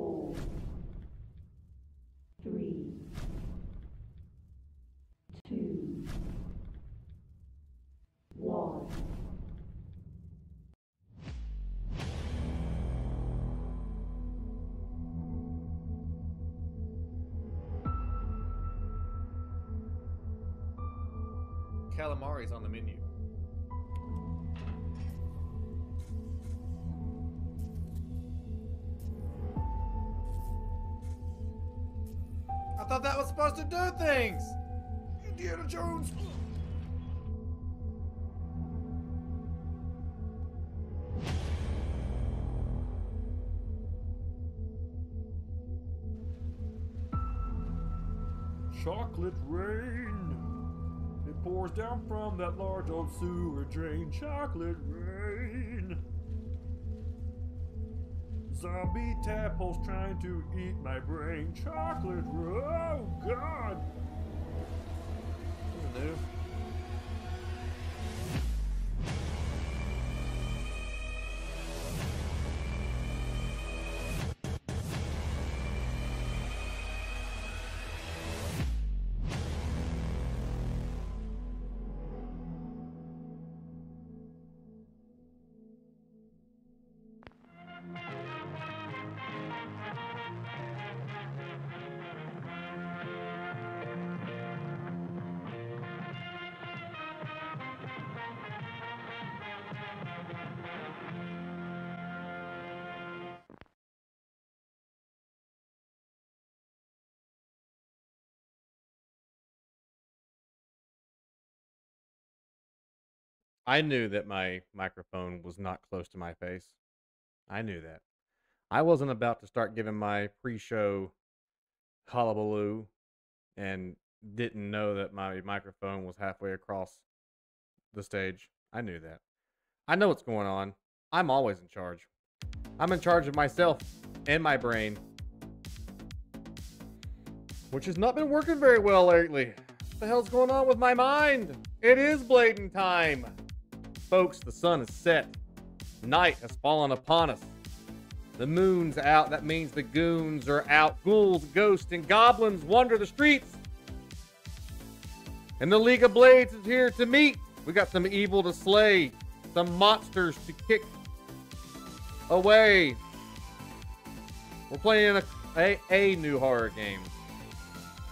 four, three, two, one. Calamari's on the menu. Thought that was supposed to do things. Indiana Jones. Chocolate rain. It pours down from that large old sewer drain. Chocolate rain. Zombie tadpoles trying to eat my brain. Chocolate. Oh, God. I knew that my microphone was not close to my face. I knew that. I wasn't about to start giving my pre-show hullabaloo and didn't know that my microphone was halfway across the stage. I knew that. I know what's going on. I'm always in charge. I'm in charge of myself and my brain. Which has not been working very well lately. What the hell's going on with my mind? It is blatant time. Folks, the sun is set. Night has fallen upon us. The moon's out. That means the goons are out. Ghouls, ghosts, and goblins wander the streets. And the League of Blades is here to meet. We got some evil to slay, some monsters to kick away. We're playing a, a, a new horror game.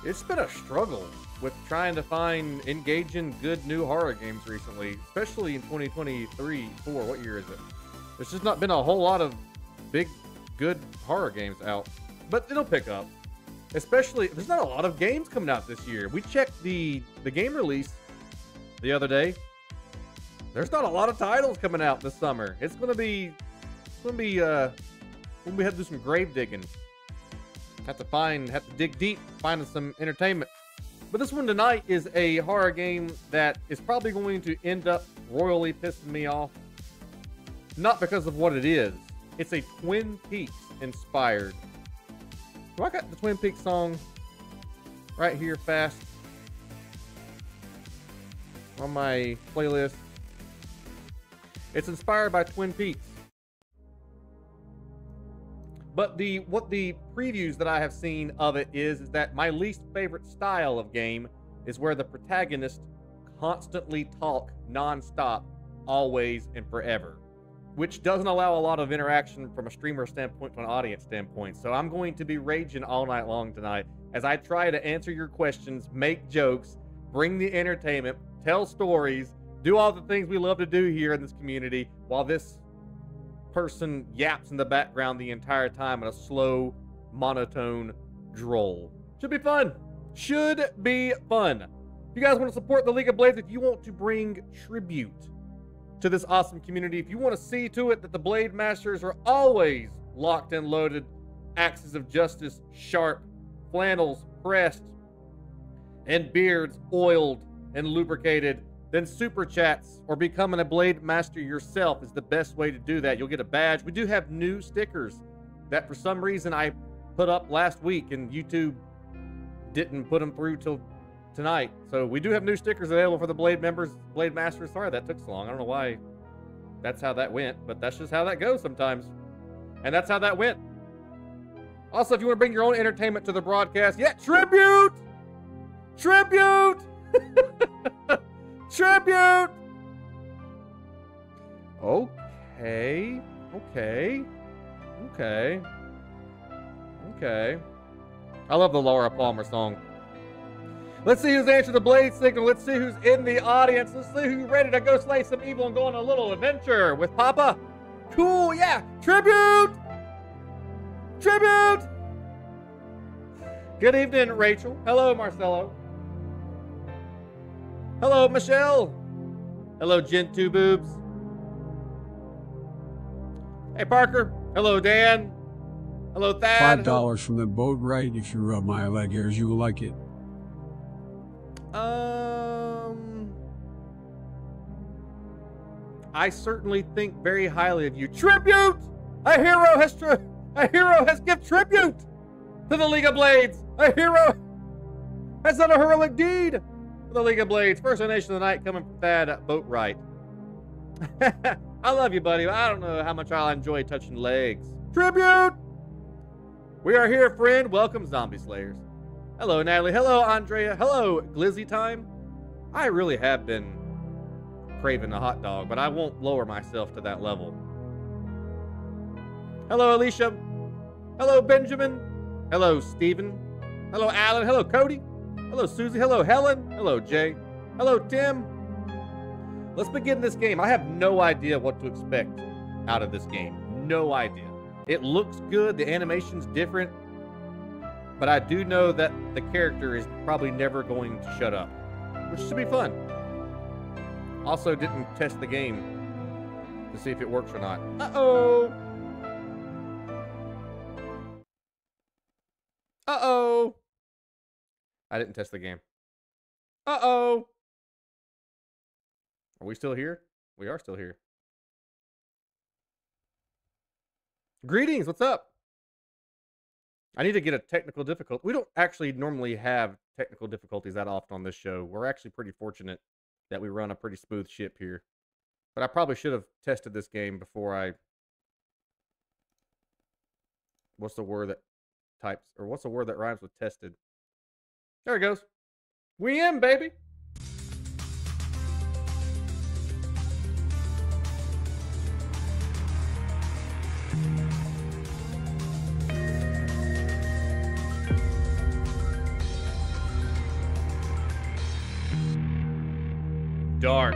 It's been a struggle with trying to find engaging good new horror games recently, especially in 2023 4. What year is it? There's just not been a whole lot of big, good horror games out, but it'll pick up. Especially, there's not a lot of games coming out this year. We checked the the game release the other day. There's not a lot of titles coming out this summer. It's gonna be, it's gonna be, uh, when we have to do some grave digging. Have to find, have to dig deep, finding some entertainment. But this one tonight is a horror game that is probably going to end up royally pissing me off. Not because of what it is. It's a Twin Peaks inspired. Do I got the Twin Peaks song right here fast on my playlist? It's inspired by Twin Peaks. But the what the previews that I have seen of it is is that my least favorite style of game is where the protagonist constantly talk nonstop, always and forever, which doesn't allow a lot of interaction from a streamer standpoint to an audience standpoint. So I'm going to be raging all night long tonight as I try to answer your questions, make jokes, bring the entertainment, tell stories, do all the things we love to do here in this community while this person yaps in the background the entire time in a slow, monotone droll. Should be fun. Should be fun. If you guys want to support the League of Blades, if you want to bring tribute to this awesome community, if you want to see to it that the Blade Masters are always locked and loaded, axes of justice sharp, flannels pressed, and beards oiled and lubricated, then super chats or becoming a blade master yourself is the best way to do that. You'll get a badge. We do have new stickers that for some reason I put up last week and YouTube didn't put them through till tonight. So we do have new stickers available for the blade members, blade masters. Sorry that took so long. I don't know why that's how that went, but that's just how that goes sometimes. And that's how that went. Also, if you want to bring your own entertainment to the broadcast, yeah, tribute! Tribute! tribute! Okay. Okay. Okay. Okay. I love the Laura Palmer song. Let's see who's answered the blade signal. Let's see who's in the audience. Let's see who's ready to go slay some evil and go on a little adventure with Papa. Cool, yeah. Tribute! Tribute! Good evening, Rachel. Hello, Marcelo. Hello, Michelle. Hello, Gen 2 Boobs. Hey, Parker. Hello, Dan. Hello, Thad. Five dollars from the Boatwright if you rub my leg hairs, you will like it. Um, I certainly think very highly of you. Tribute! A hero has tri- a hero has give tribute to the League of Blades. A hero has done a heroic deed for the League of Blades. First donation of the night coming from Thad Boatwright. I love you, buddy. I don't know how much I'll enjoy touching legs. Tribute! We are here, friend. Welcome, Zombie Slayers. Hello, Natalie. Hello, Andrea. Hello, Glizzy Time. I really have been craving a hot dog, but I won't lower myself to that level. Hello, Alicia. Hello, Benjamin. Hello, Stephen. Hello, Alan. Hello, Cody. Hello, Susie. Hello, Helen. Hello, Jay. Hello, Tim. Let's begin this game. I have no idea what to expect out of this game. No idea. It looks good. The animation's different. But I do know that the character is probably never going to shut up, which should be fun. Also, didn't test the game to see if it works or not. Uh-oh. Uh-oh. I didn't test the game. Uh-oh. Are we still here? We are still here. Greetings, what's up? I need to get a technical difficulty. We don't actually normally have technical difficulties that often on this show. We're actually pretty fortunate that we run a pretty smooth ship here. But I probably should have tested this game before I. What's the word that types, or what's the word that rhymes with tested? There it goes. We in, baby. Dark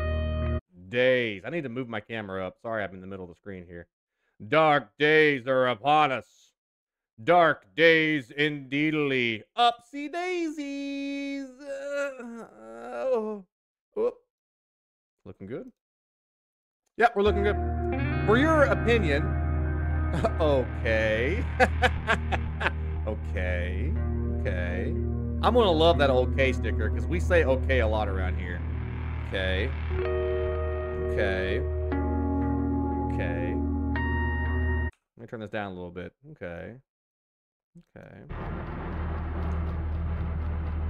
days. I need to move my camera up. Sorry, I'm in the middle of the screen here. Dark days are upon us. Dark days indeedly. Upsy daisies. Uh, oh. Whoop. Looking good. Yep, we're looking good. For your opinion, okay. okay. Okay. I'm gonna love that okay sticker because we say okay a lot around here. Okay. Okay. Okay. Let me turn this down a little bit. Okay. Okay.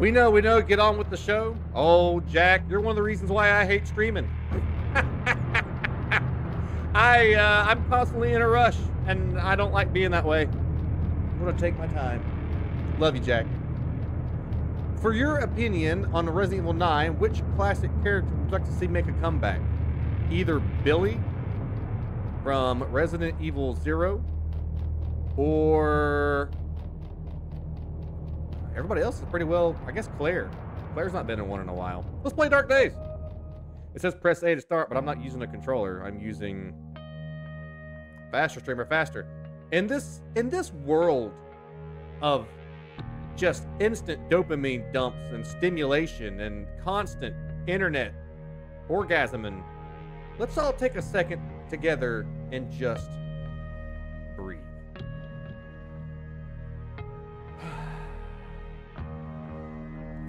We know, we know. Get on with the show. Oh, Jack, you're one of the reasons why I hate streaming. I, uh, I'm constantly in a rush, and I don't like being that way. I'm gonna take my time. Love you, Jack. For your opinion on Resident Evil 9, which classic character would you like to see make a comeback? Either Billy from Resident Evil 0 or everybody else is pretty well, I guess Claire. Claire's not been in one in a while. Let's play Dark Days. It says press A to start, but I'm not using a controller. I'm using faster streamer faster. In this in this world of just instant dopamine dumps and stimulation and constant internet orgasm and let's all take a second together and just breathe.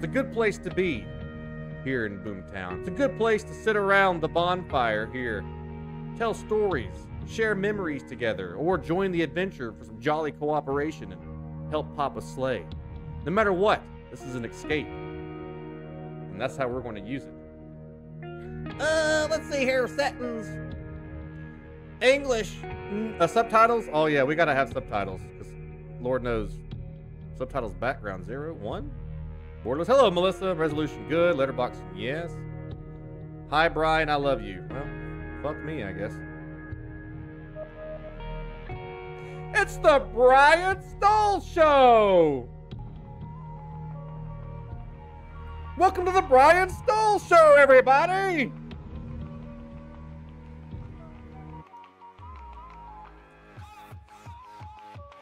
It's a good place to be here in Boomtown. It's a good place to sit around the bonfire here, tell stories, share memories together, or join the adventure for some jolly cooperation and help Papa slay. No matter what, this is an escape. And that's how we're going to use it. Uh, let's see here, settings. English. Uh, subtitles? Oh, yeah, we got to have subtitles. Because Lord knows. Subtitles background zero, one. Borderless. Hello, Melissa. Resolution good. Letterbox yes. Hi, Brian. I love you. Well, fuck me, I guess. It's the Brian Stoll Show! Welcome to the Brian Stoll Show, everybody!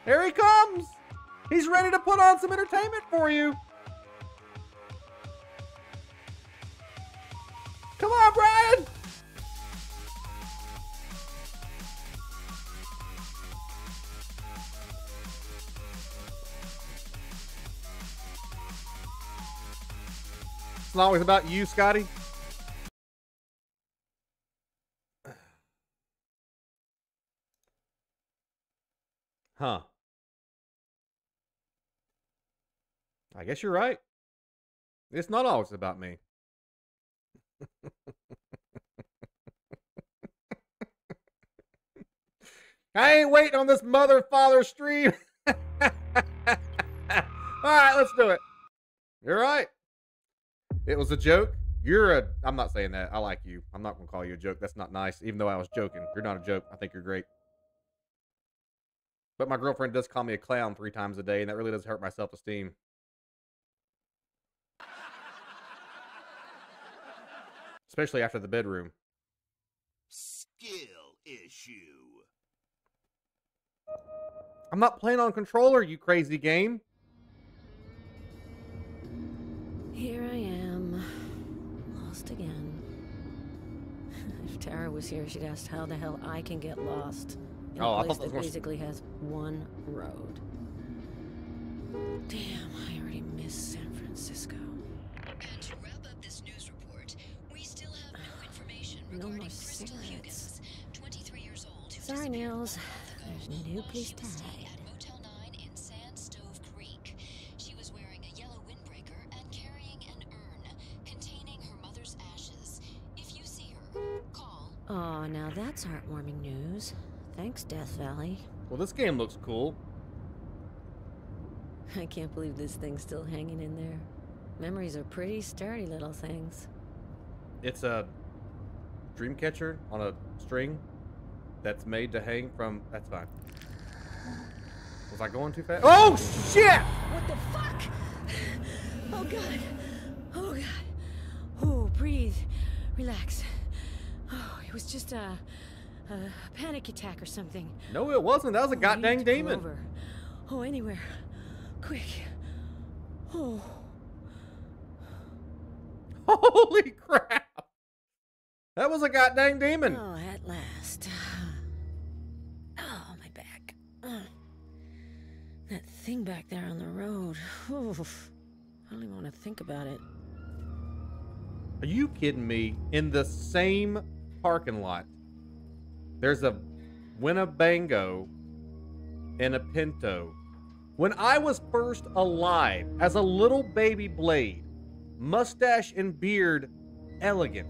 Here he comes! He's ready to put on some entertainment for you. Come on, Brian! It's not always about you, Scotty. Huh. I guess you're right. It's not always about me. I ain't waiting on this mother father stream. All right, let's do it. You're right. It was a joke. You're a. I'm not saying that. I like you. I'm not gonna call you a joke. That's not nice. Even though I was joking. You're not a joke. I think you're great. But my girlfriend does call me a clown three times a day, and that really does hurt my self Especially after the bedroom. Skill issue. I'm not playing on controller, you crazy game. Here I am, lost again. if Tara was here, she'd ask how the hell I can get lost in Oh, I a thought place that that was- basically has one road. Damn, I already miss San Francisco. No more cigarettes. Huggins, 23 years old, who Sorry, disappeared Nils. a There's no while police she was tag. staying at Motel 9 in Sandstove Creek. She was wearing a yellow windbreaker and carrying an urn containing her mother's ashes. If you see her, call Oh, now that's heartwarming news. Thanks, Death Valley. Well, this game looks cool. I can't believe this thing's still hanging in there. Memories are pretty sturdy little things. It's a dream catcher on a string that's made to hang from. That's fine. Was I going too fast? Oh shit! What the fuck? Oh god. Oh god. Oh, breathe. Relax. Oh, it was just a, a panic attack or something. No, it wasn't. That was a Oh, goddamn need to pull demon. over. Oh, anywhere. Quick. Oh. Holy crap! That was a goddamn demon. Oh, at last. Oh, my back. That thing back there on the road. Oof. I don't even want to think about it. Are you kidding me? In the same parking lot, there's a Winnebago and a Pinto. When I was first alive as a little baby Blade, mustache and beard elegant,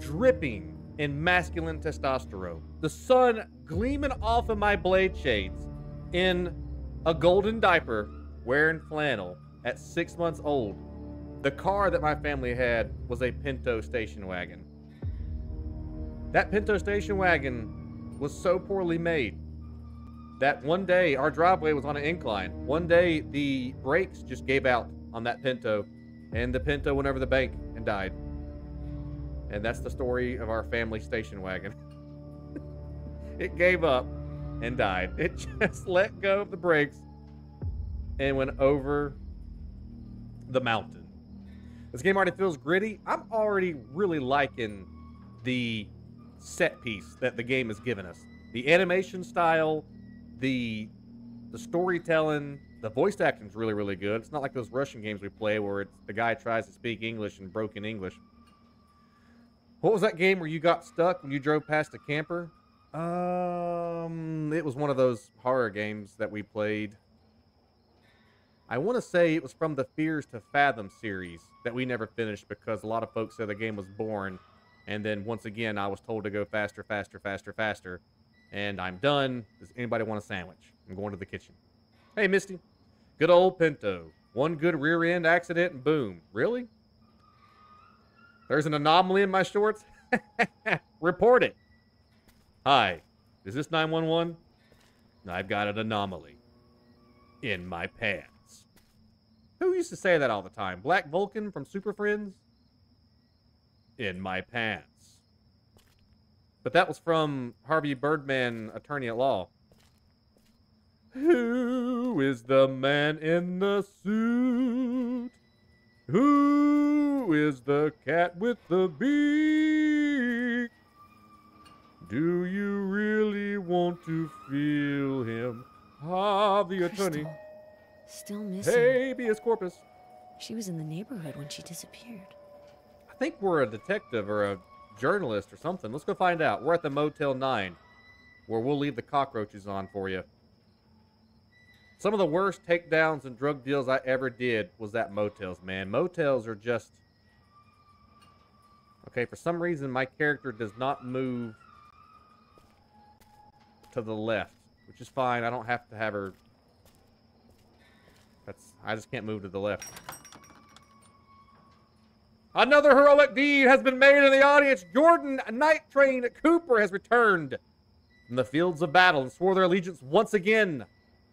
dripping in masculine testosterone, the sun gleaming off of my blade shades in a golden diaper, wearing flannel at six months old. The car that my family had was a Pinto station wagon. That Pinto station wagon was so poorly made that one day our driveway was on an incline. One day the brakes just gave out on that Pinto, and the Pinto went over the bank and died. And that's the story of our family station wagon. it gave up and died. It just let go of the brakes and went over the mountain. This game already feels gritty. I'm already really liking the set piece that the game has given us. The animation style, the the storytelling, the voice acting is really really good. It's not like those Russian games we play where it's, the guy tries to speak English in broken English. What was that game where you got stuck when you drove past a camper? Um, it was one of those horror games that we played. I want to say it was from the Fears to Fathom series that we never finished because a lot of folks said the game was boring. And then once again, I was told to go faster, faster, faster, faster. And I'm done. Does anybody want a sandwich? I'm going to the kitchen. Hey, Misty. Good old Pinto. One good rear end accident and boom. Really? There's an anomaly in my shorts? Report it. Hi. Is this 911? I've got an anomaly in my pants. Who used to say that all the time? Black Vulcan from Super Friends? In my pants. But that was from Harvey Birdman, Attorney at Law. Who is the man in the suit? Who is the cat with the beak? Do you really want to feel him? Ah, the attorney. Crystal. Still missing. Habeas corpus. She was in the neighborhood when she disappeared. I think we're a detective or a journalist or something. Let's go find out. We're at the Motel 9, where we'll leave the cockroaches on for you. Some of the worst takedowns and drug deals I ever did was at motels, man. Motels are just. Okay, for some reason, my character does not move to the left, which is fine. I don't have to have her. That's. I just can't move to the left. Another heroic deed has been made in the audience. Jordan Night Train Cooper has returned from the fields of battle and swore their allegiance once again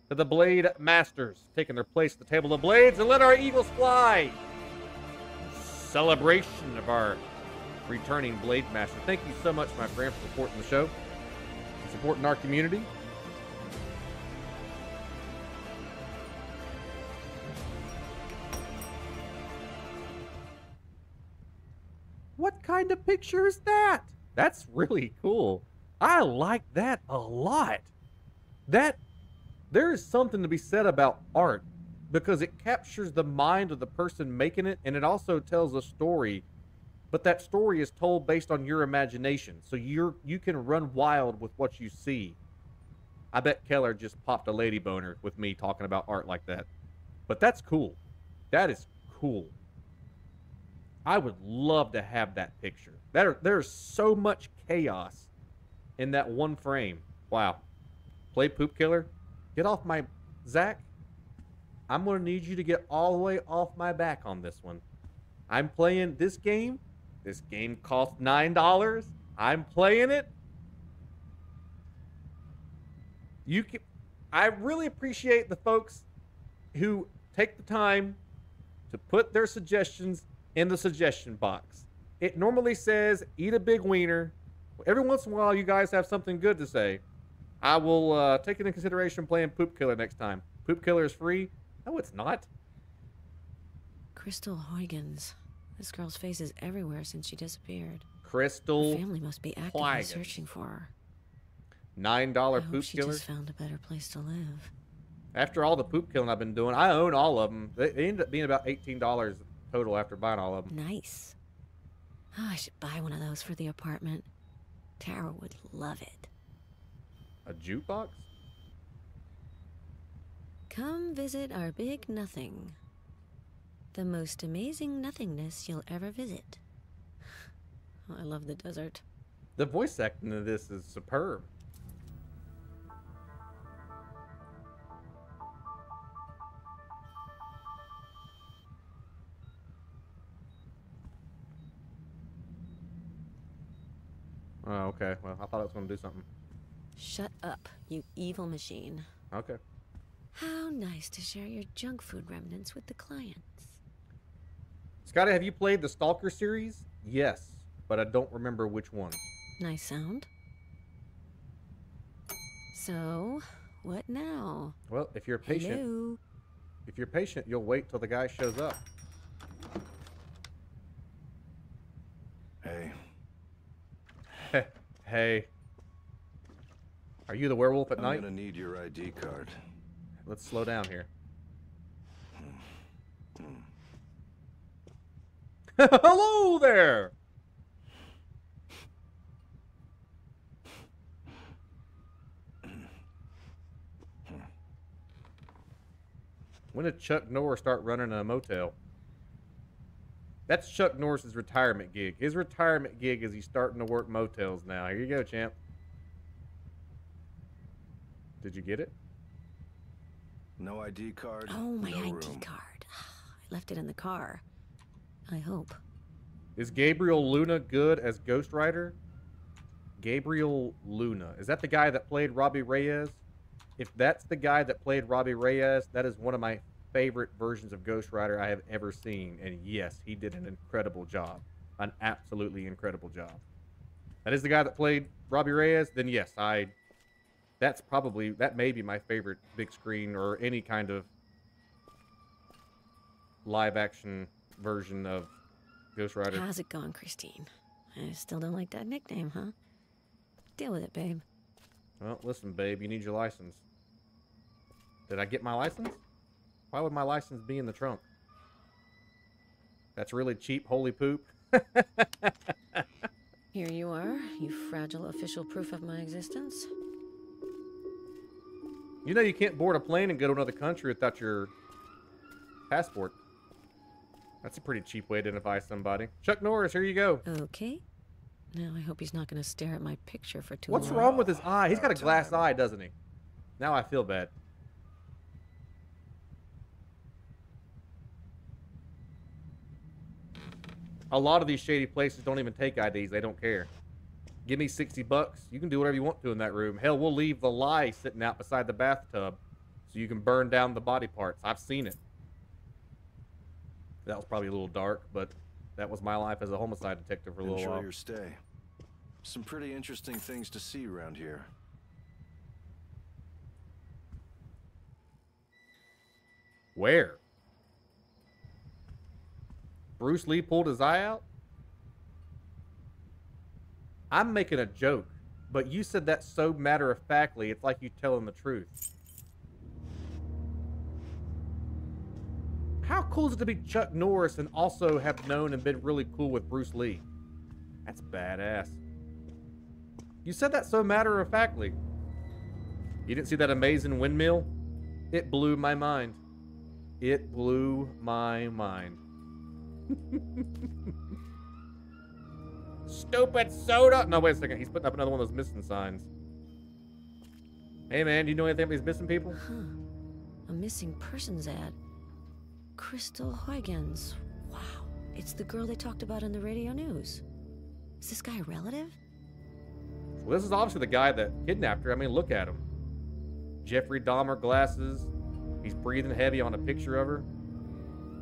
to the Blade Masters, taking their place at the table of blades and let our eagles fly. Celebration of our returning Blade Master. Thank you so much, my friend, for supporting the show, and supporting our community. What kind of picture is that? That's really cool. I like that a lot. That there is something to be said about art because it captures the mind of the person making it and it also tells a story but that story is told based on your imagination. So you're you can run wild with what you see. I bet keller just popped a lady boner with me talking about art like that. But that's cool. That is cool. I would love to have that picture. There, there's so much chaos in that one frame. Wow. Play poop killer Get off my Zach. I'm gonna need you to get all the way off my back on this one. I'm playing this game. This game costs nine dollars. I'm playing it. You can. I really appreciate the folks who take the time to put their suggestions in the suggestion box. It normally says "eat a big wiener." Every once in a while, you guys have something good to say. I will uh, take into consideration playing Poop Killer next time. Poop Killer is free? No, it's not. Crystal Huygens. This girl's face is everywhere since she disappeared. Her Crystal, family must be actively Huygens. searching for her. nine dollar Poop she Killer. just found a better place to live. After all the poop killing I've been doing, I own all of them. They, they ended up being about eighteen dollars total after buying all of them. Nice. Oh, I should buy one of those for the apartment. Tara would love it. A jukebox? Come visit our big nothing. The most amazing nothingness you'll ever visit. Oh, I love the desert. The voice acting of this is superb. Oh, okay. Well, I thought I was going to do something. Shut up, you evil machine. Okay. How nice to share your junk food remnants with the clients. Scotty, have you played the Stalker series? Yes, but I don't remember which ones. Nice sound. So, what now? Well, if you're patient, Hello? if you're patient, you'll wait till the guy shows up. Hey, hey. Are you the werewolf at night? I'm gonna need your ID card. Let's slow down here. Hello there! When did Chuck Norris start running a motel? That's Chuck Norris's retirement gig. His retirement gig is he's starting to work motels now. Here you go, champ. Did you get it? No ID card. Oh, my no ID room. card. I left it in the car. I hope. Is Gabriel Luna good as Ghost Rider? Gabriel Luna. Is that the guy that played Robbie Reyes? If that's the guy that played Robbie Reyes, that is one of my favorite versions of Ghost Rider I have ever seen. And yes, he did an incredible job. An absolutely incredible job. That is the guy that played Robbie Reyes, then yes, I that's probably that may be my favorite big screen or any kind of live action version of Ghost Rider. How's it going, Christine? I still don't like that nickname, huh? Deal with it, babe. Well, listen, babe, you need your license. Did I get my license? Why would my license be in the trunk? That's really cheap, holy poop. Here you are, you fragile official proof of my existence. You know you can't board a plane and go to another country without your passport. That's a pretty cheap way to identify somebody. Chuck Norris, here you go. Okay. Now I hope he's not going to stare at my picture for too What's long. wrong with his eye? He's got a glass eye, doesn't he? Now I feel bad. A lot of these shady places don't even take IDs. They don't care. Give me 60 bucks. You can do whatever you want to in that room. Hell, we'll leave the lie sitting out beside the bathtub so you can burn down the body parts. I've seen it. That was probably a little dark, but that was my life as a homicide detective for a little while. Enjoy your stay. Some pretty interesting things to see around here. Where? Bruce Lee pulled his eye out? I'm making a joke, but you said that so matter of factly, it's like you telling the truth. How cool is it to be Chuck Norris and also have known and been really cool with Bruce Lee? That's badass. You said that so matter of factly. You didn't see that amazing windmill? It blew my mind. It blew my mind. Stupid soda. No, wait a second. He's putting up another one of those missing signs. Hey, man, do you know anything about these missing people? Huh. A missing persons ad. Crystal Huygens. Wow. It's the girl they talked about in the radio news. Is this guy a relative? Well, this is obviously the guy that kidnapped her. I mean, look at him. Jeffrey Dahmer glasses. He's breathing heavy on a picture of her.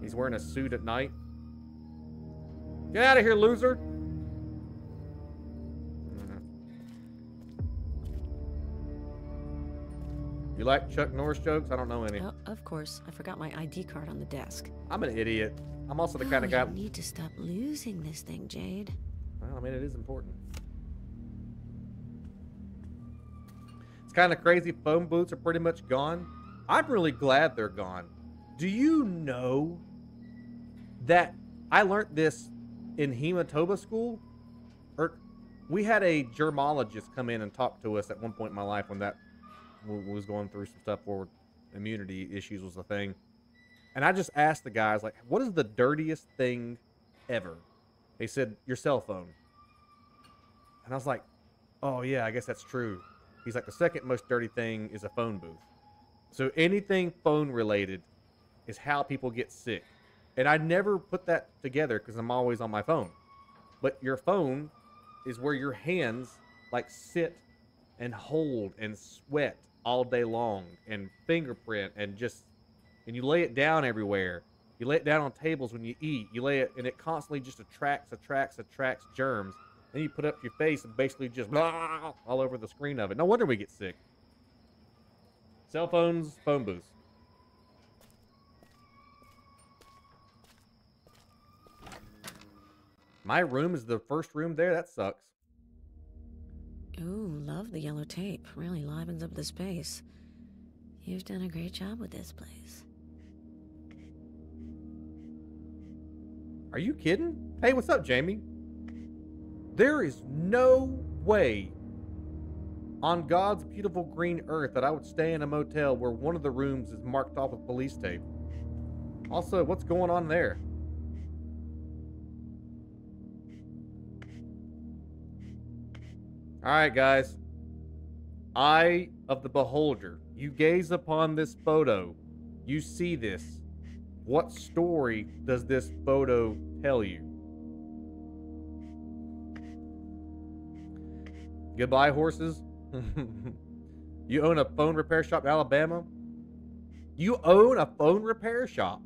He's wearing a suit at night. Get out of here, loser. You like Chuck Norris jokes? I don't know any. Oh, of course. I forgot my ID card on the desk. I'm an idiot. I'm also the kind Oh, of guy. You need to stop losing this thing, Jade. Well, I mean, it is important. It's kind of crazy. Phone boots are pretty much gone. I'm really glad they're gone. Do you know that I learned this in Hematoba school? Or we had a germologist come in and talk to us at one point in my life when that was going through some stuff where immunity issues was a thing. And I just asked the guys, like, what is the dirtiest thing ever? He said, Your cell phone. And I was like, Oh, yeah, I guess that's true. He's like, The second most dirty thing is a phone booth. So anything phone related is how people get sick. And I never put that together because I'm always on my phone. But your phone is where your hands like sit and hold and sweat all day long and fingerprint and just and you lay it down everywhere. You lay it down on tables when you eat. You lay it, and it constantly just attracts, attracts, attracts germs. Then you put up your face and basically just blah, all over the screen of it. No wonder we get sick. Cell phones, phone booths. My room is the first room there. That sucks. Ooh, love the yellow tape. Really livens up the space. You've done a great job with this place. Are you kidding? Hey, what's up, Jamie? There is no way on God's beautiful green earth that I would stay in a motel where one of the rooms is marked off with police tape. Also, what's going on there? All right, guys. Eye of the beholder. You gaze upon this photo. you see this, what story does this photo tell you? Goodbye, horses. you own a phone repair shop in Alabama? You own a phone repair shop?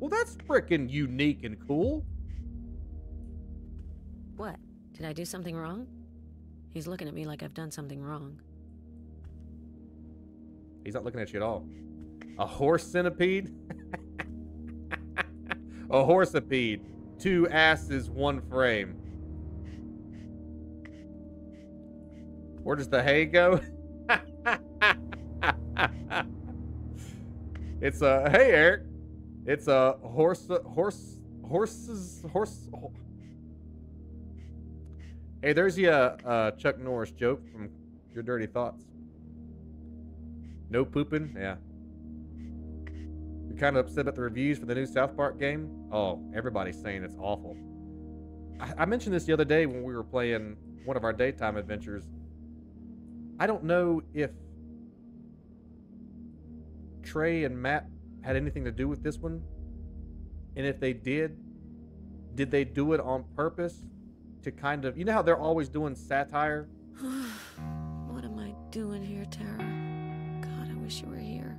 Well, that's freaking unique and cool. What? Did I do something wrong? He's looking at me like I've done something wrong. He's not looking at you at all. A horse centipede? a horseipede. Two asses, one frame. Where does the hay go? it's a hey Eric. It's a horse horse horses horse. Hey, there's your uh, Chuck Norris joke from Your Dirty Thoughts. No pooping? Yeah. You're kind of upset about the reviews for the new South Park game? Oh, everybody's saying it's awful. I, I mentioned this the other day when we were playing one of our daytime adventures. I don't know if Trey and Matt had anything to do with this one. And if they did, did they do it on purpose to kind of, you know how they're always doing satire? what am I doing here, Tara? God, I wish you were here.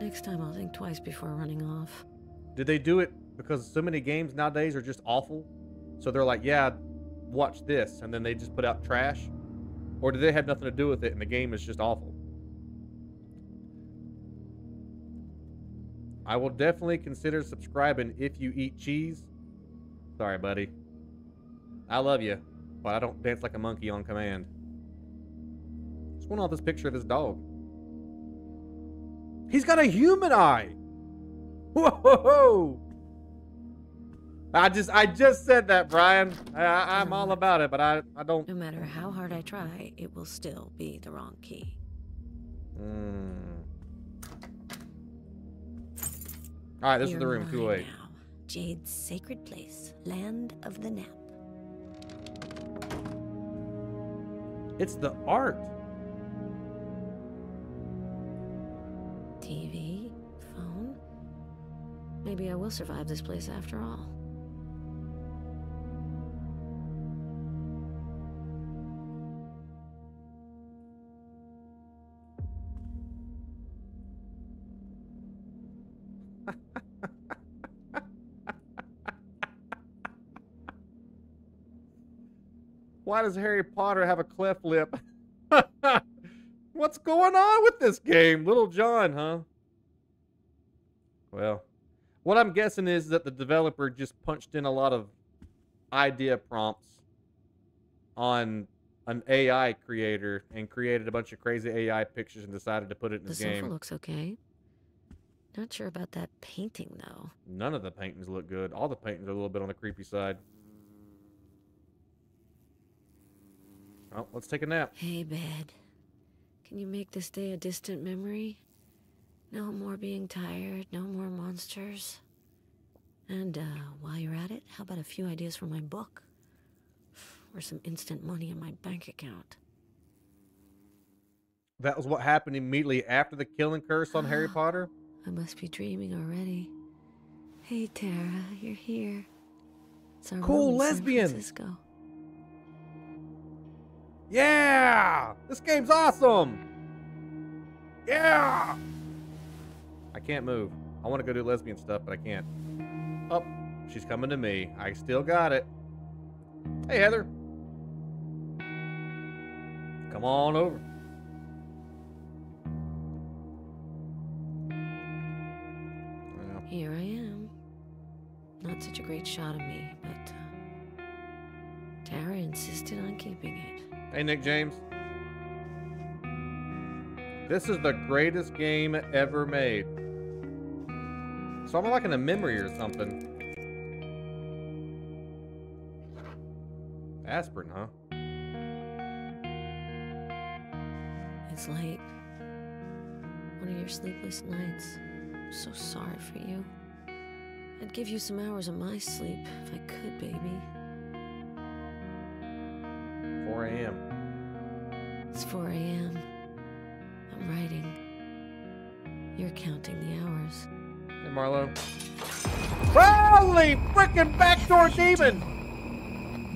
Next time I'll think twice before running off. Did they do it because so many games nowadays are just awful? So they're like, yeah, watch this, and then they just put out trash? Or do they have nothing to do with it and the game is just awful? I will definitely consider subscribing if you eat cheese. Sorry, buddy. I love you, but I don't dance like a monkey on command. What's going on with this picture of this dog? He's got a human eye. Whoa! I just I just said that, Brian. I, I'm all about it, but I I don't. No matter how hard I try, it will still be the wrong key. Mm. All right, this is You're the room. mine Cool Aid. now. Jade's sacred place, land of the nap. It's the art. TV, phone. Maybe I will survive this place after all. Why does Harry Potter have a cleft lip? What's going on with this game? Little John, huh? Well, what I'm guessing is that the developer just punched in a lot of idea prompts on an AI creator and created a bunch of crazy AI pictures and decided to put it in The sofa game. looks okay. Not sure about that painting, though. None of the paintings look good. All the paintings are a little bit on the creepy side. Oh, let's take a nap. Hey, bed. Can you make this day a distant memory? No more being tired, no more monsters. And uh, while you're at it, how about a few ideas for my book? Or some instant money in my bank account. That was what happened immediately after the killing curse on Harry Potter. I must be dreaming already. Hey, Tara, you're here. It's our Cool in San. Francisco. Yeah! This game's awesome! Yeah! I can't move. I want to go do lesbian stuff, but I can't. Oh, she's coming to me. I still got it. Hey, Heather. Come on over. Here I am. Not such a great shot of me, but uh, Tara insisted on keeping it. Hey, Nick James. This is the greatest game ever made. So I'm like in a memory or something. Aspirin, huh? It's late. One of your sleepless nights. I'm so sorry for you. I'd give you some hours of my sleep if I could, baby. 4 a.m. It's 4 a.m. I'm writing. You're you're counting the hours. Hey, Marlo. Holy freaking backdoor demon!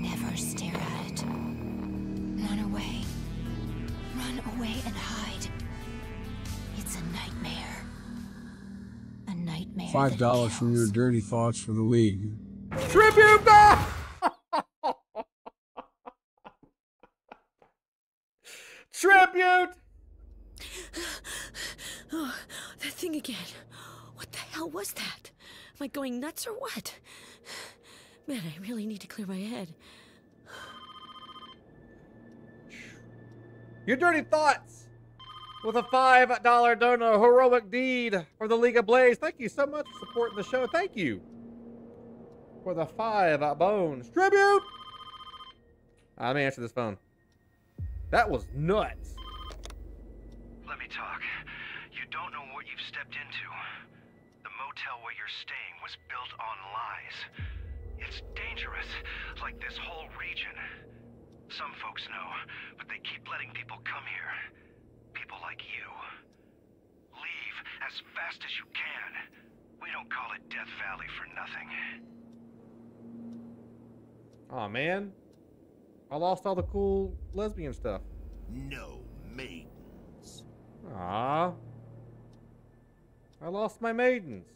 Never stare at it. Run away. Run away and hide. It's a nightmare. A nightmare. Five dollars from your dirty thoughts for the league. Tribute back! Tribute! Oh, that thing again. What the hell was that? Am I going nuts or what? Man, I really need to clear my head. Your dirty thoughts with a five dollar donor heroic deed for the League of Blades. Thank you so much for supporting the show. Thank you for the five bones tribute. Let me answer this phone. That was nuts. Let me talk. You don't know what you've stepped into. The motel where you're staying was built on lies. It's dangerous, like this whole region. Some folks know, but they keep letting people come here. People like you. Leave as fast as you can. We don't call it Death Valley for nothing. Oh man, I lost all the cool lesbian stuff. No maidens. Ah, I lost my maidens.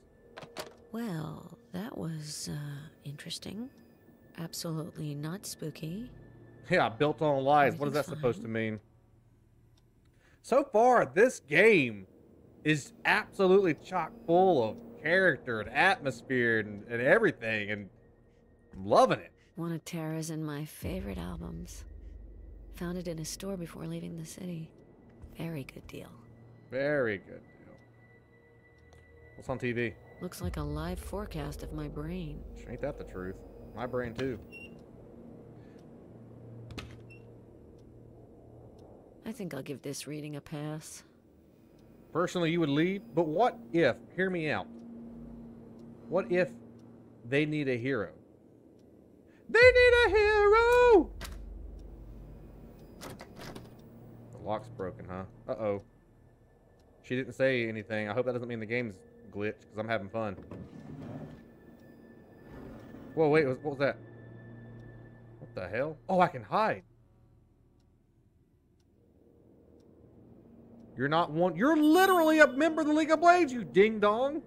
Well, that was uh, interesting. Absolutely not spooky. Yeah, built on lies. What is that Everything's supposed to mean? So far, this game is absolutely chock full of character and atmosphere and, and everything, and I'm loving it. One of Tara's and my favorite albums. Found it in a store before leaving the city. Very good deal. Very good deal. What's on TV? Looks like a live forecast of my brain. Ain't that the truth? My brain too. I think I'll give this reading a pass. Personally, you would leave, but what if? Hear me out. What if they need a hero? They need a hero. The lock's broken, huh? Uh oh. She didn't say anything. I hope that doesn't mean the game's glitched because I'm having fun. Whoa, wait, what was that? What the hell? Oh, I can hide. You're not one. You're literally a member of the League of Blades, you ding dong.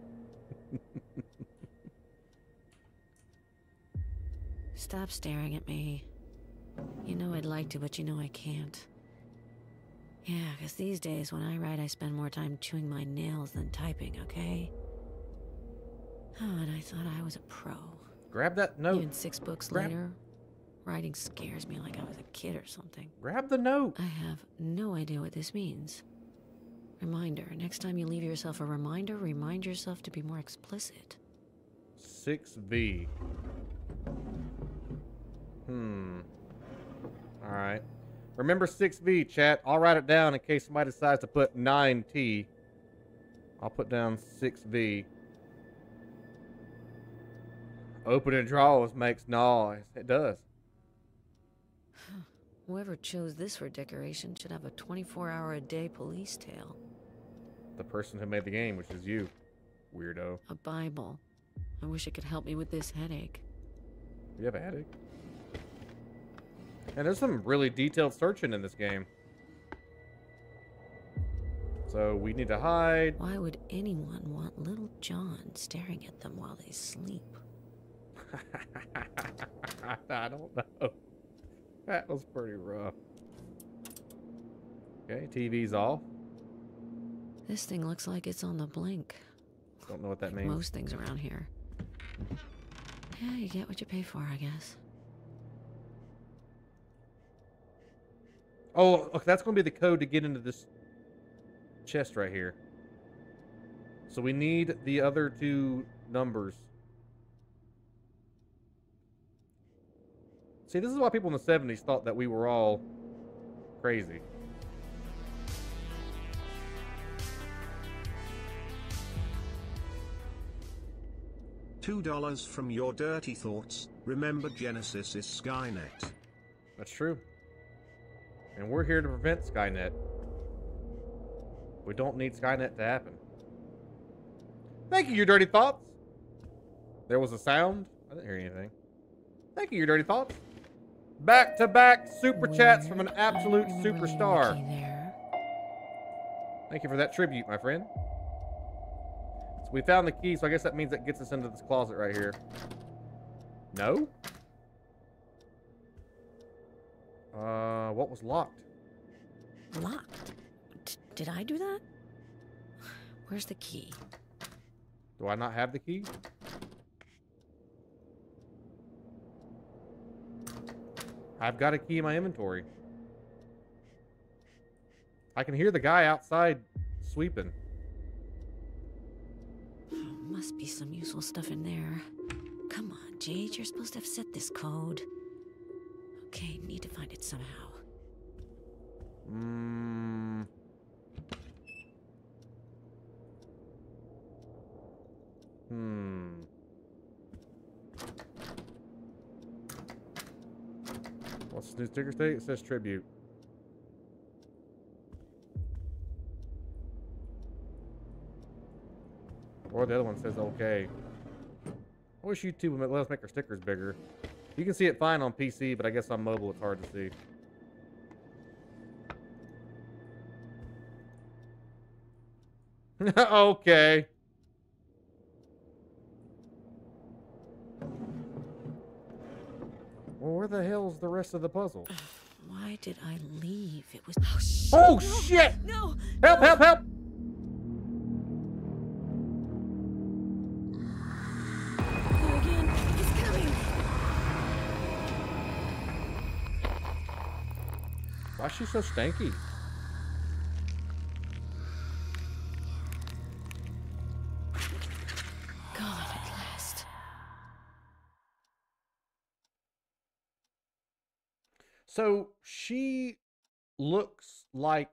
Stop staring at me. You know I'd like to, but you know I can't. Yeah, 'cause these days when I write, I spend more time chewing my nails than typing, okay? Oh, and I thought I was a pro. Grab that note. Even six books Grab- later, writing scares me like I was a kid or something. Grab the note. I have no idea what this means. Reminder next time you leave yourself a reminder, remind yourself to be more explicit. 6V. Hmm. All right. Remember 6V, chat. I'll write it down in case somebody decides to put 9T. I'll put down 6V. Opening drawers makes noise. It does. Whoever chose this for decoration should have a 24 hour a day police tail. The person who made the game, which is you, weirdo. A Bible. I wish it could help me with this headache. You have a headache. And there's some really detailed searching in this game. So we need to hide. Why would anyone want little John staring at them while they sleep? I don't know. That was pretty rough. Okay, TV's off. This thing looks like it's on the blink. Don't know what that like means. most things around here. Yeah, you get what you pay for, I guess. Oh, okay, that's going to be the code to get into this chest right here. So we need the other two numbers. See, this is why people in the 70s thought that we were all crazy. Two dollars from your dirty thoughts. Remember Genesis is Skynet. That's true. And we're here to prevent Skynet. We don't need Skynet to happen. Thank you, your dirty thoughts. There was a sound. I didn't hear anything. Thank you, your dirty thoughts. Back to back super chats from an absolute superstar. Thank you for that tribute, my friend. So we found the key, so I guess that means that gets us into this closet right here. No? Uh, what was locked? Locked. D- did I do that? Where's the key? Do I not have the key? I've got a key in my inventory. I can hear the guy outside sweeping. Must be some useful stuff in there. Come on, Jade, you're supposed to have set this code. Okay, need to find it somehow. Mm. Hmm. What's the new sticker state? It says tribute. Or the other one says okay. I wish YouTube would let us make our stickers bigger. You can see it fine on PC, but I guess on mobile it's hard to see. okay. Well, where the hell's the rest of the puzzle? Why did I leave? It was. Oh Oh, shit! No! Help! Help! Help! Why is she so stanky? Gone at last. So she looks like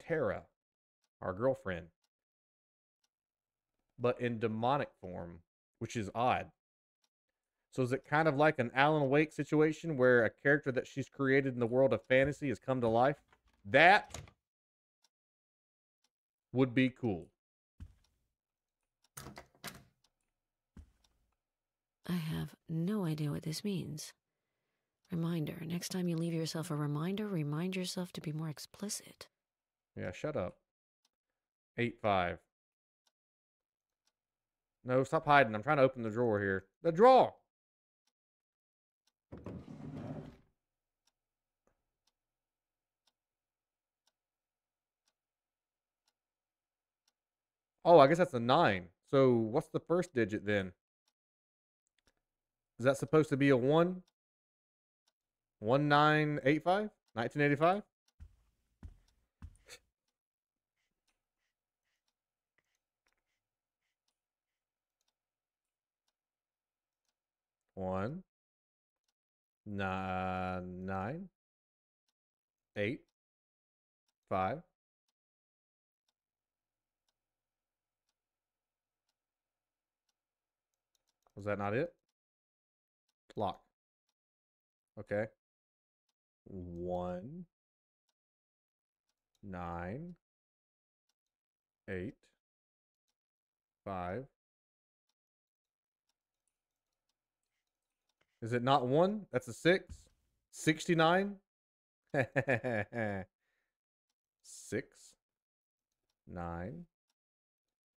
Tara, our girlfriend, but in demonic form, which is odd. So is it kind of like an Alan Wake situation where a character that she's created in the world of fantasy has come to life? That would be cool. I have no idea what this means. Reminder next time you leave yourself a reminder, remind yourself to be more explicit. Yeah, shut up. Eight five. No, stop hiding. I'm trying to open the drawer here. The drawer. Oh, I guess that's a nine. So what's the first digit then? Is that supposed to be a one? One nine eight five? Nineteen eighty five? One, nine, eight, five. Was that not it? Lock. Okay. One, nine, eight, five. Is it not one? That's a six. 69? six, nine,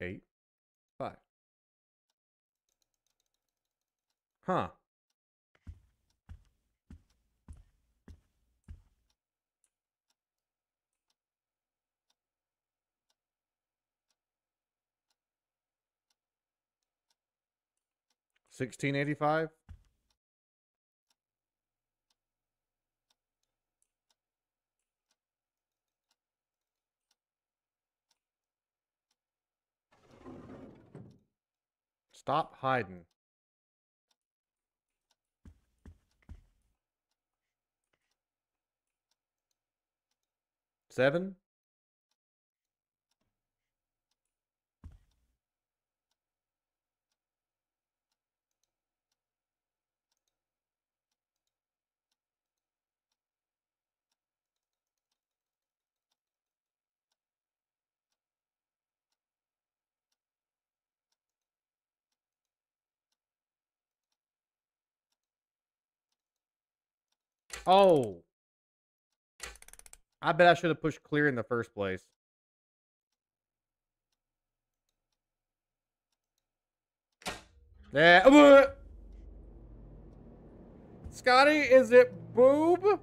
eight, five. Huh. Sixteen eighty five? Stop hiding. Seven? Oh. I bet I should have pushed clear in the first place. Yeah. uh, Scotty, is it boob?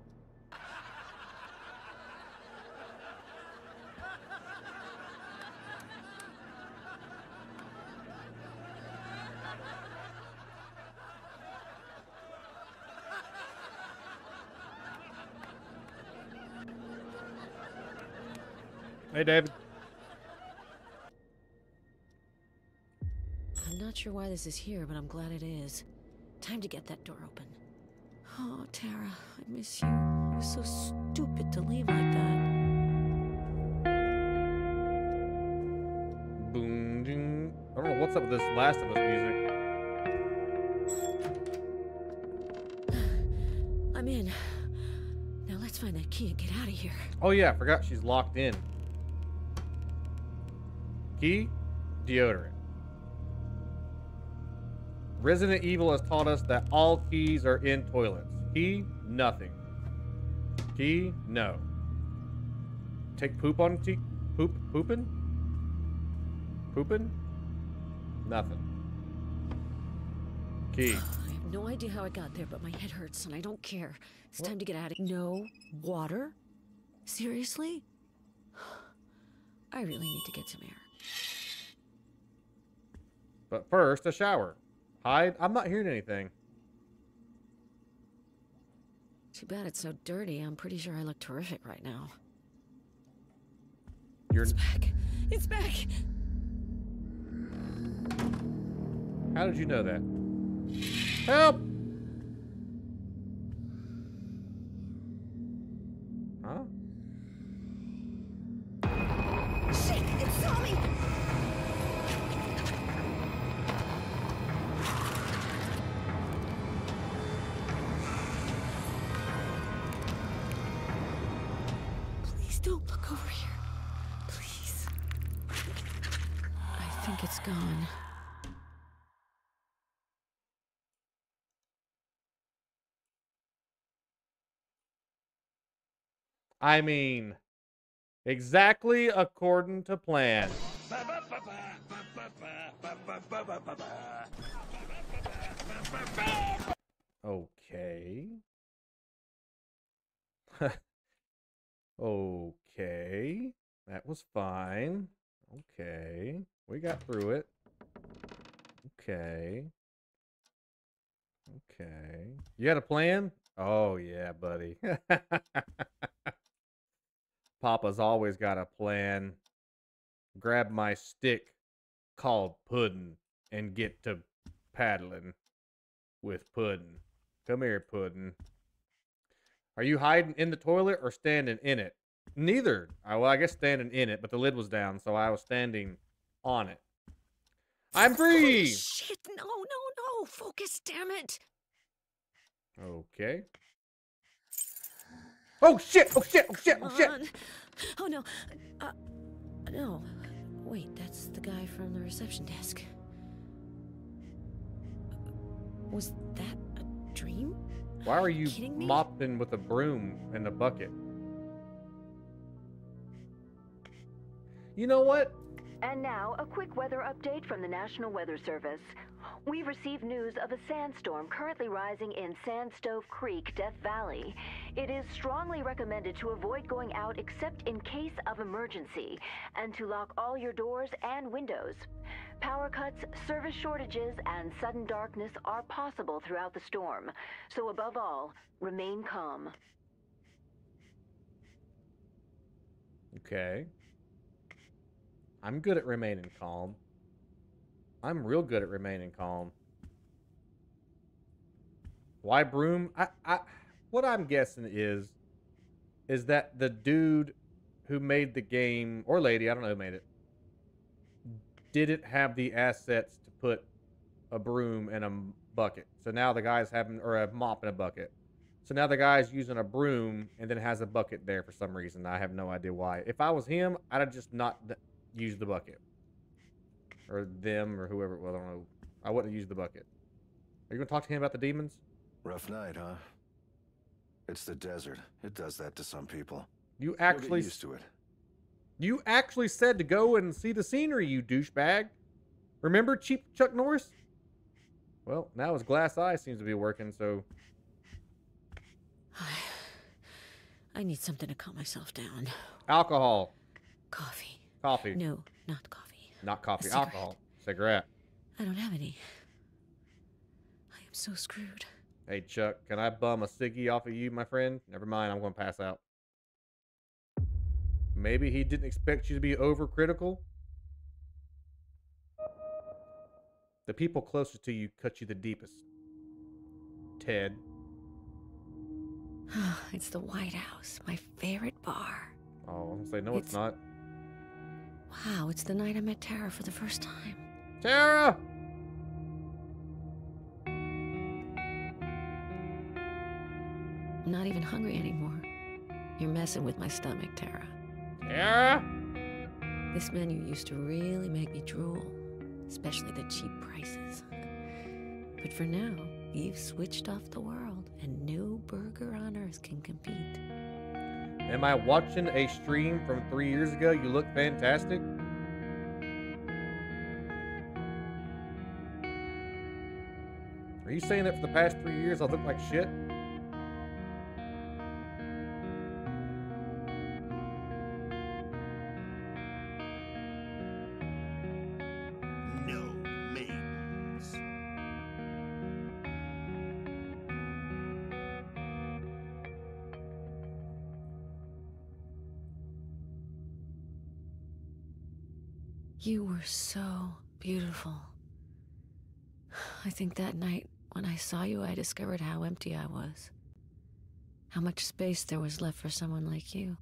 Hey, David. I'm not sure why this is here, but I'm glad it is. Time to get that door open. Oh, Tara, I miss you. It was so stupid to leave like that. Boom, ding. I don't know what's up with this Last of Us music. I'm in. Now let's find that key and get out of here. Oh yeah, I forgot she's locked in. Key, deodorant. Resident Evil has taught us that all keys are in toilets. Key, nothing. Key, no. Take poop on key? Poop, pooping? Pooping? Nothing. Key. I have no idea how I got there, but my head hurts and I don't care. It's time to get out of here. No water? Seriously? I really need to get some air. But first, a shower. Hide. I'm not hearing anything. Too bad it's so dirty. I'm pretty sure I look terrific right now. You're. It's back. It's back. How did you know that? Help! I mean, exactly according to plan. Okay. okay. That was fine. Okay. We got through it. Okay. Okay. You got a plan? Oh, yeah, buddy. Papa's always got a plan. Grab my stick called Puddin' and get to paddling with Puddin'. Come here, Puddin'. Are you hiding in the toilet or standing in it? Neither. I, well, I guess standing in it, but the lid was down, so I was standing on it. I'm Holy free! shit! No, no, no! Focus, damn it! Okay. Oh shit! Oh shit! Oh shit! Oh shit! Oh no. Uh, no. Wait, that's the guy from the reception desk. Was that a dream? Why are you kidding me? mopping with a broom and a bucket? You know what? And now, a quick weather update from the National Weather Service. We've received news of a sandstorm currently rising in Sandstove Creek, Death Valley. It is strongly recommended to avoid going out except in case of emergency, and to lock all your doors and windows. Power cuts, service shortages, and sudden darkness are possible throughout the storm. So, above all, remain calm. Okay. I'm good at remaining calm. I'm real good at remaining calm. Why broom? I, I, what I'm guessing is, is that the dude who made the game or lady, I don't know who made it, didn't have the assets to put a broom in a bucket. So now the guy's having or a mop in a bucket. So now the guy's using a broom and then has a bucket there for some reason. I have no idea why. If I was him, I'd have just not d- used the bucket. Or them or whoever. Well, I don't know. I wouldn't use the bucket. Are you going to talk to him about the demons? Rough night, huh? It's the desert. It does that to some people. You actually used to it. You actually said to go and see the scenery, you douchebag. Remember cheap Chuck Norris? Well, now his glass eye seems to be working, so I need something to calm myself down. alcohol, Coffee. Coffee, No, not coffee. not coffee, cigarette. alcohol, cigarette. I don't have any. I am so screwed. Hey Chuck, can I bum a ciggy off of you, my friend? Never mind, I'm going to pass out. Maybe he didn't expect you to be overcritical. The people closest to you cut you the deepest. Ted. it's the White House, my favorite bar. Oh, I was gonna say no, it's, It's- not. Wow, it's the night I met Tara for the first time. Tara. I'm not even hungry anymore. You're messing with my stomach, Tara. Tara. This menu used to really make me drool, especially the cheap prices. But for now, you've switched off the world, and no burger on earth can compete. Am I watching a stream from three years ago? You look fantastic. Are you saying that for the past three years I look like shit? Saw you, I discovered how empty I was. How much space there was left for someone like you.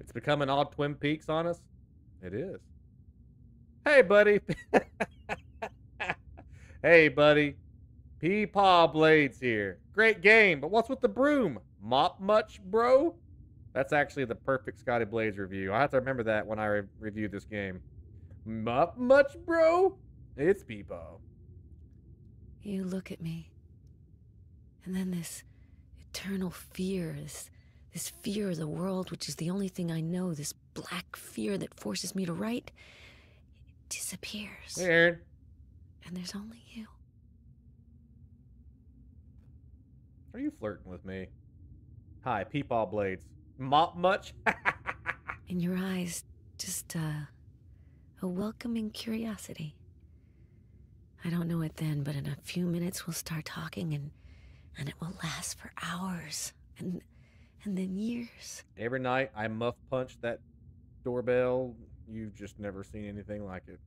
It's becoming all Twin Peaks on us. It is. Hey, buddy. hey, buddy. Peepaw Blades here. Great game, but what's with the broom? Mop much, bro? That's actually the perfect Scotty Blades review. I have to remember that when I re- review this game. Mop much, bro? It's Peepaw. You look at me. And then this eternal fear, this, this fear of the world, which is the only thing I know, this black fear that forces me to write, it disappears. Aaron. And there's only you. Are you flirting with me? Hi, Peepaw Blades. Mop much? In your eyes, just uh, a welcoming curiosity. I don't know it then, but in a few minutes we'll start talking and and it will last for hours and and then years. Every night I muff punch that doorbell. You've just never seen anything like it.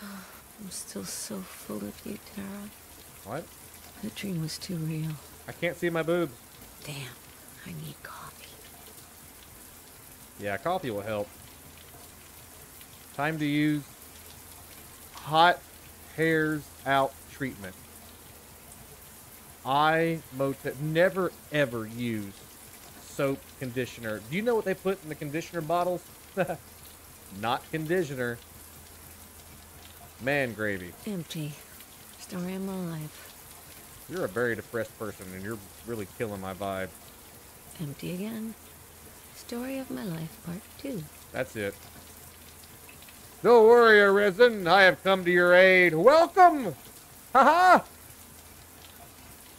I'm still so full of you, Tara. What? The dream was too real. I can't see my boobs. Damn, I need coffee. Yeah, coffee will help. Time to use hot hairs out treatment. I motel never ever use soap conditioner. Do you know what they put in the conditioner bottles? Not conditioner. Man gravy. Empty. Story of my life. You're a very depressed person and you're really killing my vibe. Empty again. Story of my life, part two. That's it. Don't worry, Arisen. I have come to your aid. Welcome! Haha!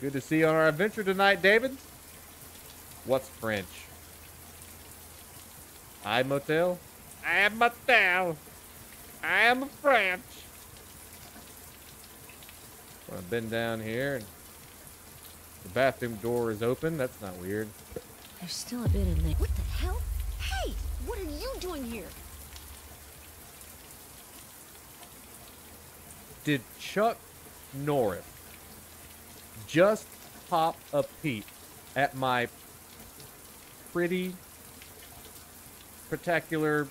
Good to see you on our adventure tonight, David. What's French? I motel? I am motel. I am French. I'm gonna bend down here and the bathroom door is open. That's not weird. There's still a bit in there. What the hell? Hey, what are you doing here? Did Chuck Norris just pop a peep at my pretty, particular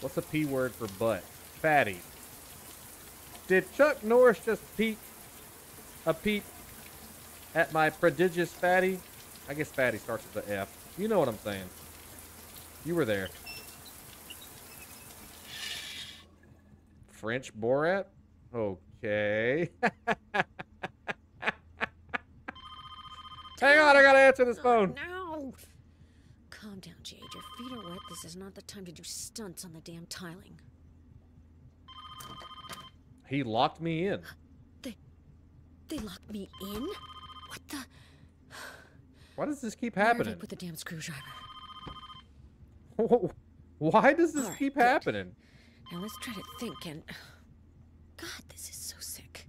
What's a P word for butt? Fatty. Did Chuck Norris just peep a peep at my prodigious fatty? I guess fatty starts with the f You know what I'm saying. You were there. French Borat? Okay. Hang on, I gotta answer this phone. No! Calm down, Jade. Your feet are wet. This is not the time to do stunts on the damn tiling. He locked me in. They they locked me in? What the? Why does this keep happening? put the damn screwdriver? Why does this right, keep good. happening? Now let's try to think and. God, this is so sick.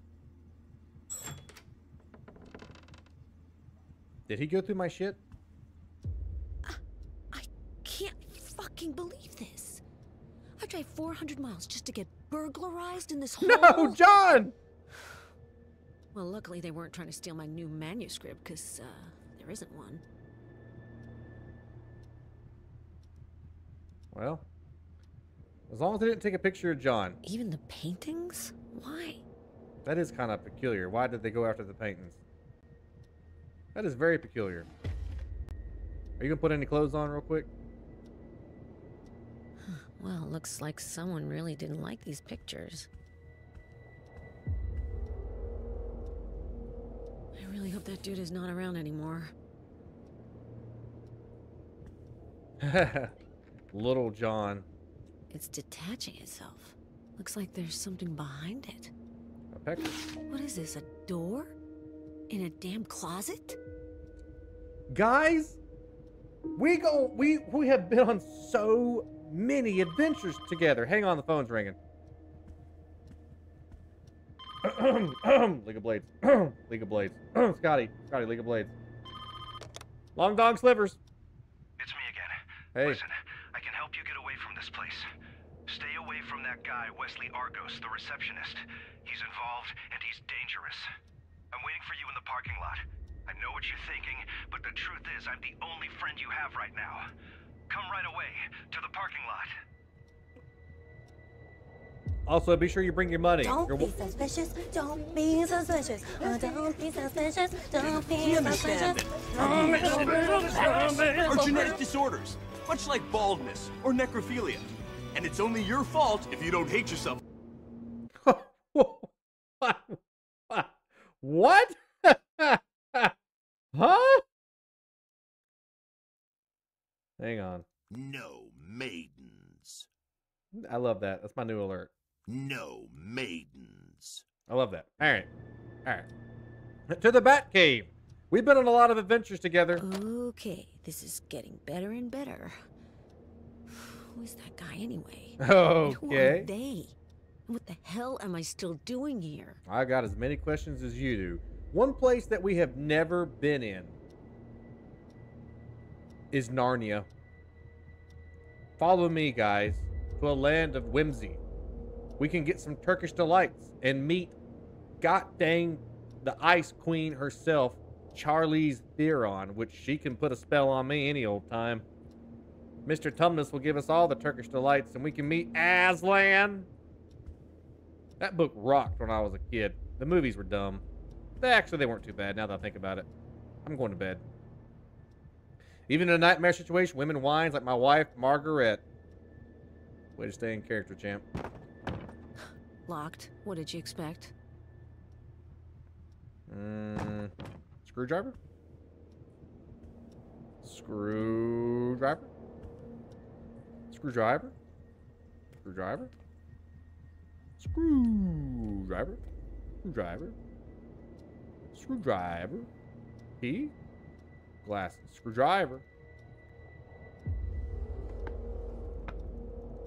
Did he go through my shit? I can't fucking believe this. I drive 400 miles just to get burglarized in this hole. No, John! Well, luckily they weren't trying to steal my new manuscript, because, uh, there isn't one. Well, as long as they didn't take a picture of John. Even the paintings? Why? That is kind of peculiar. Why did they go after the paintings? That is very peculiar. Are you gonna put any clothes on real quick? Well, looks like someone really didn't like these pictures. I really hope that dude is not around anymore. Little John. It's detaching itself. Looks like there's something behind it. A. What is this, a door? In a damn closet? Guys, we go we we have been on so many adventures together. Hang on, the phone's ringing. League of Blades. League of Blades. Scotty. Scotty, League of Blades. Long dong slivers. It's me again. Hey. Listen, I can help you get away from this place. Stay away from that guy, Wesley Argos, the receptionist. He's involved, and he's dangerous. I'm waiting for you in the parking lot. I know what you're thinking, but the truth is I'm the only friend you have right now. Come right away to the parking lot. Also, be sure you bring your money. Don't Your be suspicious. Don't be suspicious. Oh, don't be suspicious. Don't be We understand suspicious. that are genetic disorders, much like baldness or necrophilia. And it's only your fault if you don't hate yourself. what? huh? Hang on. No maidens. I love that. That's my new alert. No maidens. I love that. All right. All right. To the Bat Cave. We've been on a lot of adventures together. Okay, this is getting better and better. Who is that guy anyway? And who are they? What the hell am I still doing here? I got as many questions as you do. One place that we have never been in is Narnia. Follow me, guys, to a land of whimsy. We can get some Turkish delights and meet, god dang, the Ice Queen herself, Charlize Theron, which she can put a spell on me any old time. Mr. Tumnus will give us all the Turkish delights, and we can meet Aslan. That book rocked when I was a kid. The movies were dumb. They actually they weren't too bad now that I think about it. I'm going to bed. Even in a nightmare situation, women whines like my wife, Margaret. Way to stay in character, champ. Locked. What did you expect? Mm, screwdriver? Screwdriver? Screwdriver? Screwdriver? Screwdriver? Screwdriver? Screwdriver? Key? Glasses. Screwdriver.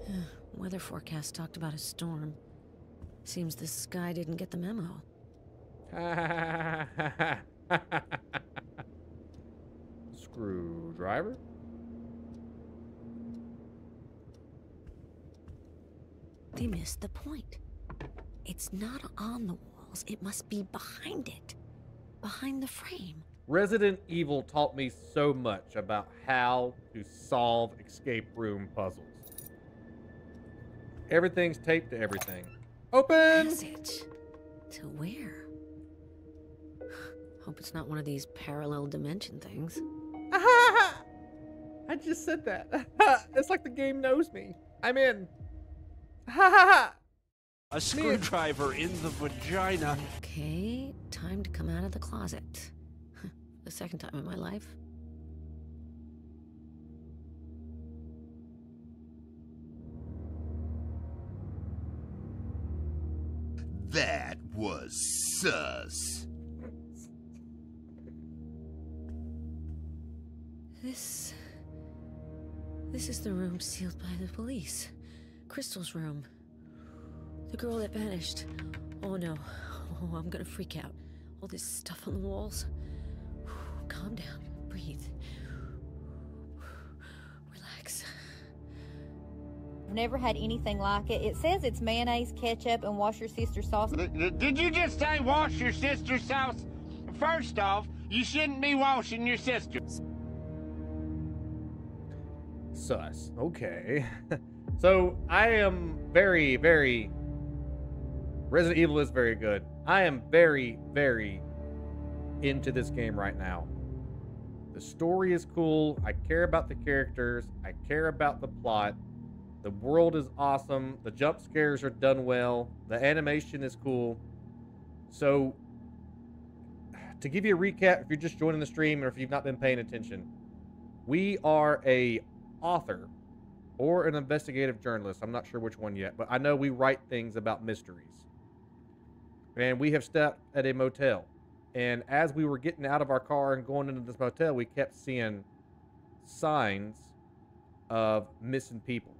Weather forecast talked about a storm. Seems the sky didn't get the memo. Screwdriver? They missed the point. It's not on the walls, it must be behind it. Behind the frame. Resident Evil taught me so much about how to solve escape room puzzles. Everything's taped to everything. Open! Passage. To where? Hope it's not one of these parallel dimension things. I just said that. it's like the game knows me. I'm in. Ha ha ha! A screwdriver in the vagina. Okay, time to come out of the closet. the second time in my life. That was sus. This. This is the room sealed by the police. Crystal's room. The girl that vanished. Oh no. Oh, I'm gonna freak out. All this stuff on the walls. Calm down. Breathe. Relax. I've never had anything like it. It says it's mayonnaise, ketchup, and wash your sister's sauce. Did you just say wash your sister's sauce? First off, you shouldn't be washing your sister's. Sus. Okay. so I am very, very. Resident Evil is very good. I am very, very into this game right now. The story is cool. I care about the characters. I care about the plot. The world is awesome. The jump scares are done well. The animation is cool. So, to give you a recap, if you're just joining the stream or if you've not been paying attention, we are a author or an investigative journalist. I'm not sure which one yet, but I know we write things about mysteries. And we have stepped at a motel. And as we were getting out of our car and going into this motel, we kept seeing signs of missing people,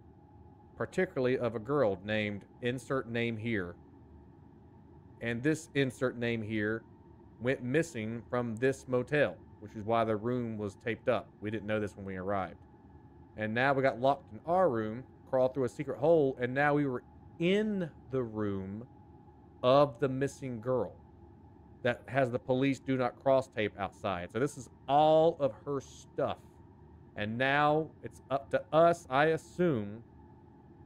particularly of a girl named insert name here. And this insert name here went missing from this motel, which is why the room was taped up. We didn't know this when we arrived. And now we got locked in our room, crawled through a secret hole, and now we were in the room of the missing girl that has the police do not cross tape outside. So this is all of her stuff. And now it's up to us, I assume,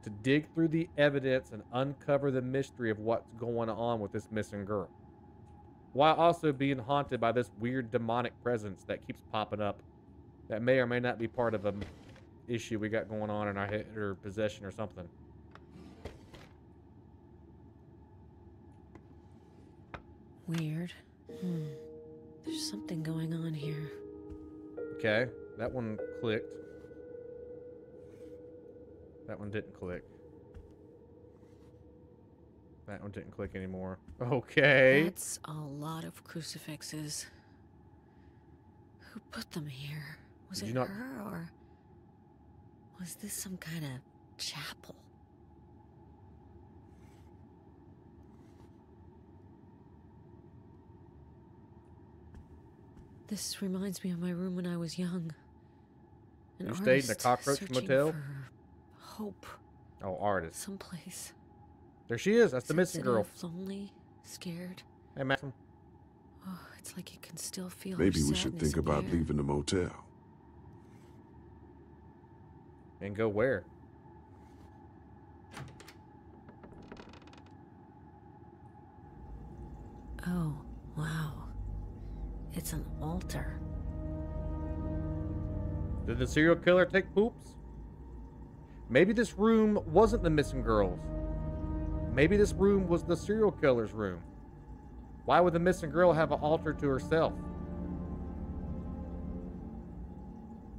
to dig through the evidence and uncover the mystery of what's going on with this missing girl. While also being haunted by this weird demonic presence that keeps popping up that may or may not be part of an issue we got going on in our head or possession or something. Weird. Hmm. There's something going on here. Okay, that one clicked. That one didn't click. That one didn't click anymore. Okay. That's a lot of crucifixes. Who put them here? Was Did it not- her or was this some kind of chapel? This reminds me of my room when I was young. An You stayed in a artist cockroach searching motel? for hope Oh, artist. someplace. There she is. That's the missing girl. Sensitive, Lonely, scared. Hey, Maxim. Oh, it's like you can still feel. Maybe we should think about air. leaving the motel. And go where? Oh, wow. It's an altar. Did the serial killer take poops? Maybe this room wasn't the missing girl's. Maybe this room was the serial killer's room. Why would the missing girl have an altar to herself?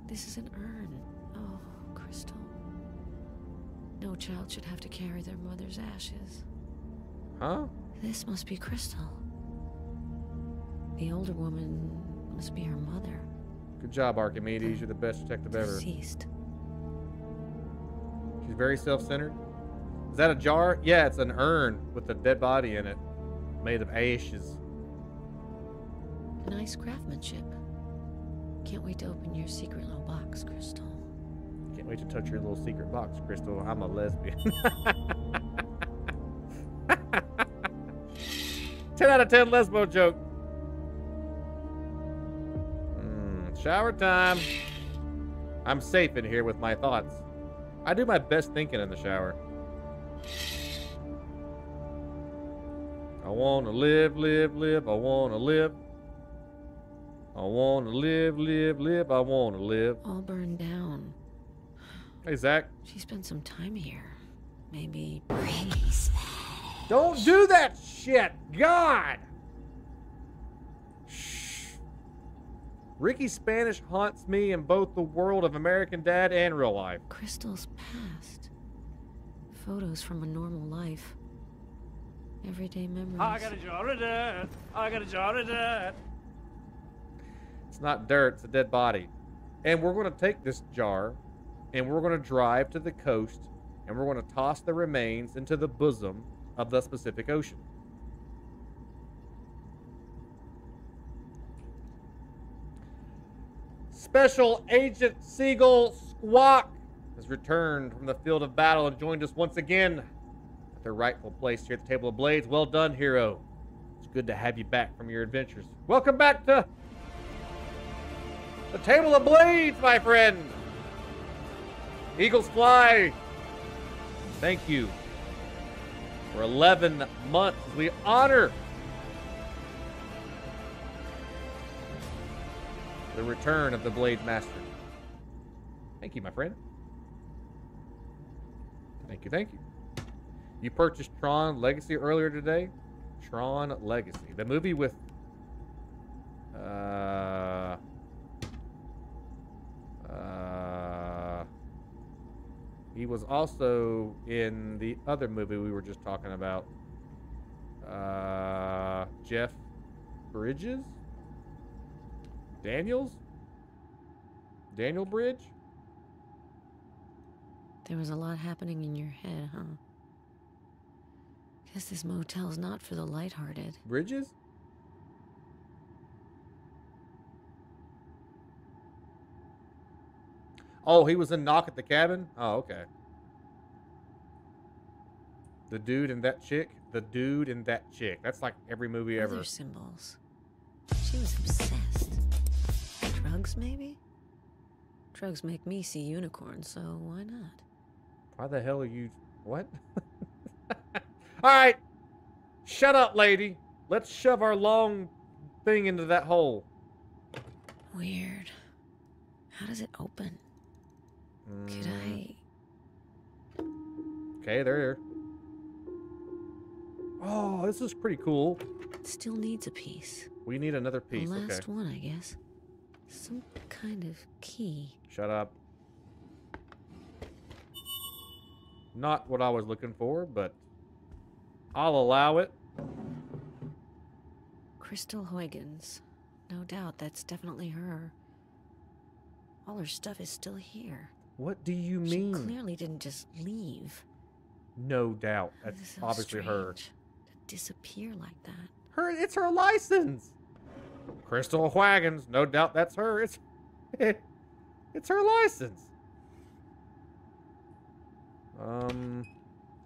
This is an urn. No child should have to carry their mother's ashes. Huh? This must be Crystal. The older woman must be her mother. Good job, Archimedes. You're the best detective ever. Deceased. She's very self-centered. Is that a jar? Yeah, it's an urn with a dead body in it, made of ashes. Nice craftsmanship. Can't wait to open your secret little box, Crystal. Wait to touch your little secret box, Crystal. I'm a lesbian. 10 out of 10 lesbo joke. Mm, shower time. I'm safe in here with my thoughts. I do my best thinking in the shower. I want to live, live, live. I want to live. I want to live, live, live. I want to live. All burned down. Hey, Zach. She spent some time here. Maybe. Brady's back. Don't do that shit! God! Shh. Ricky Spanish haunts me in both the world of American Dad and real life. Crystal's past. Photos from a normal life. Everyday memories. I got a jar of dirt. I got a jar of dirt. It's not dirt, it's a dead body. And we're going to take this jar and we're going to drive to the coast and we're going to toss the remains into the bosom of the Pacific Ocean. Special Agent Siegel Squawk has returned from the field of battle and joined us once again at their rightful place here at the Table of Blades. Well done, hero. It's good to have you back from your adventures. Welcome back to the Table of Blades, my friend. Eagles fly. Thank you for 11 months we honor the return of the Blade Master. Thank you, my friend. Thank you, thank you. You purchased Tron Legacy earlier today. Tron Legacy, the movie with uh uh he was also in the other movie we were just talking about. Uh Jeff Bridges? Daniels? Daniel Bridge? There was a lot happening in your head, huh? Guess this motel's not for the lighthearted. Bridges? Oh, he was in Knock at the Cabin? Oh, okay. The dude and that chick? The dude and that chick. That's like every movie ever. Other symbols. She was obsessed. Drugs, maybe? Drugs make me see unicorns, so why not? Why the hell are you. What? All right. Shut up, lady. Let's shove our long thing into that hole. Weird. How does it open? Could Mm, I. Okay, they're here. Oh, this is pretty cool. Still needs a piece. We need another piece. The last okay. one, I guess. Some kind of key. Shut up. Not what I was looking for, but I'll allow it. Crystal Huygens. No doubt, that's definitely her. All her stuff is still here. What do you She mean? clearly didn't just leave. No doubt. That's so obviously her. To disappear like that. Her it's her license. Crystal Wagons, no doubt that's her. It's it's her license. Um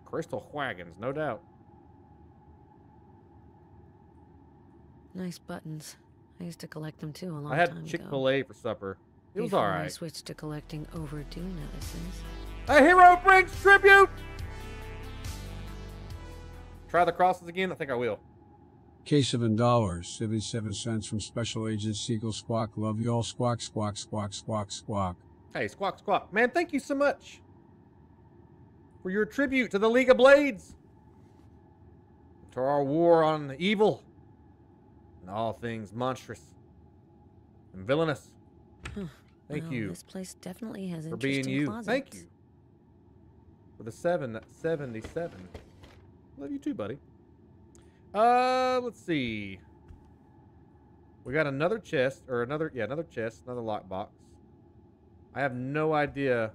Crystal Wagons, no doubt. Nice buttons. I used to collect them too a long time ago. I had. Chick-fil-A for supper. It was Before I switched to collecting overdue notices. A hero brings tribute. Try the crosses again. I think I will. Case of dollars, 77 cents from Special Agent Siegel Squawk. Love you all. Squawk, squawk, squawk, squawk, squawk. Hey, squawk, squawk. Man, thank you so much for your tribute to the League of Blades, to our war on evil and all things monstrous and villainous. Thank you This place definitely has for being you. closets. Thank you for the seven seventy-seven. Love you too, buddy. Uh, let's see. We got another chest, or another, yeah, another chest, another lockbox. I have no idea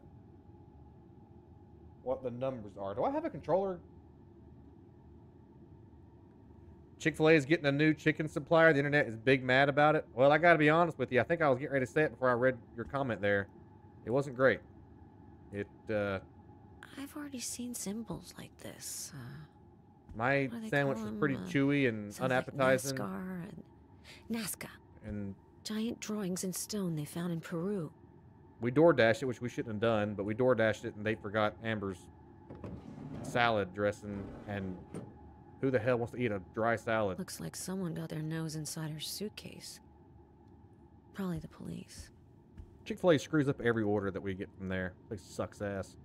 what the numbers are. Do I have a controller? Chick fil A is getting a new chicken supplier. The internet is big mad about it. Well, I got to be honest with you. I think I was getting ready to say it before I read your comment there. It wasn't great. It, uh, I've already seen symbols like this. Uh, my What do they sandwich was pretty Uh, chewy and sounds like unappetizing. NASCAR and Nazca. and Giant drawings in stone they found in Peru. we door dashed it, which we shouldn't have done, but we door dashed it and they forgot Amber's salad dressing. And who the hell wants to eat a dry salad? Looks like someone got their nose inside her suitcase. Probably the police. Chick fil A screws up every order that we get from there. Place sucks ass.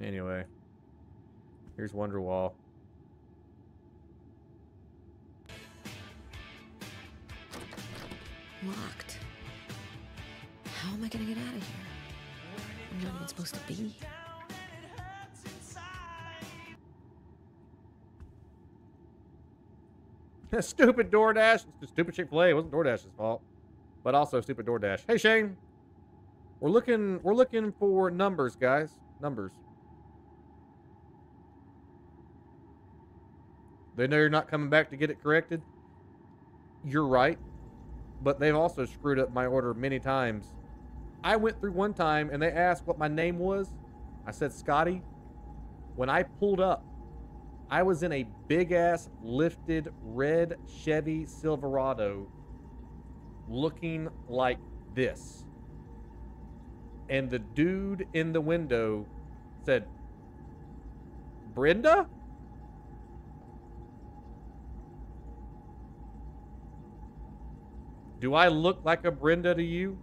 Anyway, here's Wonderwall. Locked. How am I gonna get out of here? I'm not even supposed to be. stupid DoorDash. Stupid Chick Fil A. It wasn't DoorDash's fault, but also stupid DoorDash. Hey Shane, we're looking we're looking for numbers, guys. Numbers. They know you're not coming back to get it corrected. You're right, but they've also screwed up my order many times. I went through one time and they asked what my name was. I said Scotty. When I pulled up, I was in a big ass lifted red Chevy Silverado looking like this. And the dude in the window said, Brenda? Do I look like a Brenda to you?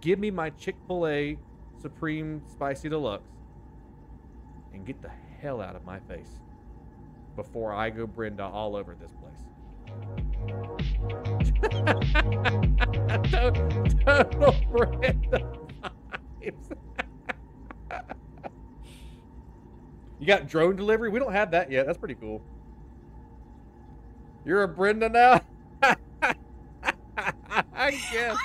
Give me my Chick fil A Supreme Spicy Deluxe and get the hell out of my face before I go Brenda all over this place. Total Brenda you got drone delivery? We don't have that yet. That's pretty cool. You're a Brenda now? I guess.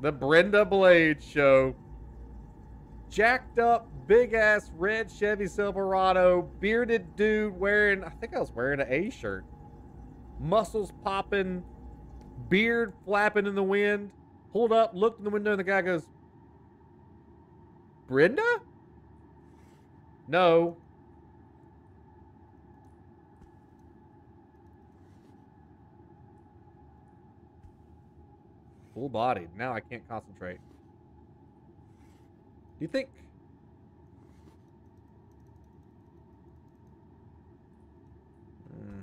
The Brenda Blade Show. Jacked up, big ass red Chevy Silverado, bearded dude wearing, I think I was wearing an A shirt. Muscles popping, beard flapping in the wind. Pulled up, looked in the window, and the guy goes, Brenda? No. Full bodied. Now I can't concentrate. Do you think... Hmm.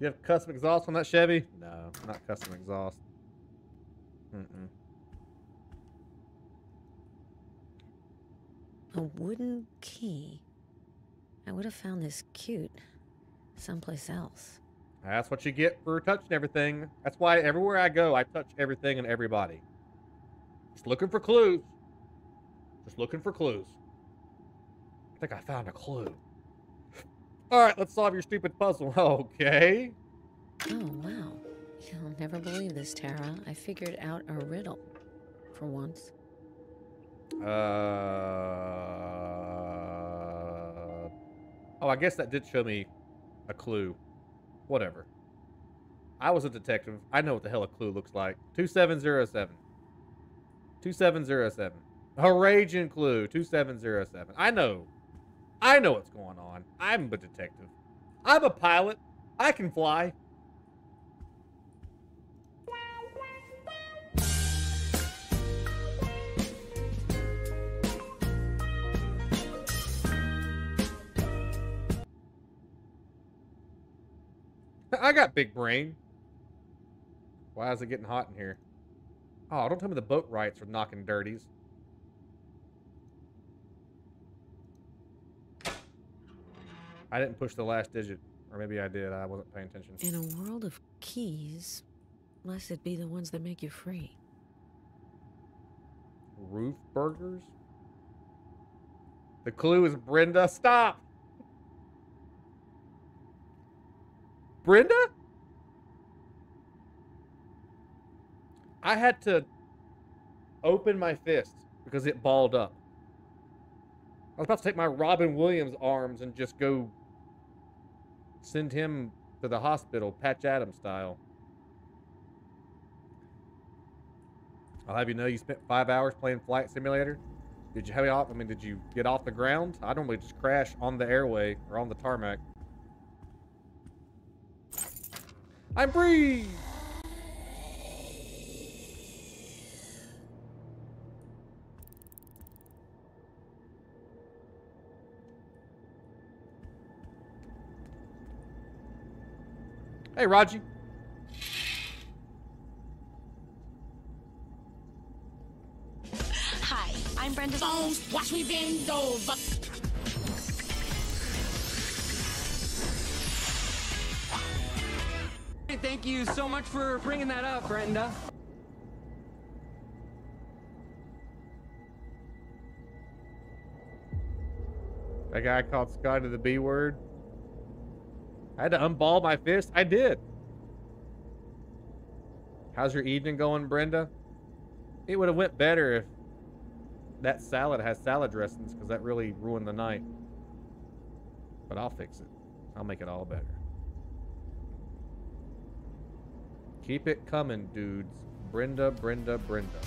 You have custom exhaust on that Chevy? No, not custom exhaust. Mm-mm. A wooden key. I would have found this cute someplace else. That's what you get for touching everything. That's why everywhere I go, I touch everything and everybody. Just looking for clues. Just looking for clues. I think I found a clue. All right, let's solve your stupid puzzle. Okay. Oh, wow. You'll never believe this, Tara. I figured out a riddle. For once. Uh. Oh, I guess that did show me a clue. Whatever. I was a detective. I know what the hell a clue looks like. 2707. 2707. A raging clue. 2707. I know. I know what's going on. I'm a detective. I'm a pilot. I can fly. I got big brain. Why is it getting hot in here? Oh, don't tell me the Boatwrights are knocking dirties. I didn't push the last digit. Or maybe I did. I wasn't paying attention. In a world of keys, blessed be the ones that make you free. Roof burgers? The clue is Brenda. Stop! Brenda? I had to open my fist because it balled up. I was about to take my Robin Williams arms and just go send him to the hospital, Patch Adams style. I'll have you know you spent five hours playing Flight Simulator. Did you have off? I mean, did you get off the ground? I normally just crash on the airway or on the tarmac. I'm free! Hey, Raji. Hi, I'm Brenda. Bones, watch me bend over. Thank you so much for bringing that up, Brenda. That guy called Scotty the B word. I had to unball my fist. I did. How's your evening going, Brenda? It would have went better if that salad has salad dressings because that really ruined the night. But I'll fix it. I'll make it all better. Keep it coming, dudes. Brenda, Brenda, Brenda.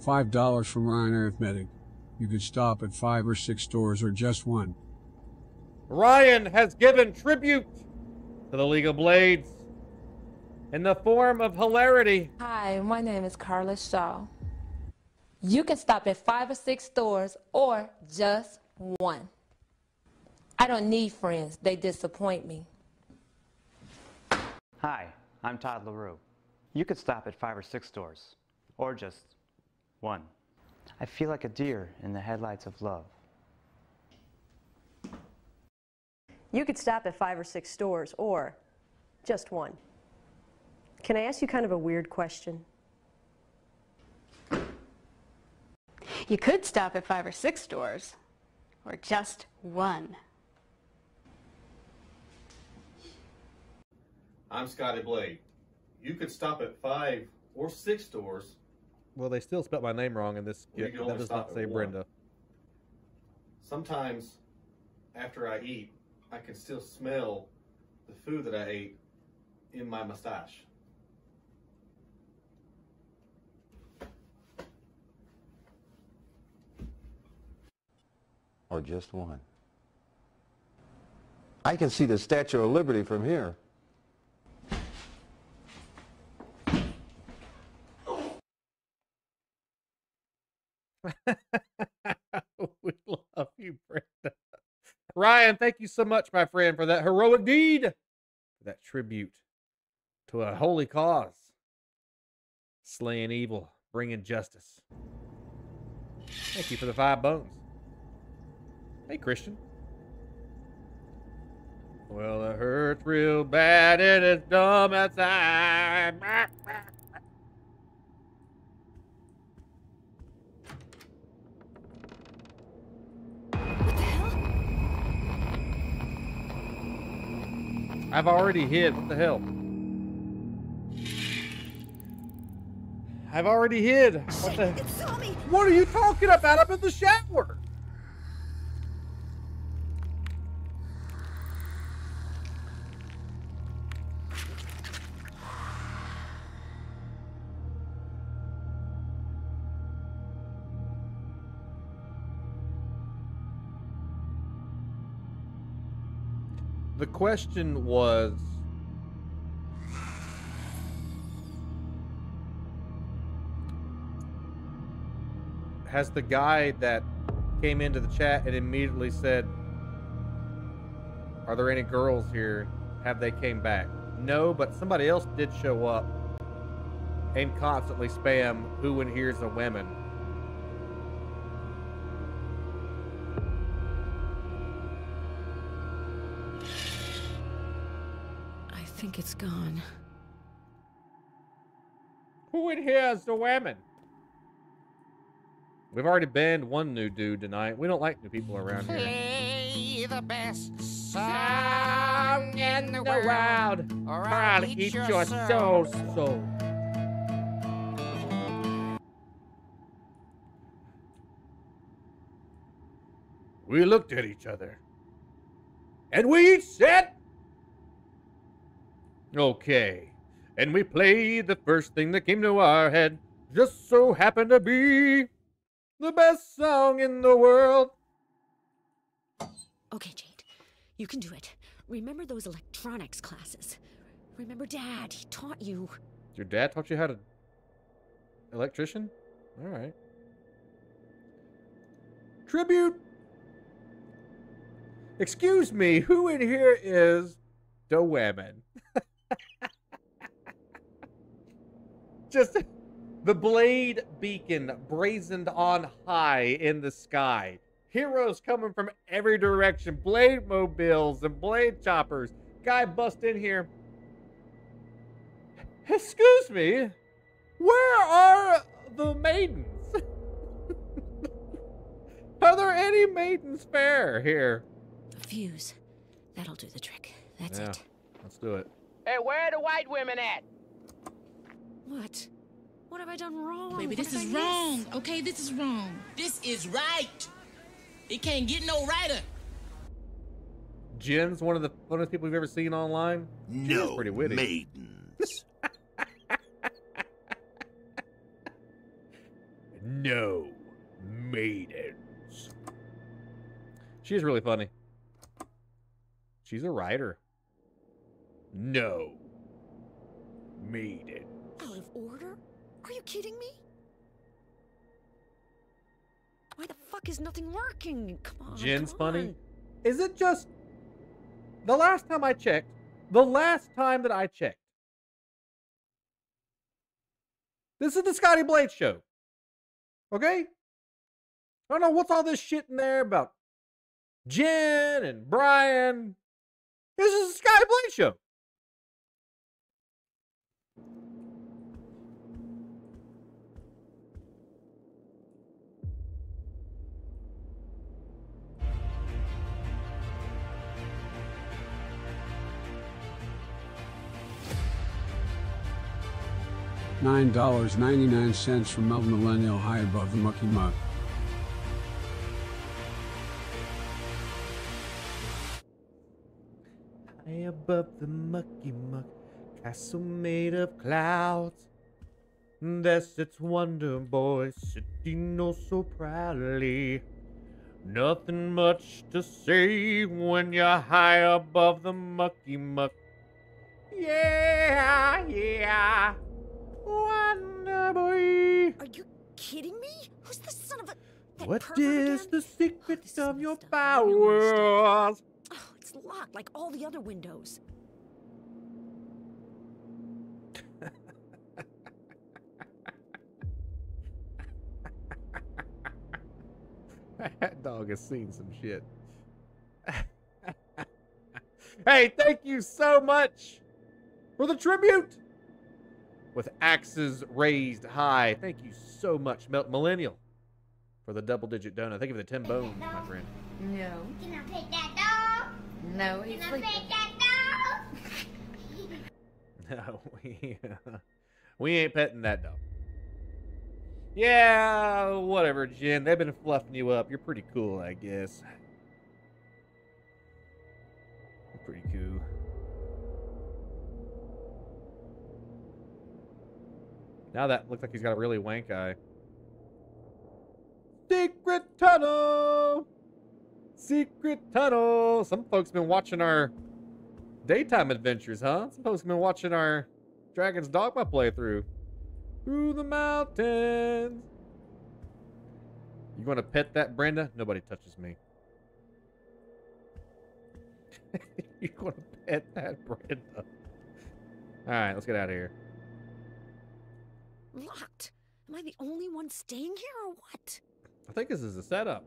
Five dollars from Ryan Arithmetic. You could stop at five or six stores or just one. Ryan has given tribute to the League of Blades in the form of hilarity. Hi, my name is Carla Shaw. You can stop at five or six stores or just one. I don't need friends, they disappoint me. Hi, I'm Todd LaRue. You could stop at five or six stores, or just one. I feel like a deer in the headlights of love. You could stop at five or six stores, or just one. Can I ask you kind of a weird question? You could stop at five or six stores, or just one. I'm Scotty Blade. You could stop at five or six stores. Well, they still spelled my name wrong in this. Well, you skit. can that does stop not at say one. Brenda. Sometimes, after I eat, I can still smell the food that I ate in my mustache. Or just one. I can see the Statue of Liberty from here. we love you, Brenda. Ryan, thank you so much, my friend, for that heroic deed, for that tribute to a holy cause, slaying evil, bringing justice. Thank you for the five bones. Hey, Christian. Well, it hurts real bad and it's dumb outside. I've already hid. What the hell? I've already hid. What the? What are you talking about? I'm in the shower. Question was Has the guy that came into the chat and immediately said, Are there any girls here? Have they came back? No, but somebody else did show up and constantly spam who in here's a women. Think it's gone. Who in here is the women? We've already banned one new dude tonight. We don't like new people around here. Play the best song in the world, or I'll eat your soul, soul. We looked at each other. And we each said, Okay. And we played the first thing that came to our head. Just so happened to be the best song in the world. Okay, Jade, you can do it. Remember those electronics classes. Remember Dad, he taught you. Your dad taught you how to. Electrician? Alright. Tribute! Excuse me, who in here is the women? Just the blade beacon brazened on high in the sky. Heroes coming from every direction. Blade mobiles and blade choppers. Guy bust in here. Excuse me. Where are the maidens? are there any maidens fair here? A fuse. That'll do the trick. That's yeah, it. let's do it. Hey, where are the white women at? What? What have I done wrong? Baby, What this is I wrong. miss? Okay, this is wrong. This is right. It can't get no righter. Jen's one of the funniest people we've ever seen online. She is No pretty witty. maidens. No maidens. She's really funny. She's a writer. No maiden. Out of order? Are you kidding me? Why the fuck is nothing working? Come on. Jen's come funny. on. Is it just the last time I checked? The last time that I checked. This is the Scotty Blade show. Okay? I don't know what's all this shit in there about Jen and Brian. This is the Scotty Blade show. Nine dollars ninety nine cents from Melvin Millennial high above the mucky muck. High above the mucky muck, castle made of clouds. There sits Wonder Boy, sitting oh so proudly. Nothing much to say when you're high above the mucky muck. Yeah, yeah. Wonder Boy. Are you kidding me? Who's the son of a. What is again? the secret of your powers? Oh, it's locked like all the other windows. That dog has seen some shit. hey, thank you so much for the tribute. With axes raised high. Thank you so much, Mel- Millennial, for the double digit donut. Thank you for the 10 bones, my friend. No. Can I pet that dog? No, he's Can I sleeping. pet that dog? No, we, we ain't petting that dog. Yeah, whatever, Jen. They've been fluffing you up. You're pretty cool, I guess. You're pretty cool. Now that looks like he's got a really wank eye. Secret tunnel! Secret tunnel! Some folks been watching our daytime adventures, huh? Some folks been watching our Dragon's Dogma playthrough. Through the mountains. You gonna pet that, Brenda? Nobody touches me. you gonna pet that, Brenda? Alright, let's get out of here. Locked. Am I the only one staying here or what? I think this is a setup.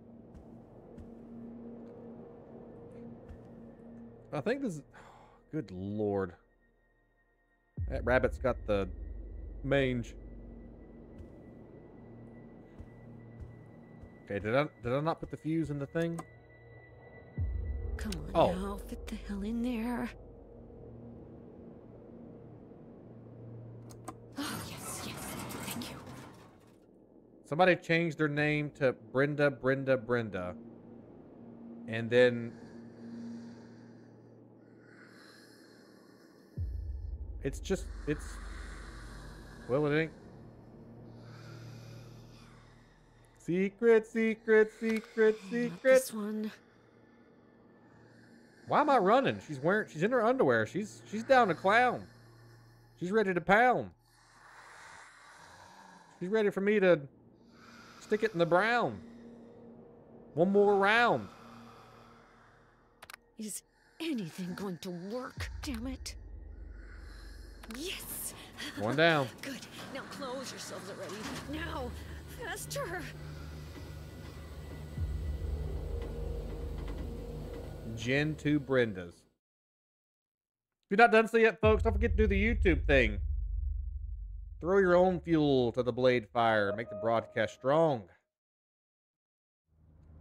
I think this is. Good lord. That rabbit's got the mange. Okay, did I did I not put the fuse in the thing? Come on Oh. now, fit the hell in there. Somebody changed their name to Brenda, Brenda, Brenda. And then it's just it's well it ain't Secret, secret, secret, secret. This one. Why am I running? She's wearing she's in her underwear. She's she's down to clown. She's ready to pound. She's ready for me to stick it in the brown. One more round. Is anything going to work? Damn it. Yes. One down. Good. Now close yourselves already. Now, faster. Gen 2 Brenda's. If you're not done so yet, folks, don't forget to do the YouTube thing. Throw your own fuel to the blade fire. Make the broadcast strong.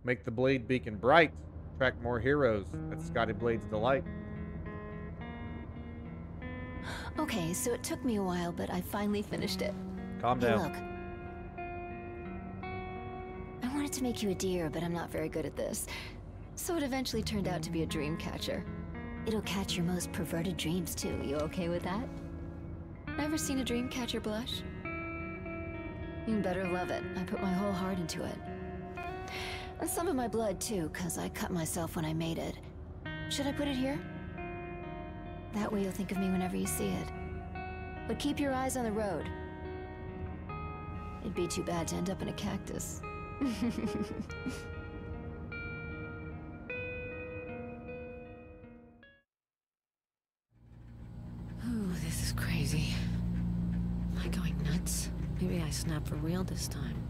Make the blade beacon bright. Attract more heroes. That's Scotty Blade's delight. Okay, so it took me a while, but I finally finished it. Calm Hey, down. look. I wanted to make you a deer, but I'm not very good at this. So it eventually turned out to be a dream catcher. It'll catch your most perverted dreams, too. You okay with that? Ever seen a dream catcher blush? You better love it. I put my whole heart into it. And some of my blood, too, because I cut myself when I made it. Should I put it here? That way you'll think of me whenever you see it. But keep your eyes on the road. It'd be too bad to end up in a cactus. Ooh, this is crazy. I going nuts? Maybe I snap for real this time.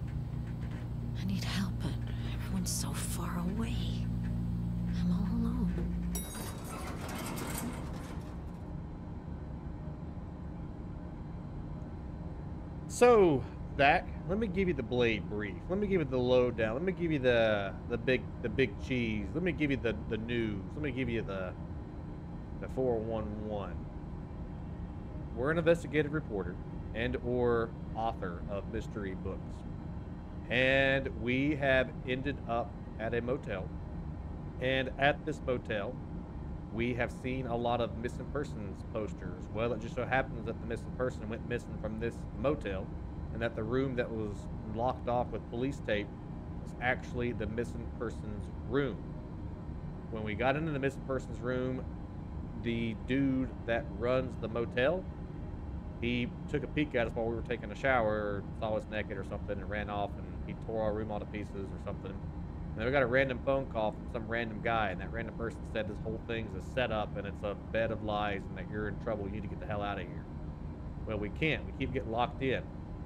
I need help, but everyone's so far away. I'm all alone. So, Zach, let me give you the blade brief. Let me give you the lowdown. Let me give you the the big the big cheese. Let me give you the the news. Let me give you the the 411. We're an investigative reporter and or author of mystery books. And we have ended up at a motel. And at this motel, we have seen a lot of missing persons posters. Well, it just so happens that the missing person went missing from this motel, and that the room that was locked off with police tape was actually the missing person's room. When we got into the missing person's room, the dude that runs the motel, he took a peek at us while we were taking a shower, saw us naked or something, and ran off, and he tore our room all to pieces or something. And then we got a random phone call from some random guy, and that random person said this whole thing's a setup and it's a bed of lies and that you're in trouble. You need to get the hell out of here. Well, we can't. We keep getting locked in.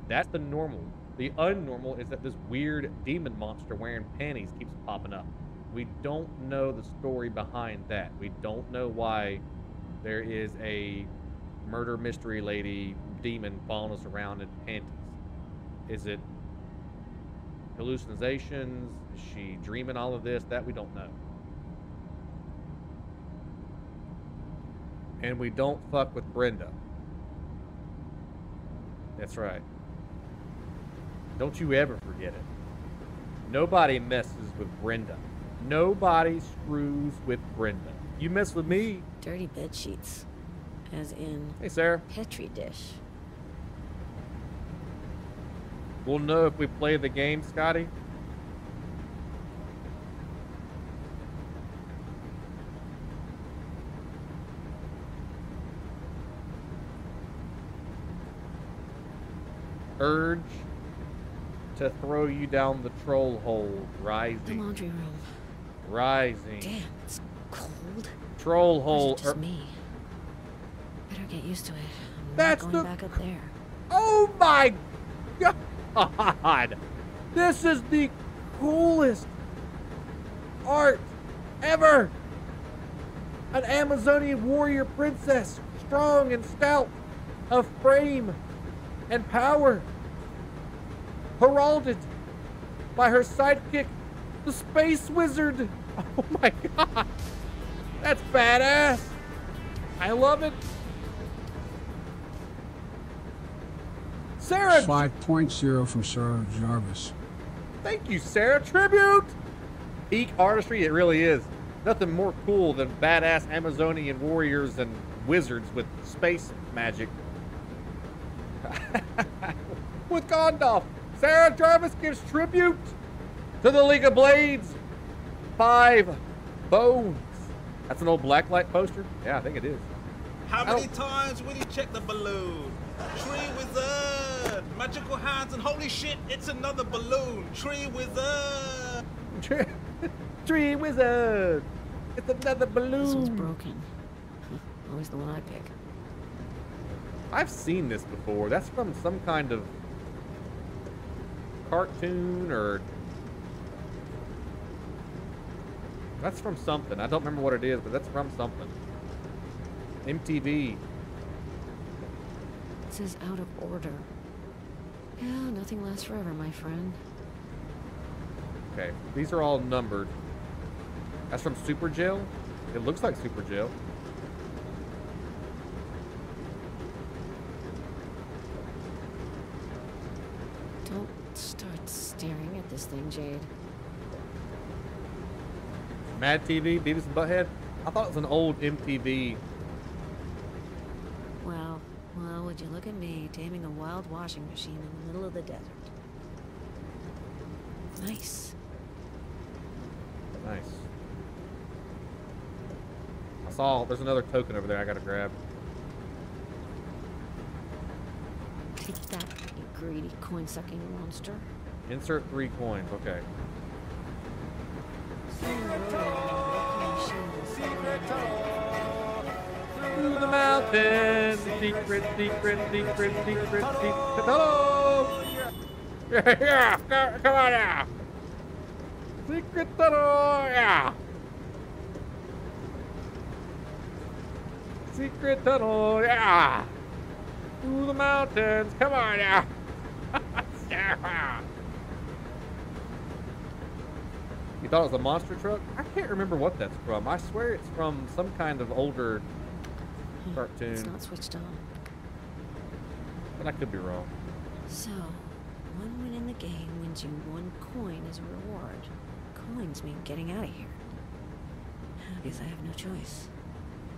That's the normal. The unnormal is that this weird demon monster wearing panties keeps popping up. We don't know the story behind that. We don't know why there is a murder mystery lady demon following us around in panties. Is it hallucinations? Is she dreaming all of this? That we don't know. And we don't fuck with Brenda. That's right. Don't you ever forget it. Nobody messes with Brenda. Nobody screws with Brenda. You mess with me. Dirty bed sheets. As in. Hey, Sarah. Petri dish. We'll know if we play the game, Scotty. Urge to throw you down the troll hole, rising. The rising, laundry room. rising. Damn, it's cold. Troll Or hole. it just er- me? Get used to it. I'm That's going the- back up there. Oh my god! This is the coolest art ever! An Amazonian warrior princess, strong and stout, of frame and power, heralded by her sidekick, the space wizard. Oh my god! That's badass! I love it! Sarah 5.0 from Sarah Jarvis. Thank you, Sarah. Tribute! Peak artistry, it really is. Nothing more cool than badass Amazonian warriors and wizards with space magic. with Gandalf, Sarah Jarvis gives tribute to the League of Blades. Five bones. That's an old blacklight poster? Yeah, I think it is. How many times will you check the balloon? Tree wizard! Magical hands and holy shit, it's another balloon! Tree wizard! Tree wizard! It's another balloon! This one's broken. Always the one I pick. I've seen this before. That's from some kind of cartoon or that's from something. I don't remember what it is, but that's from something. MTV. Says out of order. Yeah, nothing lasts forever, my friend. Okay, these are all numbered. That's from Superjail. It looks like Superjail. Don't start staring at this thing, Jade. Mad TV, Beavis and Butthead. I thought it was an old MTV. Well, would you look at me taming a wild washing machine in the middle of the desert? Nice. Nice. I saw there's another token over there I gotta grab. Take that, you greedy coin-sucking monster. Insert three coins. Okay. Through the mountains, secret, secret, secret, secret, secret. Hello! Yeah, come on now. Secret tunnel, yeah. Secret tunnel, yeah. Through the mountains, come on now. You thought it was a monster truck? I can't remember what that's from. I swear it's from some kind of older It's not switched on. but I could be wrong. So, one win in the game wins you one coin as a reward. Coins mean getting out of here. I guess I have no choice.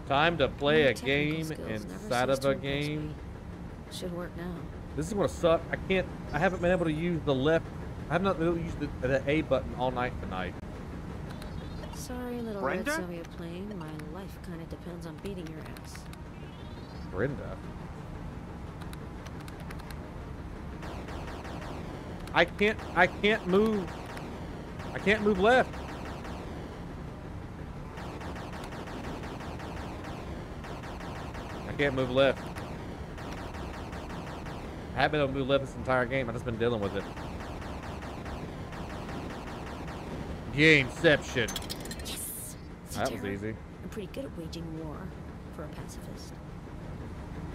Time to play My a game skills never inside of a game. me. Should work now. This is gonna suck. I can't. I haven't been able to use the left. I have not been able to use the, the A button all night tonight. Sorry, little Brenda? red Soviet plane. My life kind of depends on beating your ass. Brenda. I can't. I can't move. I can't move left. I can't move left. I haven't been able to move left this entire game. I've just been dealing with it. Gameception. Yes! That was easy. I'm pretty good at waging war for a pacifist.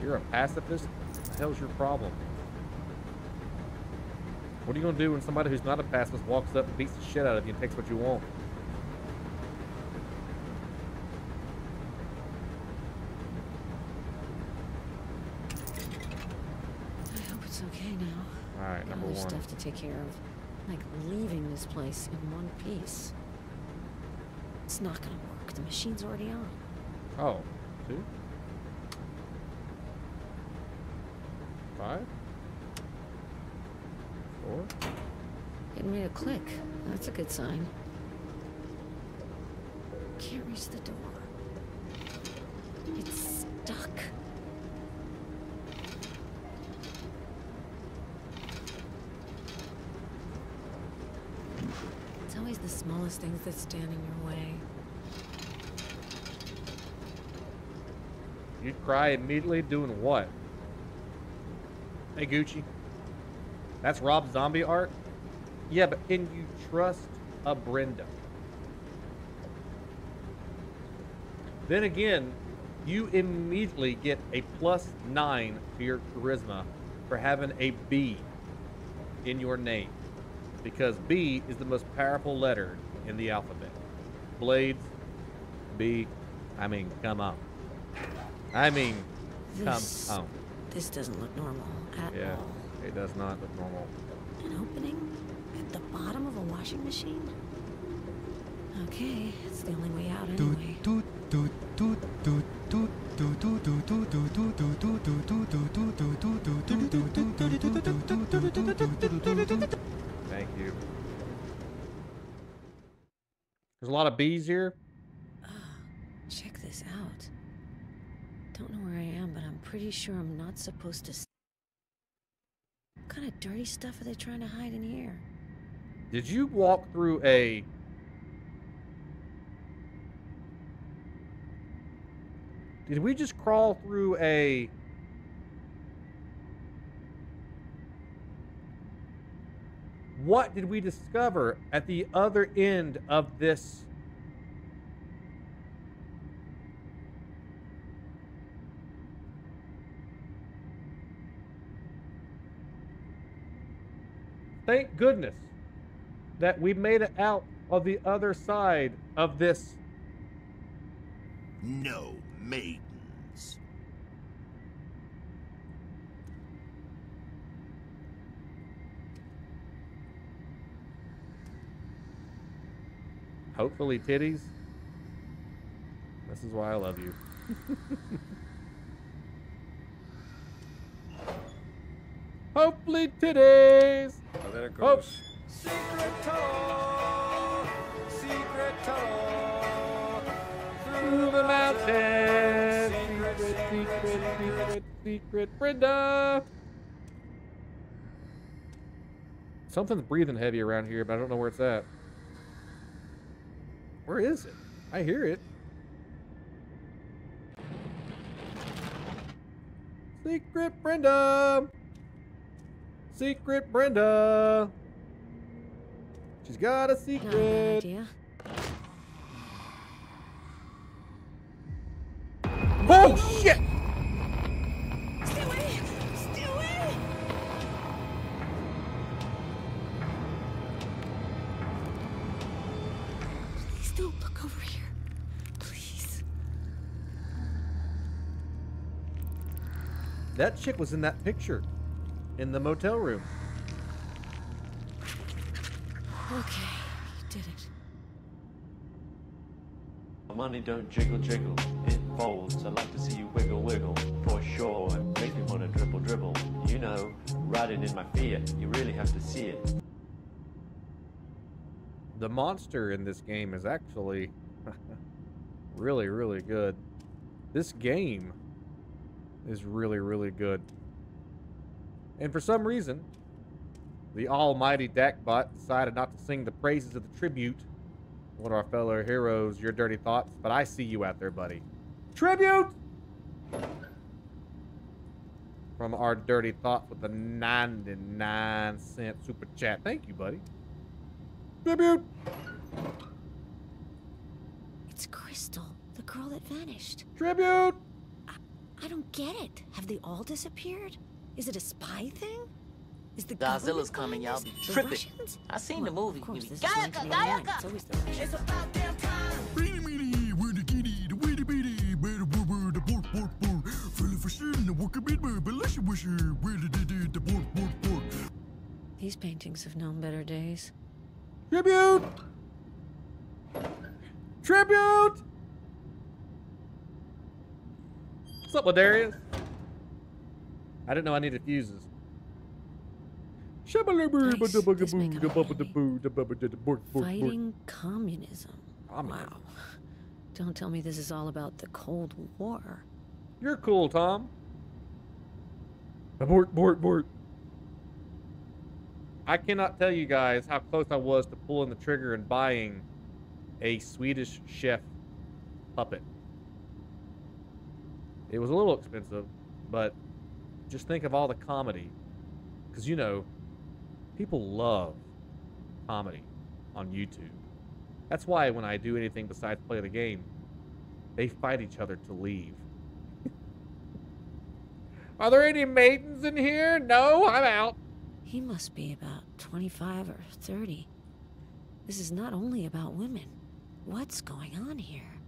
You're a pacifist? What the hell's your problem? What are you gonna do when somebody who's not a pacifist walks up and beats the shit out of you and takes what you want? I hope it's okay now. Alright, Got number other one. stuff to take care of. Like leaving this place in one piece. It's not gonna work. The machine's already on. Oh, two? Five? Four? It made a click. That's a good sign. Can't reach the door. It's stuck. It's always the smallest things that stand in your way. You'd cry immediately doing what? Hey Gucci. That's Rob Zombie art? Yeah, but can you trust a Brenda? Then again, you immediately get a plus nine to your charisma for having a B in your name. Because B is the most powerful letter in the alphabet. Blades, B, I mean, come on. I mean, This, come on. this doesn't look normal at Yeah, all. it does not look normal. An opening at the bottom of a washing machine? Okay, it's the only way out anyway. Thank you. There's a lot of bees here. Check this out. Don't know where I am, but I'm pretty sure I'm not supposed to of dirty stuff are they trying to hide in here? Did you walk through a... Did we just crawl through a... What did we discover at the other end of this Thank goodness that we made it out of the other side of this. No maidens. Hopefully, titties. This is why I love you. Hopefully, titties. Oh, there it Hope. goes. Secret tunnel, secret tunnel Through the mountains. Secret, secret, secret, secret, Brenda. Something's breathing heavy around here, but I don't know where it's at. Where is it? I hear it. Secret Brenda. Secret Brenda. She's got a Not a bad secret. idea. Oh shit! Stay away! Please don't look over here. Please. That chick was in that picture in the motel room. Okay, you did it. Money don't jiggle jiggle, it folds. I like to see you wiggle wiggle, for sure. It makes me wanna dribble dribble. You know, riding in my Fiat, you really have to see it. The monster in this game is actually really, really good. This game is really, really good. And for some reason, the almighty Dakbot decided not to sing the praises of the tribute. One of our fellow heroes, your dirty thoughts, but I see you out there, buddy. Tribute! From our dirty thoughts with the 99 cent super chat. Thank you, buddy. Tribute! It's Crystal, the girl that vanished. Tribute! I don't get it. Have they all disappeared? Is it a spy thing? Is the Godzilla's government coming, y'all be The tripping. I seen the Well, movie. Of course, You this be- is Gayaka, 1989. Gayaka. It's always the Russians. It's about damn time. These paintings have known better days. Tribute! Tribute! What's up, Ladarius? I didn't know I needed fuses. Fighting communism. Wow. Don't tell me this is all about the Cold War. You're cool, Tom. Abort, abort, abort. I cannot tell you guys how close I was to pulling the trigger and buying a Swedish chef puppet. It was a little expensive, but just think of all the comedy. Because, you know, people love comedy on YouTube. That's why when I do anything besides play the game, they fight each other to leave. Are there any maidens in here? No, I'm out. He must be about 25 or 30. This is not only about women. What's going on here?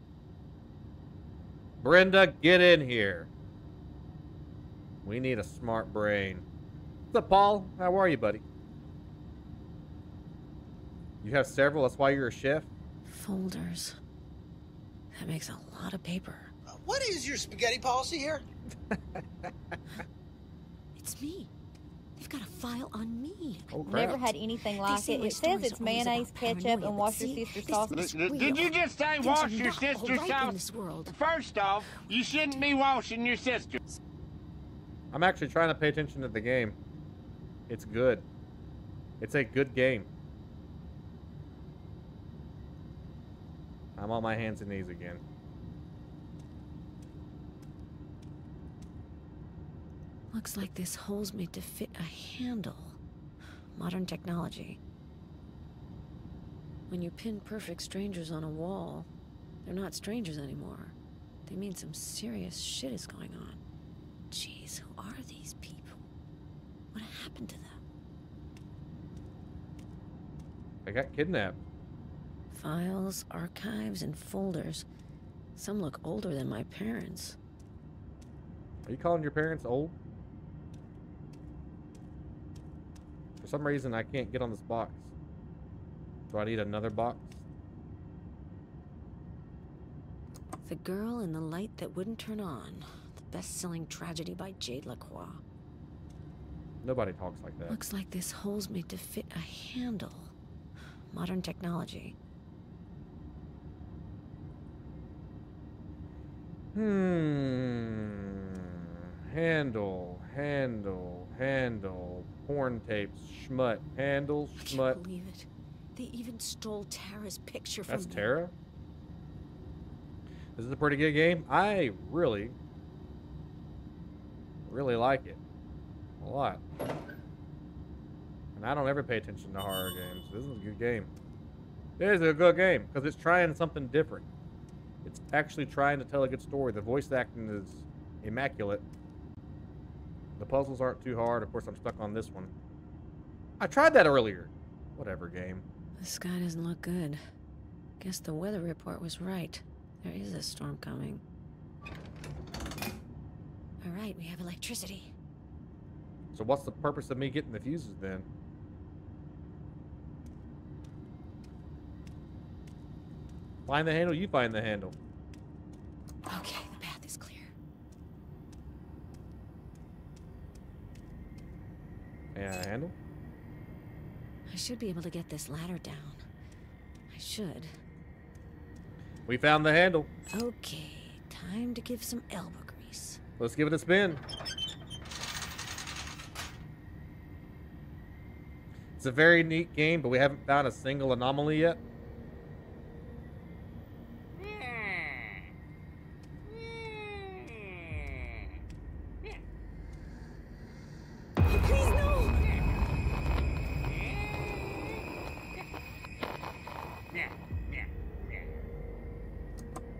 Brenda, get in here. We need a smart brain. What's up, Paul? How are you, buddy? You have several, that's why you're a chef? Folders. That makes a lot of paper. Uh, what is your spaghetti policy here? It's me. They've got a file on me. Oh, Never had anything like say it. It says it's mayonnaise, ketchup, and wash your sister's this sausage. is Did you just say Things wash your sister's all right in house? this world. First off, you shouldn't be washing your sister. I'm actually trying to pay attention to the game. It's good. It's a good game. I'm on my hands and knees again. Looks like this hole's made to fit a handle. Modern technology. When you pin perfect strangers on a wall, they're not strangers anymore. They mean some serious shit is going on. Jeez, who are these people? What happened to them? I got kidnapped. Files, archives, and folders. Some look older than my parents. Are you calling your parents old? For some reason, I can't get on this box. Do I need another box? The Girl in the Light That Wouldn't Turn On. The best-selling tragedy by Jade Lacroix. Nobody talks like that. Looks like this hole's made to fit a handle. Modern technology. Hmm. Handle, handle, handle. Porn tapes, schmut. Handle, I can't believe it. They even stole Tara's picture from That's. Tara? This is a pretty good game. I really, really like it. A lot. And I don't ever pay attention to horror games. This is a good game. It is a good game because it's trying something different. It's actually trying to tell a good story. The voice acting is immaculate. The puzzles aren't too hard. Of course, I'm stuck on this one. I tried that earlier. Whatever game. The sky doesn't look good. Guess the weather report was right. There is a storm coming. All right, we have electricity. So what's the purpose of me getting the fuses then? Find the handle, you find the handle. Okay, the path is clear. Yeah, handle? I should be able to get this ladder down. I should. We found the handle. Okay, time to give some elbow grease. Let's give it a spin. It's a very neat game, but we haven't found a single anomaly yet.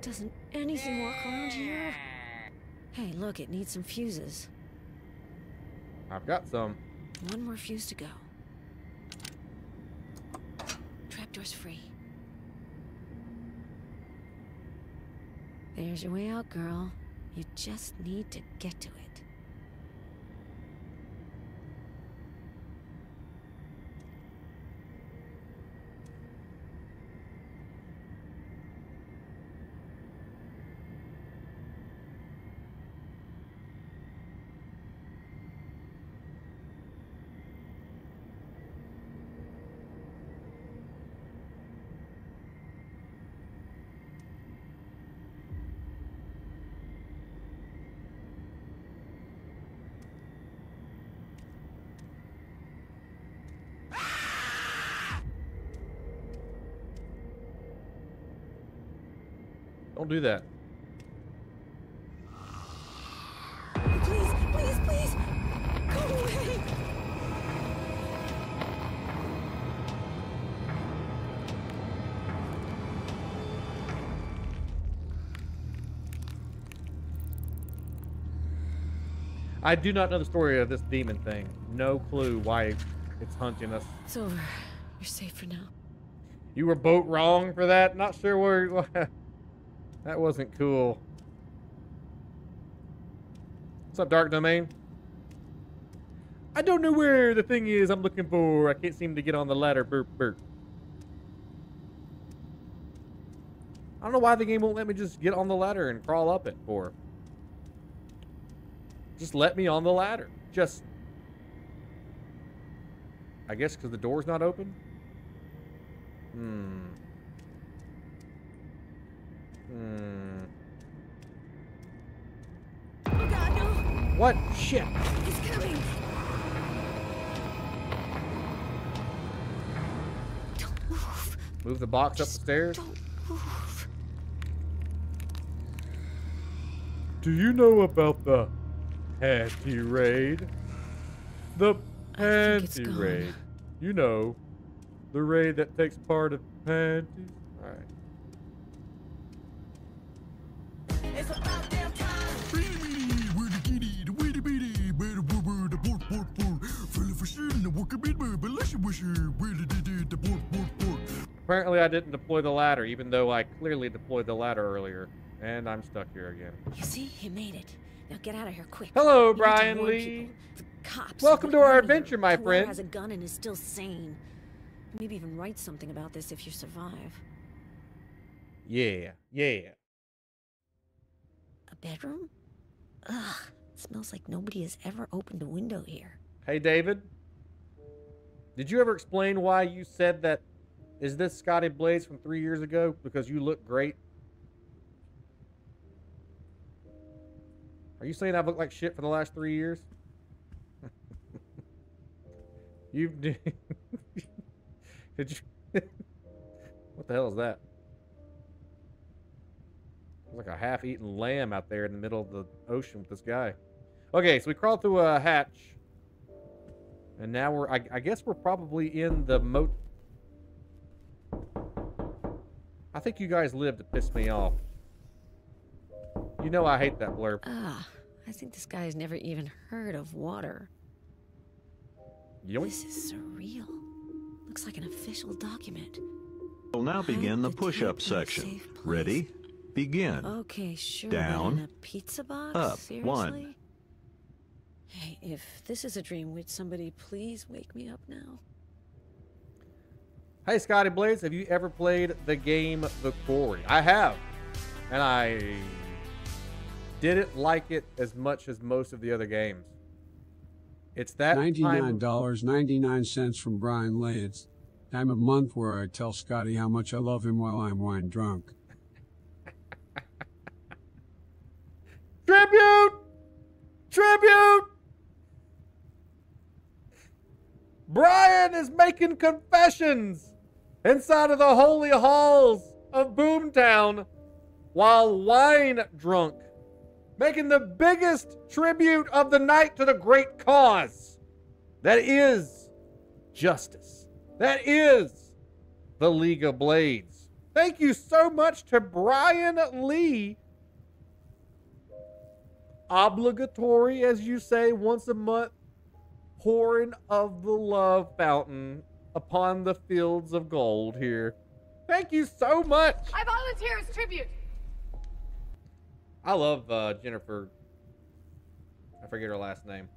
Doesn't anything work around here? Hey, look, it needs some fuses. I've got some. One more fuse to go. Free. There's your way out, girl. You just need to get to it. Don't do that. Please, please, please! Go away! I do not know the story of this demon thing. No clue why it's hunting us. It's over. You're safe for now. You were boat wrong for that? Not sure where. that wasn't cool. What's up, Dark Domain? I don't know where the thing is I'm looking for. I can't seem to get on the ladder. Burp, burp. I don't know why the game won't let me just get on the ladder and crawl up it for. Just let me on the ladder. Just. I guess because the door's not open? Hmm. Hmm. Oh god, no! What? Shit. He's coming! Don't move. Move the box up the stairs? Don't move. Do you know about the panty raid? The I panty raid. You know, the raid that takes part of panties. All right. Apparently, I didn't deploy the ladder, even though I clearly deployed the ladder earlier. And I'm stuck here again. You see, he made it. Now get out of here quick. Hello, You Brian Lee. people. The cops. Welcome to our adventure, my Whoever friend. has a gun and is still sane. Maybe even write something about this if you survive. Yeah, yeah. A bedroom? Ugh. Smells like nobody has ever opened a window here. Hey, David. Did you ever explain why you said that? Is this Scotty Blades from three years ago? Because you look great. Are you saying I've looked like shit for the last three years? you did. you? what the hell is that? Like a half-eaten lamb out there in the middle of the ocean with this guy. Okay, so we crawled through a hatch. And now we're, I, I guess we're probably in the moat. I think you guys live to piss me off. You know I hate that blurb. Ah, I think this guy has never even heard of water. Yoink. This is surreal. Looks like an official document. We'll now begin the push-up section. Ready? Begin. Okay, sure. Down. A pizza box? Up. Seriously? One. Hey, if this is a dream, would somebody please wake me up now? Hey, Scotty Blades, have you ever played the game The Quarry? I have. And I didn't like it as much as most of the other games. It's that $99.99 from Brian Lay. It's time of month where I tell Scotty how much I love him while I'm wine drunk. Tribute! Tribute! Brian is making confessions inside of the holy halls of Boomtown while wine drunk, making the biggest tribute of the night to the great cause that is justice. That is the League of Blades. Thank you so much to Brian Lee obligatory, as you say, once a month, pouring of the love fountain upon the fields of gold here. Thank you so much. I volunteer as tribute. I love uh, Jennifer. I forget her last name.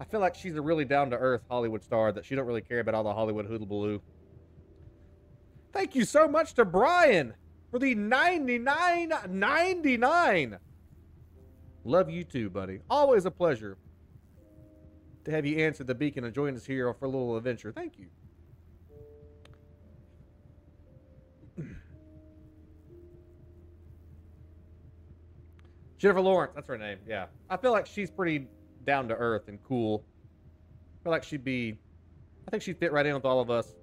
I feel like she's a really down to earth Hollywood star that she don't really care about all the Hollywood hoodoo Thank you so much to Brian for the 99.99. Love you too, buddy. Always a pleasure to have you answer the beacon and join us here for a little adventure. Thank you. Jennifer Lawrence, that's her name. Yeah. I feel like she's pretty down to earth and cool. I feel like she'd be I think she'd fit right in with all of us.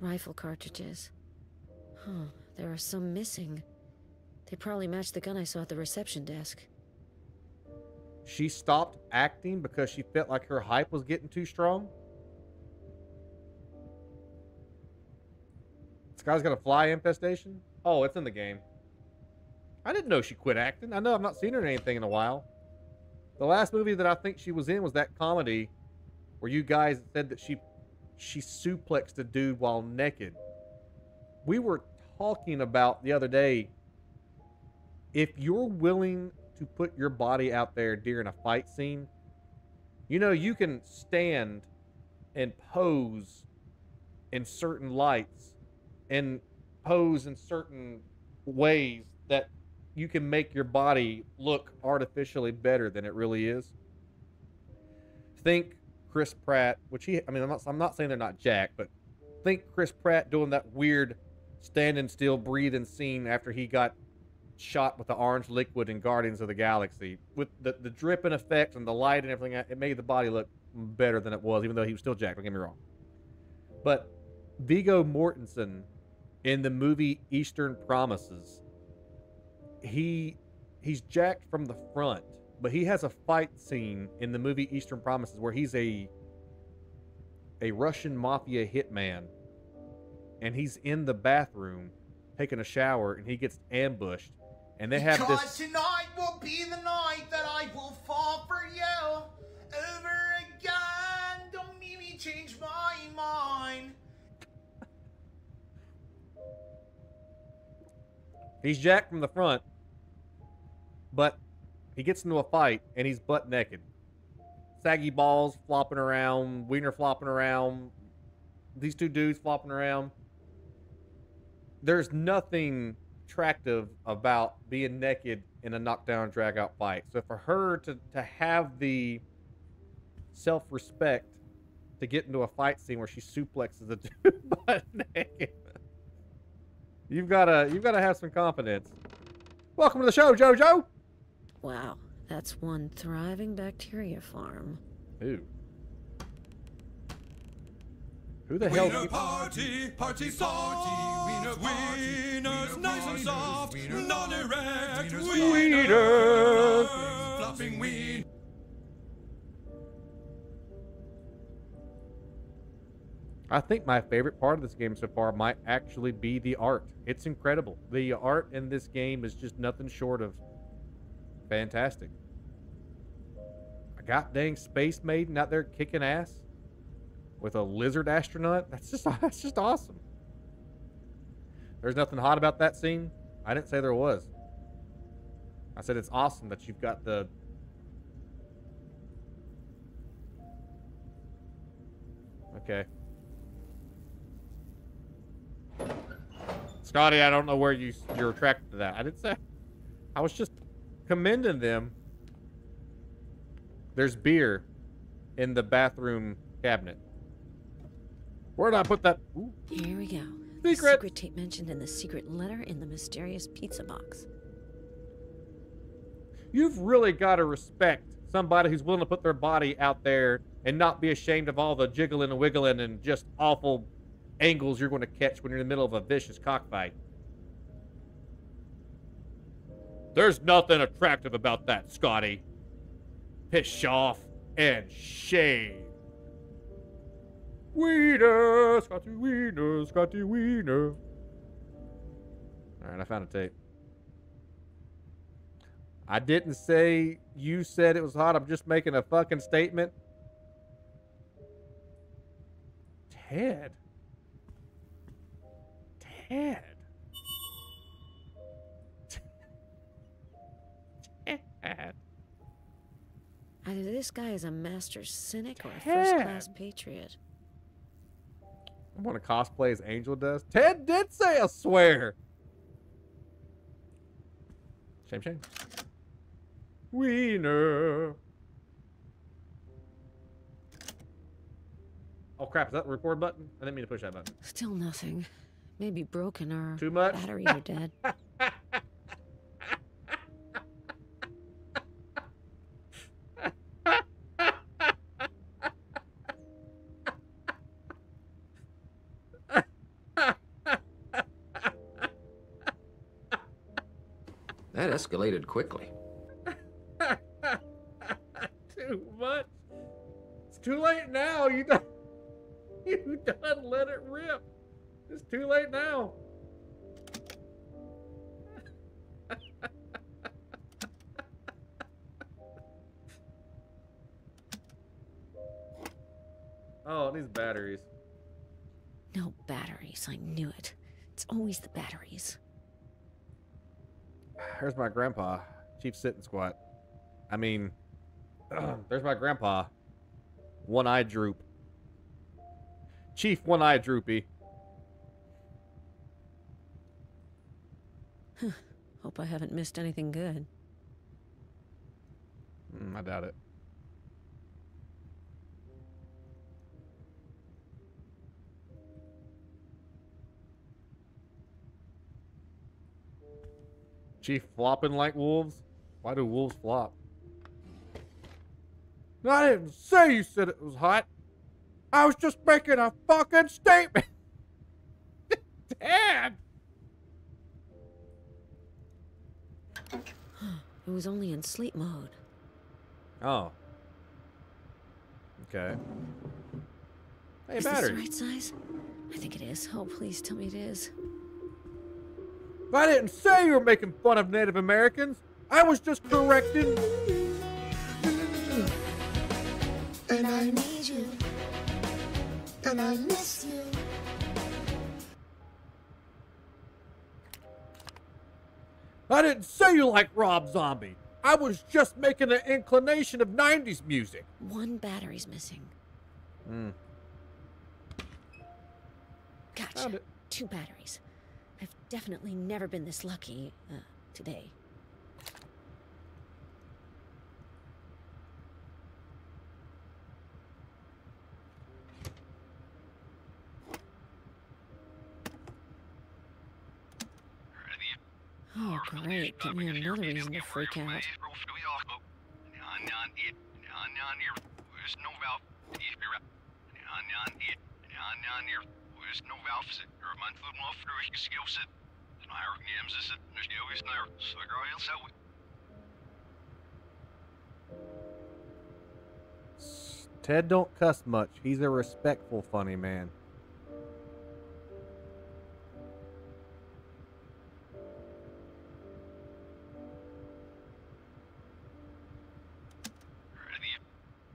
Rifle cartridges. Huh, there are some missing. They probably match the gun I saw at the reception desk. She stopped acting because she felt like her hype was getting too strong. Guy's got a fly infestation? Oh, it's in the game. I didn't know she quit acting. I know I've not seen her in anything in a while. The last movie that I think she was in was that comedy where you guys said that she she suplexed a dude while naked. We were talking about the other day if you're willing to put your body out there during a fight scene, you know, you can stand and pose in certain lights and pose in certain ways that you can make your body look artificially better than it really is. Think Chris Pratt, which he, I mean, I'm not, I'm not saying they're not Jack, but think Chris Pratt doing that weird standing still, breathing scene after he got shot with the orange liquid in Guardians of the Galaxy. With the, the dripping effect and the light and everything, it made the body look better than it was, even though he was still Jack, don't get me wrong. But Viggo Mortensen in the movie Eastern Promises, he he's jacked from the front, but he has a fight scene in the movie Eastern Promises where he's a a Russian mafia hitman and he's in the bathroom taking a shower, and he gets ambushed, and they have because this. tonight will be the night that I will fall for you over again. Don't make me change my mind. He's jacked from the front, but he gets into a fight and he's butt naked. Saggy balls flopping around, wiener flopping around, these two dudes flopping around. There's nothing attractive about being naked in a knockdown drag out fight. So for her to, to have the self respect to get into a fight scene where she suplexes a dude butt naked. You've gotta you've gotta have some confidence. Welcome to the show, Jojo. Wow, that's one thriving bacteria farm. Ooh. Who the hell? Wiener party, party, party, wiener wieners, nice and soft, non-erect, Wieners. flopping wien. I think my favorite part of this game so far might actually be the art. It's incredible. The art in this game is just nothing short of fantastic. A god dang space maiden out there kicking ass with a lizard astronaut. That's just that's just awesome. There's nothing hot about that scene. I didn't say there was. I said it's awesome that you've got the Okay. Scotty, I don't know where you you're attracted to that. I didn't say. I was just commending them. There's beer in the bathroom cabinet. Where did I put that? Ooh. Here we go. Secret. The secret tape mentioned in the secret letter in the mysterious pizza box. You've really got to respect somebody who's willing to put their body out there and not be ashamed of all the jiggling and wiggling and just awful angles you're going to catch when you're in the middle of a vicious cockfight. There's nothing attractive about that, Scotty. Piss off and shame. Wiener, Scotty Wiener, Scotty Wiener. All right, I found a tape. I didn't say you said it was hot. I'm just making a fucking statement. Ted. Ted. Ted. Either this guy is a master cynic or a first-class patriot. I want to cosplay as Angel does. Ted did say a swear. Shame, shame. Wiener. Oh crap! Is that the record button? I didn't mean to push that button. Still nothing. Maybe broken or Too much? batteries are dead. That escalated quickly. too much. It's too late now. You done. You done let it rip. It's too late now. oh, these batteries. No batteries. I knew it. It's always the batteries. There's my grandpa, Chief Sit and Squat. I mean, there's my grandpa, One Eye Droop. Chief One Eye Droopy. Hope I haven't missed anything good. Mm, I doubt it. Chief flopping like wolves? Why do wolves flop? I didn't say you said it was hot. I was just making a fucking statement. Dad! It was only in sleep mode. Oh. Okay. Hey, is battery. this the right size? I think it is. Oh, please tell me it is. I didn't say you were making fun of Native Americans. I was just correcting. And I need you. And I miss you. I didn't say you like Rob Zombie. I was just making an inclination of 90s music. One battery's missing. Hmm. Gotcha. Two batteries. Definitely never been this lucky uh, today. Oh, great. Give me another reason to freak out. Ted don't cuss much. He's a respectful, funny man.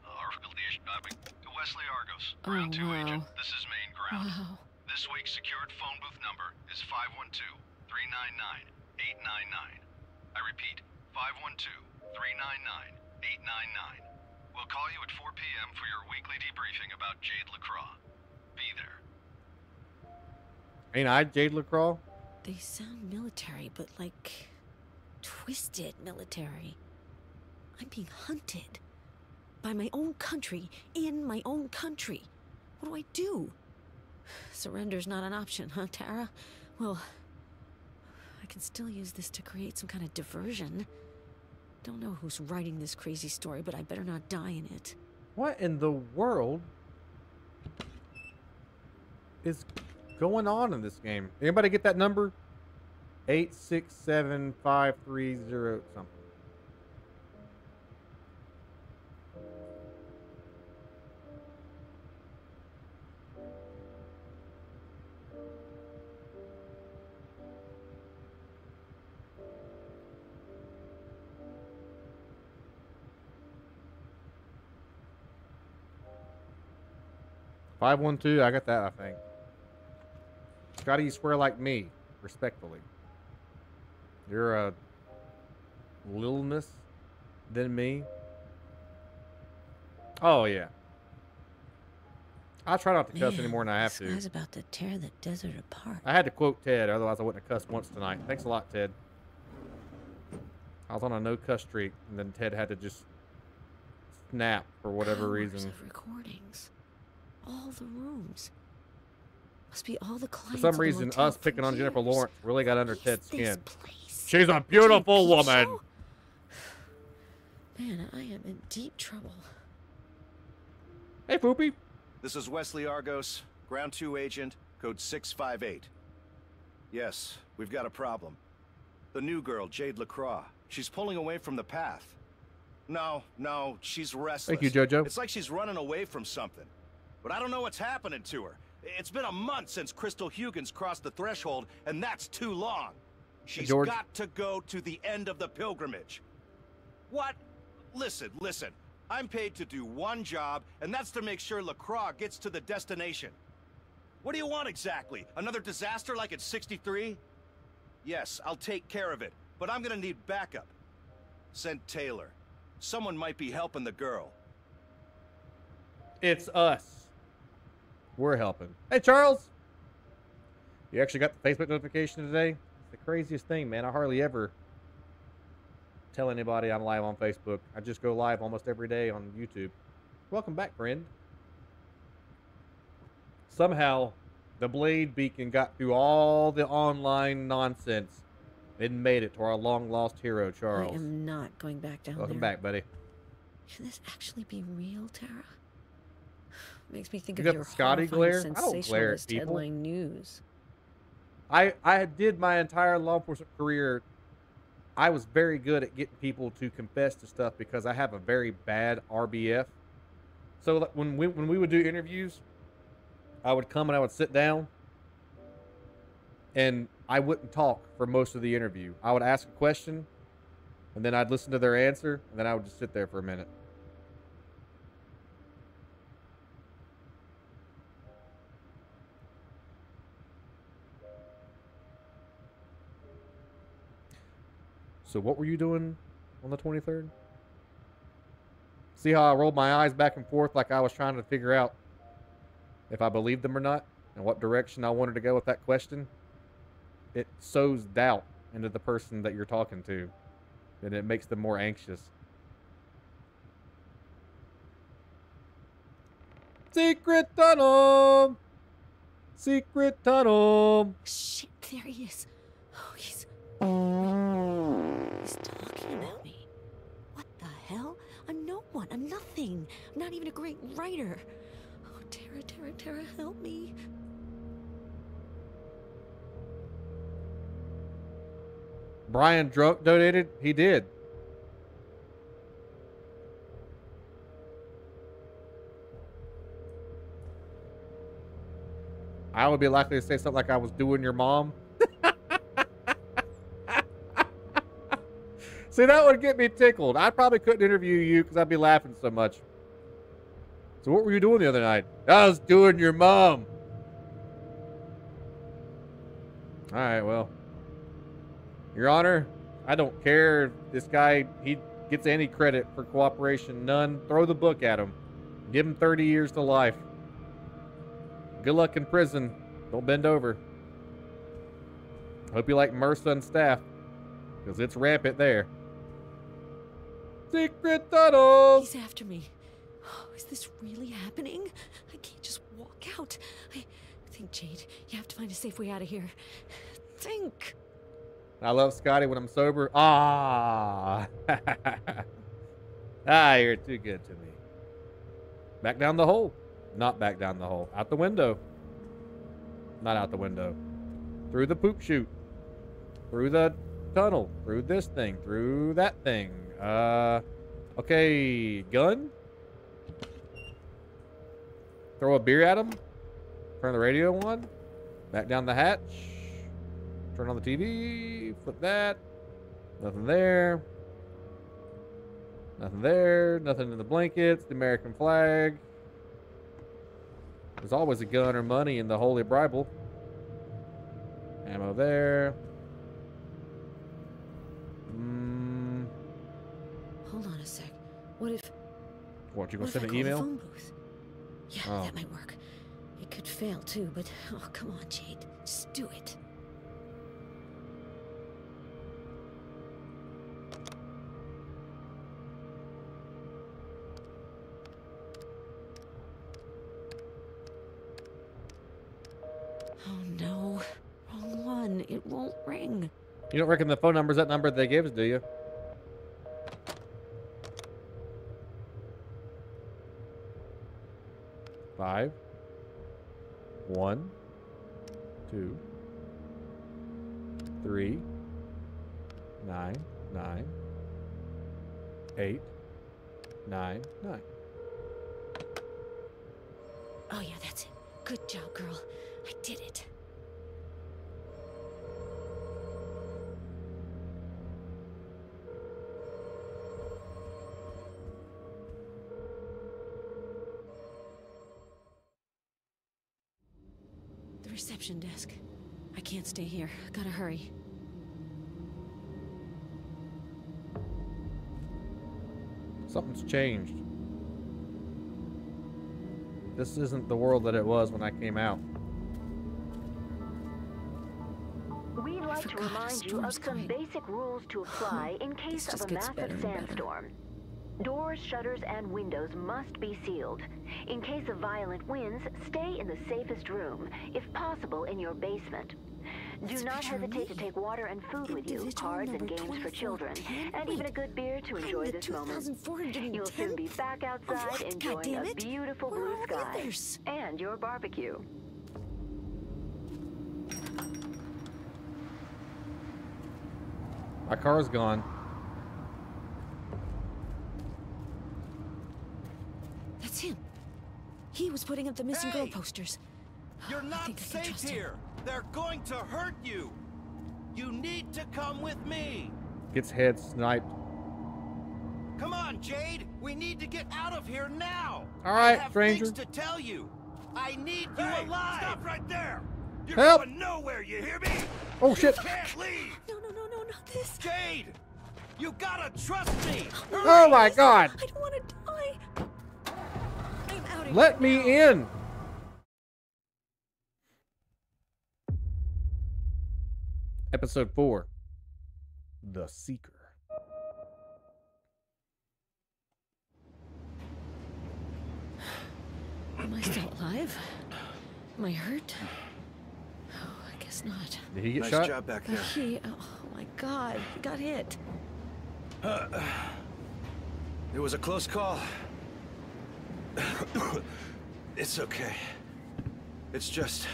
Uh, uh, Wesley Argos, Oh, Ground 2 wow. agent. This is main ground. Wow. This week's secured phone booth number is 512-399-899. I repeat, 512-399-899. We'll call you at 4 p.m. for your weekly debriefing about Jade LaCroix. Be there. Ain't I Jade LaCroix? They sound military, but like twisted military. I'm being hunted by my own country in my own country. What do I do? Surrender's not an option, huh, Tara? Well, I can still use this to create some kind of diversion. Don't know who's writing this crazy story, but I better not die in it. What in the world is going on in this game? Anybody get that number? Eight six seven five three zero something. Five one two. I got that. I think. Scotty, you swear like me, respectfully. You're a littleness than me. Oh yeah. I try not to cuss Man, any more than I have this to. guy's about to tear the desert apart. I had to quote Ted, otherwise I wouldn't have cussed once tonight. Thanks a lot, Ted. I was on a no cuss streak, and then Ted had to just snap for whatever Hours reason. of recordings. All the rooms. Must be all the clients. For some reason, us picking on Jennifer. Lawrence really got under Ted's this skin. She's a beautiful woman. show? Man, I am in deep trouble. Hey, Poopy. This is Wesley Argos, Ground 2 agent, code 658. Yes, we've got a problem. The new girl, Jade LaCroix, she's pulling away from the path. No, no, she's restless. Thank you, Jojo. It's like she's running away from something. But I don't know what's happening to her. It's been a month since Crystal Huygens crossed the threshold, and that's too long. She's George. got to go to the end of the pilgrimage. What? Listen, listen. I'm paid to do one job, and that's to make sure LaCroix gets to the destination. What do you want exactly? Another disaster like at 63? Yes, I'll take care of it, but I'm gonna need backup. Send Taylor. Someone might be helping the girl. It's us. We're helping. Hey, Charles. You actually got the Facebook notification today? It's the craziest thing, man. I hardly ever tell anybody I'm live on Facebook. I just go live almost every day on YouTube. Welcome back, friend. Somehow, the Blade Beacon got through all the online nonsense and made it to our long lost hero, Charles. I am not going back down Welcome there. back, buddy. Can this actually be real, Tara? Makes me think You of your Scotty glare? horrifying I don't glare at sensationalist headline news. I I did my entire law enforcement career. I was very good at getting people to confess to stuff because I have a very bad RBF. So when we when we would do interviews, I would come and I would sit down and I wouldn't talk for most of the interview. I would ask a question and then I'd listen to their answer and then I would just sit there for a minute. So what were you doing on the 23rd? See how I rolled my eyes back and forth like I was trying to figure out if I believed them or not and what direction I wanted to go with that question? It sows doubt into the person that you're talking to and it makes them more anxious. Secret tunnel! Secret tunnel! Shit, there he is. Oh, he's. Talking about me. What the hell? I'm no one. I'm nothing. I'm not even a great writer. Oh, Tara, Tara, Tara, help me. Brian Drunk donated? He did. I would be likely to say something like I was doing your mom. See, that would get me tickled. I probably couldn't interview you because I'd be laughing so much. So what were you doing the other night? I was doing your mom. All right, well. Your Honor, I don't care this guy he gets any credit for cooperation. None. Throw the book at him. Give him 30 years to life. Good luck in prison. Don't bend over. Hope you like MRSA and staph, because it's rampant there. Secret tunnels. He's after me. Oh, is this really happening? I can't just walk out. I think, Jade, you have to find a safe way out of here. Think. I love Scotty when I'm sober. Ah. ah, you're too good to me. Back down the hole. Not back down the hole. Out the window. Not out the window. Through the poop chute. Through the tunnel. Through this thing. Through that thing. Uh, okay. Gun. Throw a beer at him. Turn the radio on. Back down the hatch. Turn on the TV. Flip that. Nothing there. Nothing there. Nothing in the blankets. The American flag. There's always a gun or money in the Holy Bible. Ammo there. Mm, What if. what, you gonna send an email? Yeah, Oh. that might work. It could fail too, but oh, come on, Jade. Just do it. Oh no. Wrong one. It won't ring. You don't reckon the phone number's that number they gave us, do you? Five. One. Two. Three. Nine. Nine. Eight. Nine. Nine. Oh yeah, that's it. Good job, girl. I did it. Reception desk. I can't stay here. Gotta hurry. Something's changed. This isn't the world that it was when I came out. We'd like to remind you of some basic rules to apply in case of a massive sandstorm. better. Sandstorm. Doors, shutters, and windows must be sealed. In case of violent winds, stay in the safest room, if possible in your basement. Do That's a not picture of hesitate to take water and food with you, cards and games for children, and even a good beer to I'm enjoy this moment. 2410th You'll soon be back outside what? enjoying a beautiful We're blue sky withers. and your barbecue. My car's gone. That's him. He was putting up the missing girl posters. You're not safe here. They're going to hurt you. You need to come with me. Gets head sniped. Come on, Jade. We need to get out of here now. All right, I have stranger. things to tell you. I need you alive. Stop right there. You're Help. going nowhere. You hear me? Oh shit! You can't leave. No, no, no, no, not this. Jade, you gotta trust me. Oh, oh my god! I don't want to die. I'm out of Let me in. Episode four. The Seeker. Am I still alive? Am I hurt? Oh, I guess not. Did he get Nice shot? job back Uh, there. He, oh my god, he got hit. It was a close call. it's okay. It's just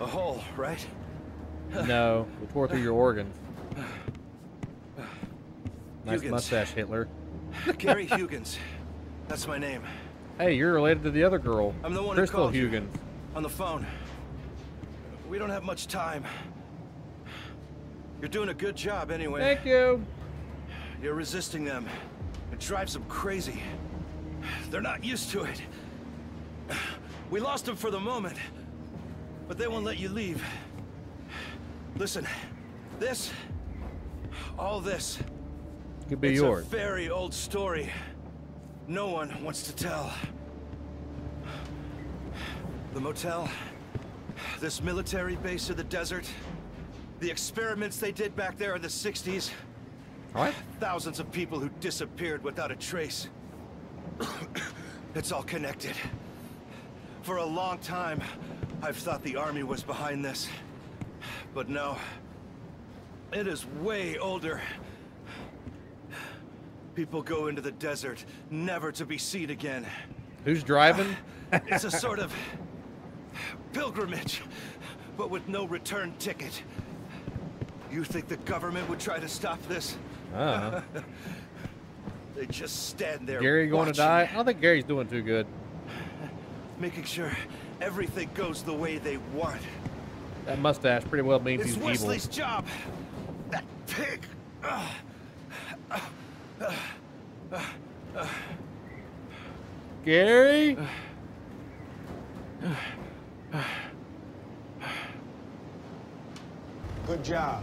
a hole, right? No, we tore through your organs. Nice Huggins. mustache, Hitler. Gary Hugans. That's my name. Hey, you're related to the other girl, I'm the one Crystal who called you. On the phone. We don't have much time. You're doing a good job anyway. Thank you. You're resisting them. It drives them crazy. They're not used to it. We lost them for the moment, but they won't let you leave. Listen, this, all this, Could be it's yours. a very old story. No one wants to tell. The motel, this military base in the desert, the experiments they did back there in the 60s. What? Thousands of people who disappeared without a trace. It's all connected. For a long time, I've thought the army was behind this. But no. It is way older. People go into the desert, never to be seen again. Who's driving? It's a sort of pilgrimage, but with no return ticket. You think the government would try to stop this? Uh-huh. they just stand there. Gary going to die? I don't think Gary's doing too good. Making sure everything goes the way they want. That mustache pretty well means It's he's evil. Wesley's job. That pig. Ugh. Gary? Good job.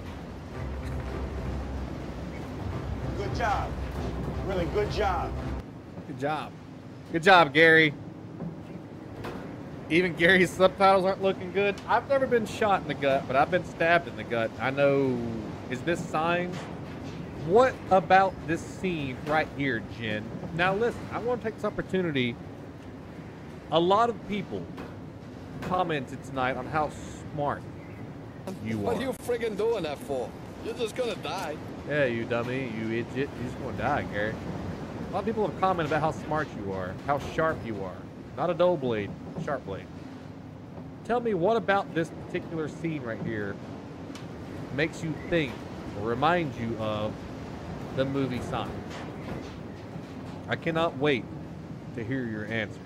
Good job. Really good job. Good job. Good job, Gary. Even Gary's subtitles aren't looking good. I've never been shot in the gut, but I've been stabbed in the gut. I know. Is this signs? What about this scene right here, Jen? Now, listen, I want to take this opportunity. A lot of people commented tonight on how smart you are. What are. are you friggin' doing that for? You're just gonna die. Yeah, you dummy, you idiot. You're just gonna die, Gary. A lot of people have commented about how smart you are, how sharp you are. Not a dull blade, sharp blade. Tell me what about this particular scene right here makes you think or reminds you of the movie Signs? I cannot wait to hear your answer.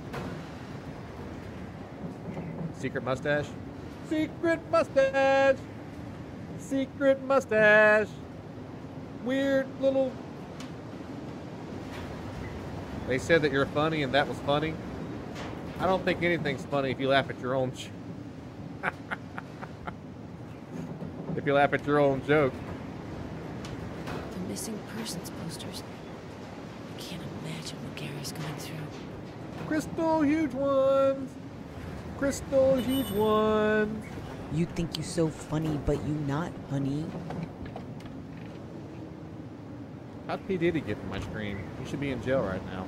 Secret mustache? Secret mustache! Secret mustache! Weird little. They said that you're funny and that was funny. I don't think anything's funny if you laugh at your own. J- if you laugh at your own joke. The missing persons posters. I can't imagine what Gary's going through. Crystal huge ones. Crystal huge ones. You think you so funny, but you not, honey. How'd P. Diddy get in my stream? He should be in jail right now.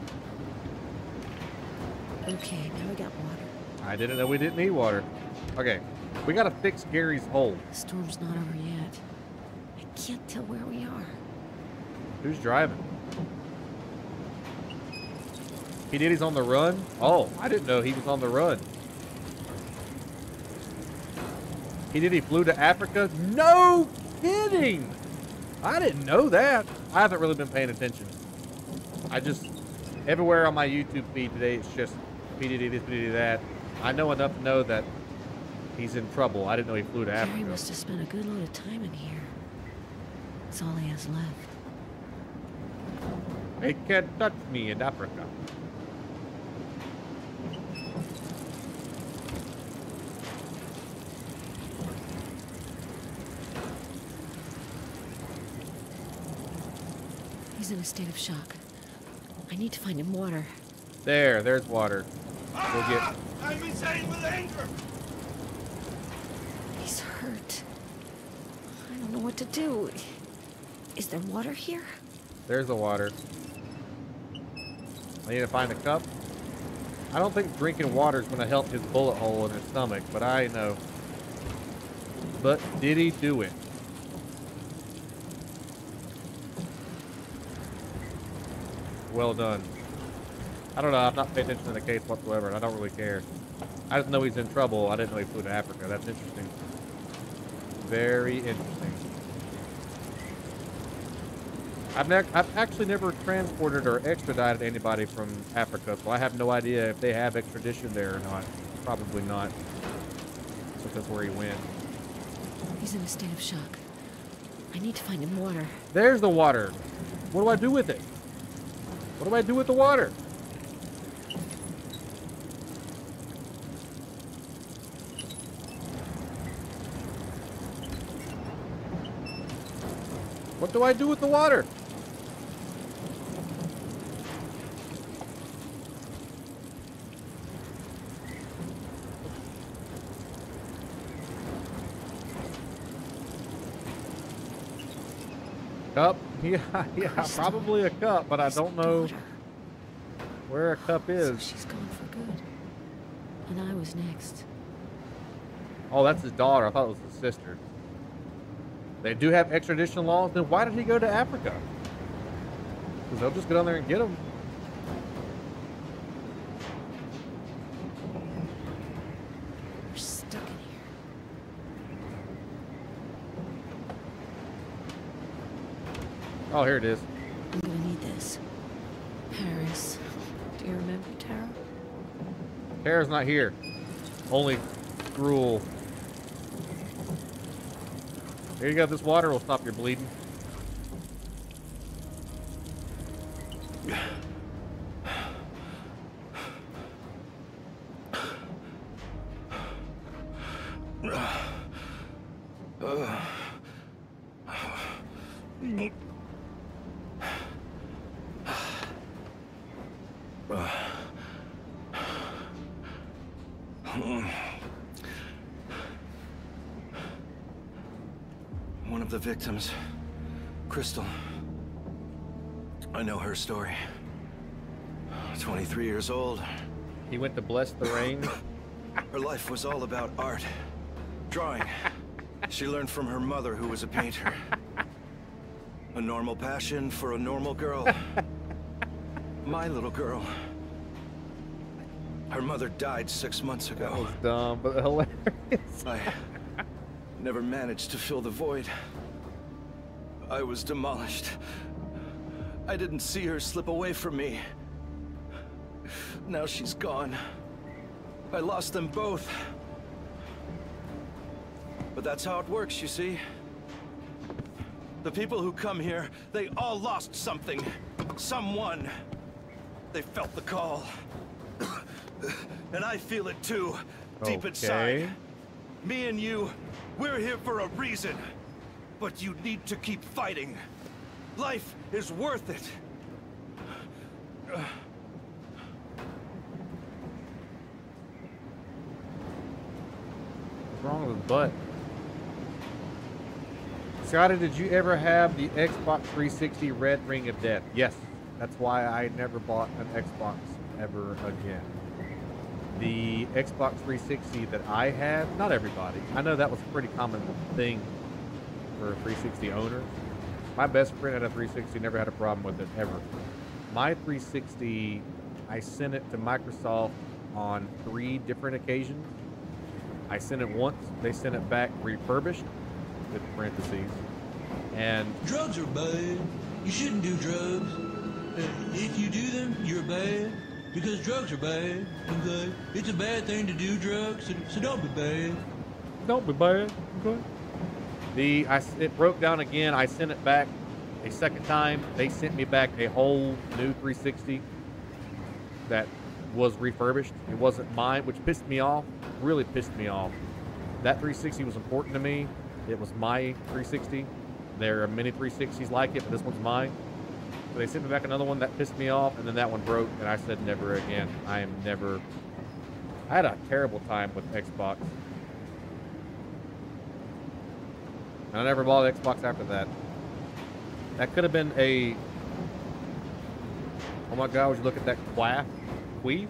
Okay, now we got water. I didn't know we didn't need water. Okay, we gotta fix Gary's hole. The storm's not over yet. I can't tell where we are. Who's driving? P. Diddy's on the run? Oh, I didn't know he was on the run. P. Diddy flew to Africa? No kidding! I didn't know that. I haven't really been paying attention. I just, everywhere on my YouTube feed today, it's just P. Diddy this, P. Diddy that. I know enough to know that he's in trouble. I didn't know he flew to Jerry Africa. must have spent a good load of time in here. It's all he has left. They can't touch me in Africa. He's in a state of shock. I need to find him water. There, there's water. We'll get. I'm insane with anger. He's hurt. I don't know what to do. Is there water here? There's the water. I need to find a cup. I don't think drinking water is going to help his bullet hole in his stomach, but I know. But did he do it? Well done. I don't know. I'm not paying attention to the case whatsoever, and I don't really care. I just know he's in trouble. I didn't know he flew to Africa. That's interesting. Very interesting. I've, ne- I've actually never transported or extradited anybody from Africa, so I have no idea if they have extradition there or not. Probably not. But that's where he went. He's in a state of shock. I need to find him water. There's the water. What do I do with it? What do I do with the water? What do I do with the water? Yeah, yeah, probably a cup, but I don't know where a cup So is. she's gone for good. And I was next. Oh, that's his daughter. I thought it was his sister. They do have extradition laws. Then why did he go to Africa? Because they'll just go down there and get him. We're stuck in here. Oh, here it is. I'm gonna need this. Paris. Do you remember Tara? Tara's not here. Only gruel. Here you go. This water will stop your bleeding. He went to bless the rain. Her life was all about art, drawing. She learned from her mother, who was a painter. A normal passion for a normal girl. My little girl. Her mother died six months ago. That was dumb, but hilarious. I never managed to fill the void. I was demolished. I didn't see her slip away from me. Now she's gone. I lost them both. But that's how it works, you see. The people who come here, they all lost something. Someone. They felt the call. and I feel it too, deep inside. Me and you, we're here for a reason. But you need to keep fighting. Life is worth it. What's wrong with his butt? Scotty, did you ever have the Xbox 360 Red Ring of Death? Yes. That's why I never bought an Xbox ever again. The Xbox 360 that I had, not everybody. I know that was a pretty common thing for a 360 owner. My best friend had a 360, never had a problem with it ever. My 360, I sent it to Microsoft on three different occasions. I sent it once, they sent it back refurbished, with parentheses. And Drugs are bad. You shouldn't do drugs. If you do them, you're bad. because drugs are bad. Okay, it's a bad thing to do drugs, so, so don't be bad. Don't be bad. Okay. The I it broke down again. I sent it back a second time. They sent me back a whole new 360 that was refurbished. It wasn't mine, which pissed me off. Really pissed me off. That 360 was important to me. It was my 360. There are many 360s like it, but this one's mine. So they sent me back another one that pissed me off, and then that one broke, and I said never again. I am never. I had a terrible time with Xbox. And I never bought an Xbox after that. That could have been a. Oh my god, would you look at that quaff? Queef?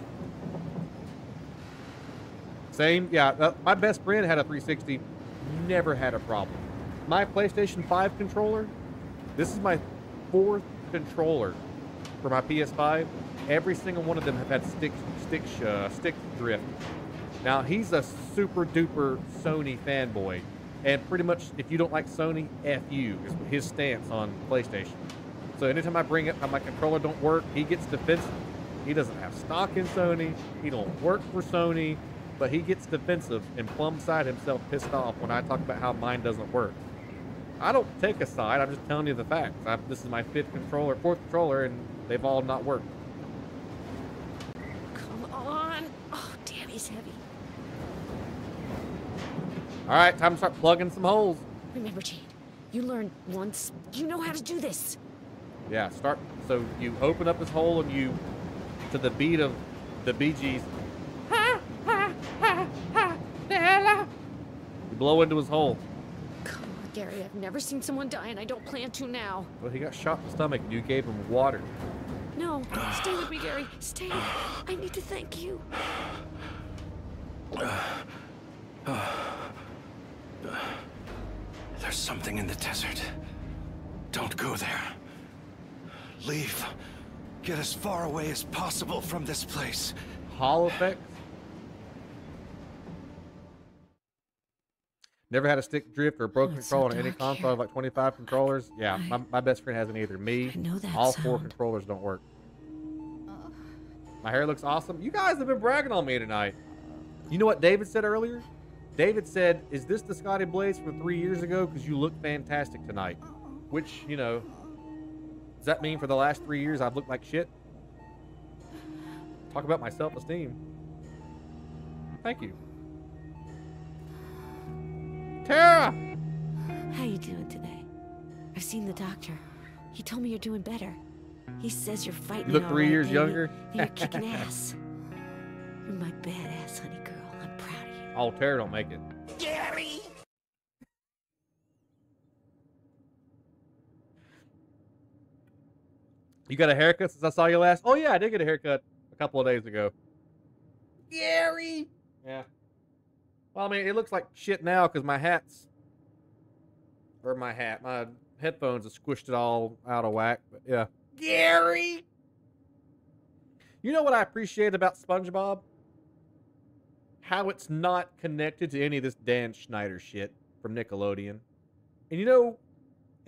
Same, yeah. Uh, my best friend had a 360, never had a problem. My PlayStation 5 controller, this is my fourth controller for my PS5. Every single one of them have had stick stick uh, stick drift. Now he's a super duper Sony fanboy, and pretty much if you don't like Sony, f you is his stance on PlayStation. So anytime I bring it, how my controller don't work, he gets defensive. He doesn't have stock in Sony. He don't work for Sony, but he gets defensive and plumb side himself pissed off when I talk about how mine doesn't work. I don't take a side. I'm just telling you the facts. I, this is my fifth controller, fourth controller, and they've all not worked. Come on. Oh, damn, he's heavy. All right, time to start plugging some holes. Remember, Jade, you learned once. You know how to do this. Yeah, start. So you open up this hole and you, to the beat of the Bee Gees, Ha! Ha! Ha! Ha! Ha! You blow into his hole. Come on, Gary. I've never seen someone die, and I don't plan to now. Well, he got shot in the stomach and you gave him water. No, stay with me, Gary. Stay. I need to thank you. There's something in the desert. Don't go there. Leave. Get as far away as possible from this place. Hall effect. Never had a stick drift or broken Oh, it's so on any console. I like 25 controllers. Yeah, my, my best friend hasn't either. Me, know that all four controllers don't work. My hair looks awesome. You guys have been bragging on me tonight. You know what David said earlier? David said, "Is this the Scotty Blades from three years ago? Because you look fantastic tonight." Which you know, does that mean for the last three years I've looked like shit? Talk about my self-esteem. Thank you, Tara. How you doing today? I've seen the doctor. He told me you're doing better. He says you're fighting. You look three all right, years baby, younger. and you're kicking ass. You're my badass, honey girl. I'm proud of you. Oh, Tara don't make it. Gary. You got a haircut since I saw you last? Oh yeah, I did get a haircut a couple of days ago. Gary. Yeah. Well, I mean, it looks like shit now because my hat's or my hat, my headphones have squished it all out of whack. But yeah. Gary. You know what I appreciate about SpongeBob? How it's not connected to any of this Dan Schneider shit from Nickelodeon. And you know,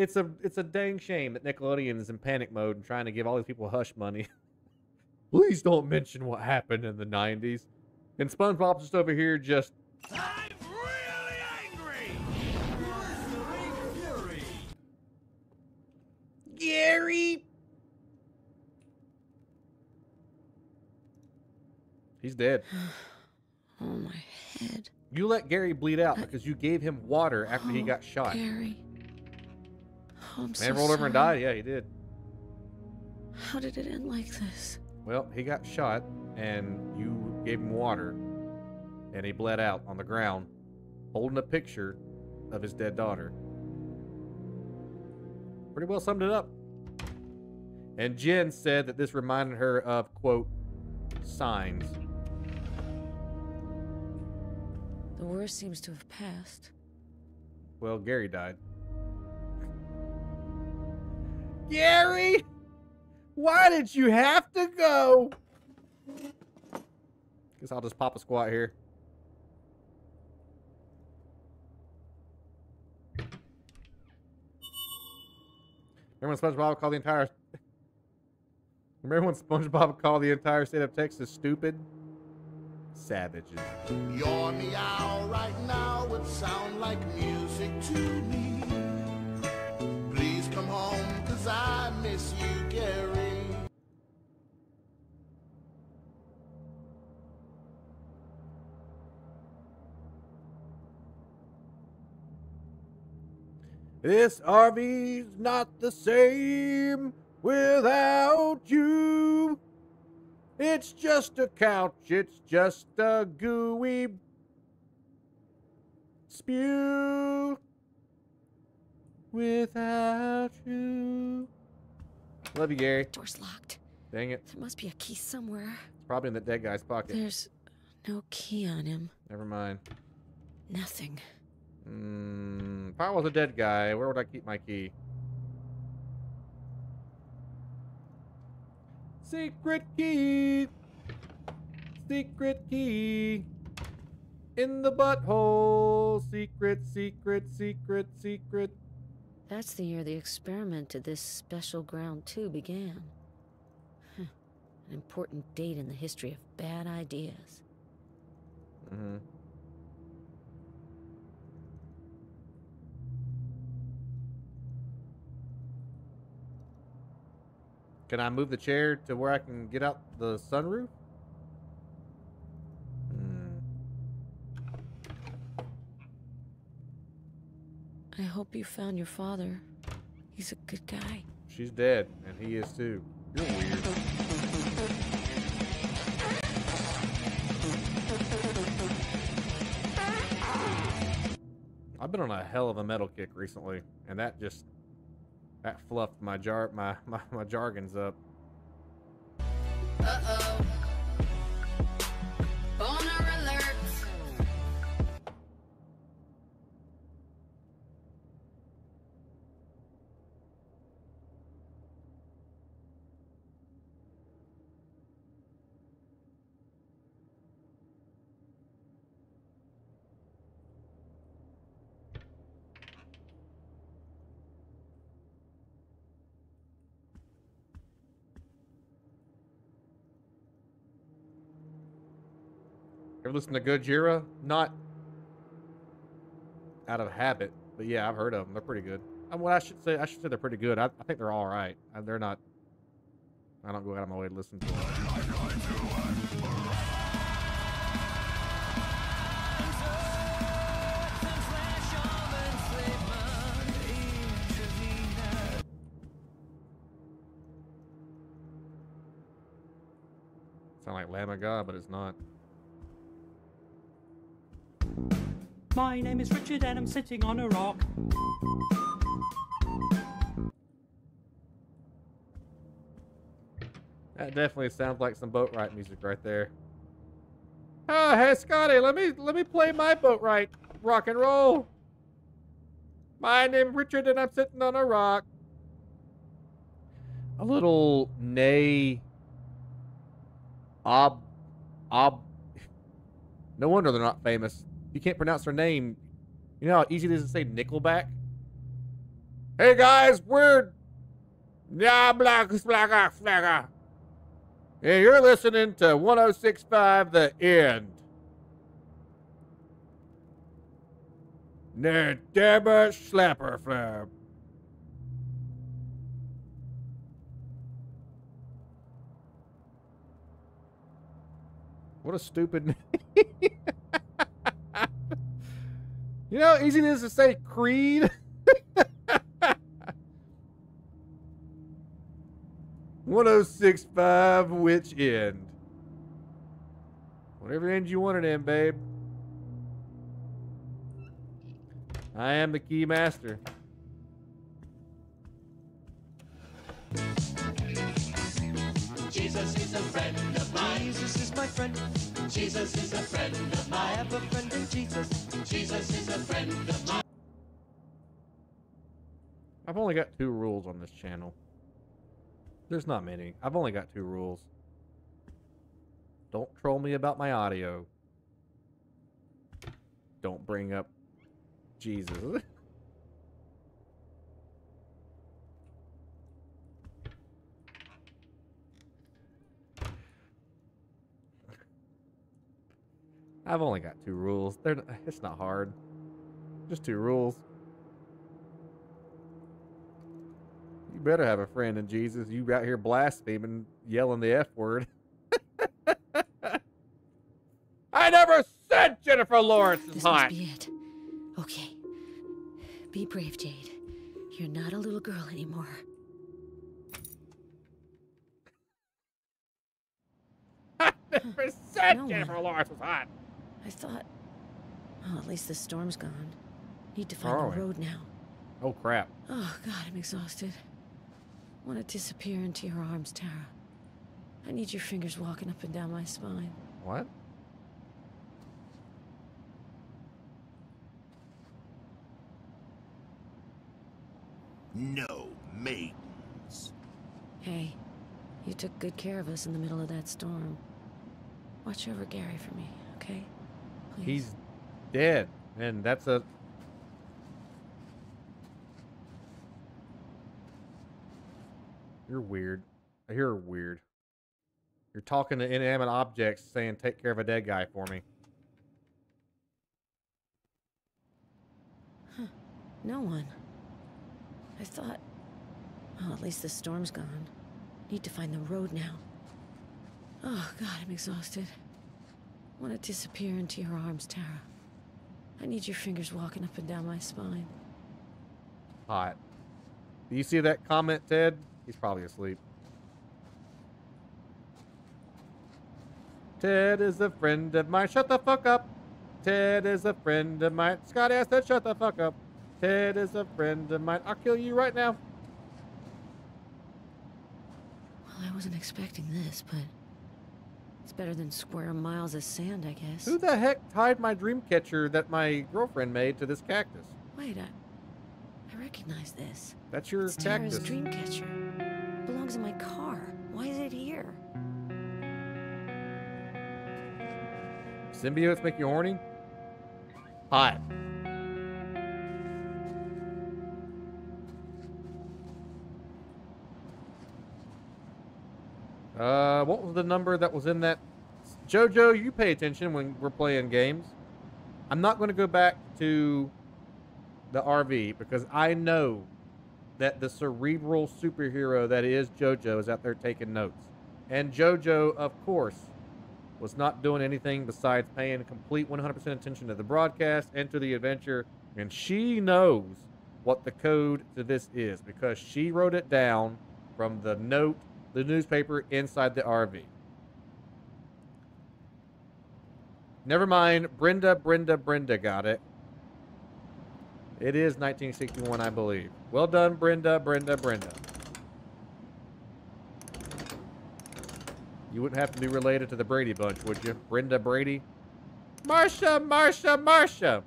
it's a it's a dang shame that Nickelodeon is in panic mode and trying to give all these people hush money. Please don't mention what happened in the 90s. And SpongeBob's just over here just I'm really angry. Fury. Gary. He's dead. Oh my head. You let Gary bleed out because you gave him water after he oh, got shot. Gary. Oh, Man so rolled over and died. Yeah, he did. How did it end like this? Well, he got shot, and you gave him water, and he bled out on the ground, holding a picture of his dead daughter. Pretty well summed it up. And Jen said that this reminded her of, quote, signs. The worst seems to have passed. Well, Gary died. Gary! Why did you have to go? Guess I'll just pop a squat here. Remember when SpongeBob called the entire Remember when SpongeBob called the entire state of Texas stupid? Savages. Your meow right now would sound like music to me. Cause I miss you, Gary. This RV's not the same without you. It's just a couch, it's just a gooey spew without you. Love you, Gary. Door's locked. Dang it. There must be a key somewhere. It's probably in that dead guy's pocket. There's no key on him. Never mind. Nothing. Mm, if I was a dead guy, where would I keep my key? Secret key. Secret key. In the butthole. Secret, secret, secret, secret. That's the year the experiment to this special ground 2 began. An important date in the history of bad ideas. Mm-hmm. Can I move the chair to where I can get out the sunroof? Hmm. I hope you found your father. He's a good guy. She's dead, and he is too. You're weird. I've been on a hell of a metal kick recently, and that just that fluffed my jar my my, my jargons up. Uh-oh. Boner listen to Gojira? Not out of habit, but yeah, I've heard of them. They're pretty good. I, well, I should say I should say they're pretty good. I, I think they're all right. Uh, They're not. I don't go out of my way to listen to them. Sound like Lamb of God, but it's not. My name is Richard and I'm sitting on a rock. That definitely sounds like some boat ride music right there. Oh, hey Scotty, let me let me play my boat ride rock and roll. My name is Richard and I'm sitting on a rock. A little nay ob ob No wonder they're not famous. You can't pronounce their name. You know how easy it is to say Nickelback? Hey guys, we're yeah, black, black, black. And you're listening to 1065 The End. Ne dabba slapper flap. What a stupid name. You know how easy it is to say Creed? One oh six five which end? Whatever end you want it in, babe. I am the key master. Jesus is a friend of. Jesus is my friend. Jesus is a friend of mine. I have a friend in Jesus. Jesus is a friend of mine. I've only got two rules on this channel. There's not many. I've only got two rules. Don't troll me about my audio. Don't bring up Jesus. I've only got two rules. They're n- it's not hard. Just two rules. You better have a friend in Jesus. You out here blaspheming, yelling the F word. I never said Jennifer Lawrence is This hot. must be it. Okay. Be brave, Jade. You're not a little girl anymore. never said No Jennifer one. Lawrence was hot. I thought. Oh, at least the storm's gone. Need to find Are the road now. Oh crap. Oh, God, I'm exhausted. Want to disappear into your arms, Tara. I need your fingers walking up and down my spine. What? No maidens. Hey, you took good care of us in the middle of that storm. Watch over Gary for me, okay? Please. He's dead. And that's a You're weird. You're weird. You're talking to inanimate objects saying take care of a dead guy for me. No one. I thought. Oh, at least the storm's gone. Need to find the road now. Oh, God, I'm exhausted. Want to disappear into your arms, Tara. I need your fingers walking up and down my spine. Hot. Do you see that comment, Ted? He's probably asleep. Ted is a friend of mine. Shut the fuck up. Ted is a friend of mine. Scott asked that. Shut the fuck up. Ted is a friend of mine. I'll kill you right now. Well, I wasn't expecting this, but it's better than square miles of sand, I guess. Who the heck tied my dream catcher that my girlfriend made to this cactus? Wait, I, I recognize this. That's your It's Tara's cactus. dream catcher. belongs in my car. Why is it here? Symbiotes make you horny? Hot. Uh, what was the number that was in that? Jojo, you pay attention when we're playing games. I'm not going to go back to the RV because I know that the cerebral superhero that is Jojo is out there taking notes. And Jojo, of course, was not doing anything besides paying complete 100% attention to the broadcast and to the adventure. And she knows what the code to this is because she wrote it down from the note, the newspaper inside the RV. Never mind. Brenda, Brenda, Brenda got it. It is 1961, I believe. Well done, Brenda, Brenda, Brenda. You wouldn't have to be related to the Brady Bunch, would you? Brenda Brady? Marsha, Marsha, Marsha!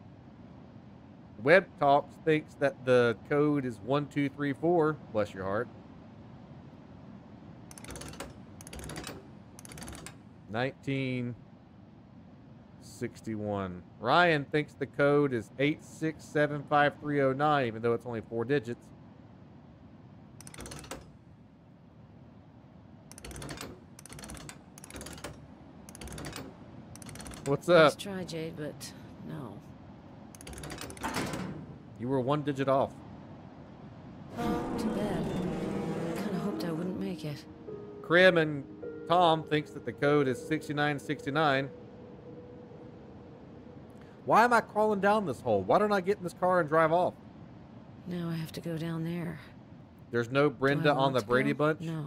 Web Talks thinks that the code is 1234. Bless your heart. 1961. Ryan thinks the code is 8675309, even though it's only four digits. What's up? Nice try, Jade, but no. You were one digit off. Too bad. I Kinda hoped I wouldn't make it. Krim and Tom thinks that the code is 6969. Why am I crawling down this hole? Why don't I get in this car and drive off? Now I have to go down there. There's no Brenda on the Brady go? Bunch? No.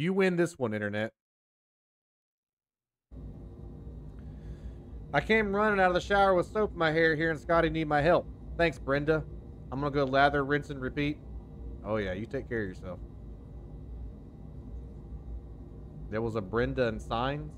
You win this one, Internet. I came running out of the shower with soap in my hair here, and Scotty need my help. Thanks, Brenda. I'm gonna go lather, rinse, and repeat. Oh yeah, you take care of yourself. There was a Brenda and Signs.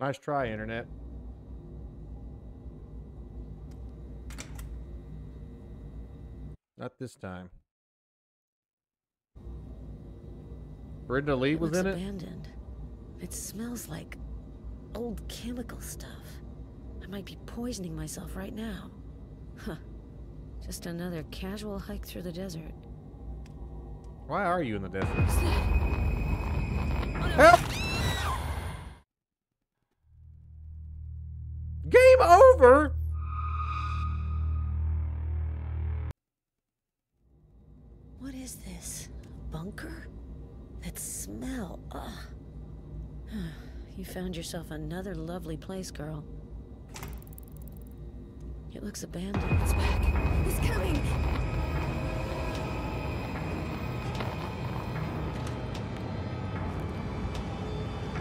Nice try, Internet. Not this time. Brenda Lee was looks in it? abandoned. It smells like old chemical stuff. I might be poisoning myself right now. Huh. Just another casual hike through the desert. Why are you in the desert? Help! Yourself another lovely place, girl. It looks abandoned. It's back. It's coming!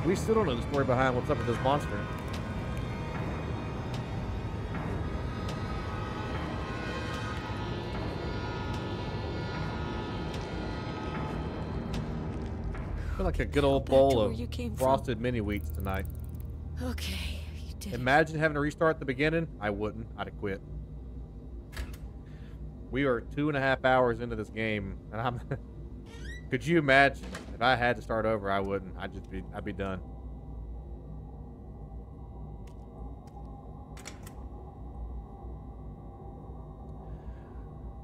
We still don't know the story behind what's up with this monster. Like a good old bowl of you came from. frosted mini wheats tonight. Okay, you did it. Imagine having to restart at the beginning. I wouldn't. I'd have quit. We are two and a half hours into this game, and I'm. could you imagine if I had to start over? I wouldn't. I'd just be. I'd be done.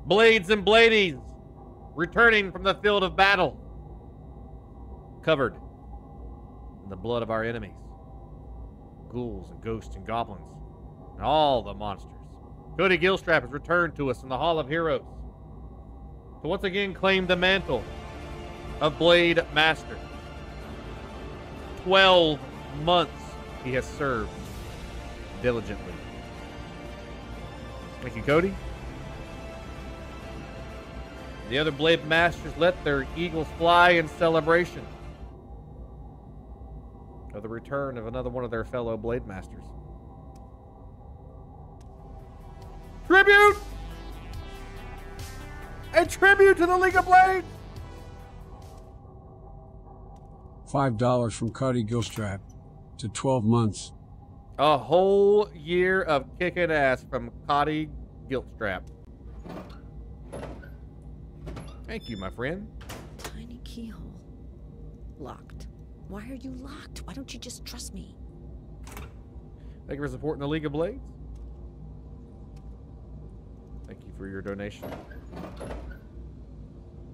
Blades and bladies, returning from the field of battle, covered in the blood of our enemies ghouls and ghosts and goblins, and all the monsters. Cody Gilstrap has returned to us in the Hall of Heroes to once again claim the mantle of Blade Master. Twelve months he has served diligently. Thank you, Cody. The other Blade Masters let their eagles fly in celebration of the return of another one of their fellow Blade Masters. Tribute! A tribute to the League of Blades! Five dollars from Cody Gilstrap to twelve months. A whole year of kicking ass from Cody Gilstrap. Thank you, my friend. Tiny keyhole. Locked. Why are you locked? Why don't you just trust me? Thank you for supporting the League of Blades. Thank you for your donation.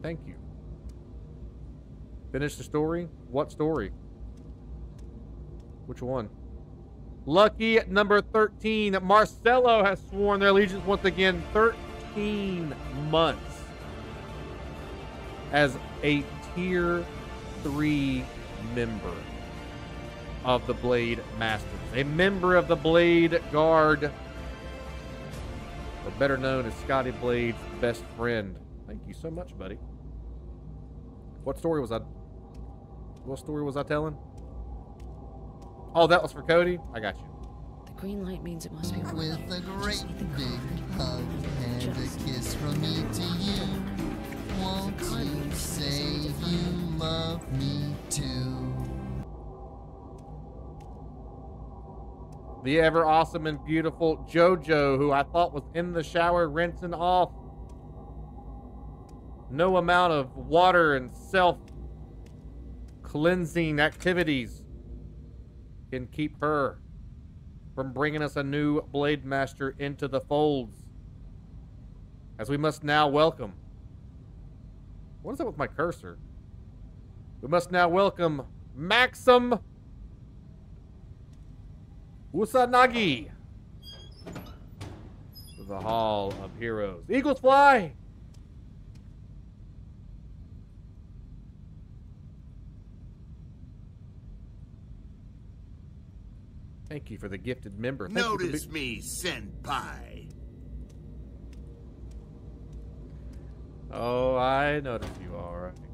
Thank you. Finish the story? What story? Which one? Lucky at number 13. Marcelo has sworn their allegiance once again 13 months as a tier 3 member of the Blade Masters. A member of the Blade Guard, or better known as Scotty Blade's best friend. Thank you so much, buddy. What story was I? What story was I telling? Oh, that was for Cody. I got you. The green light means it must be real. With a I great the big hug and Just a kiss from me to you. Won't you say you love me too? The ever awesome and beautiful JoJo, who I thought was in the shower rinsing off. No amount of water and self cleansing activities can keep her from bringing us a new Blade Master into the folds. As we must now welcome. What is up with my cursor? We must now welcome Maxim Usanagi to the Hall of Heroes. Eagles fly! Thank you for the gifted member. Thank Notice me, senpai. Oh, I notice you all right.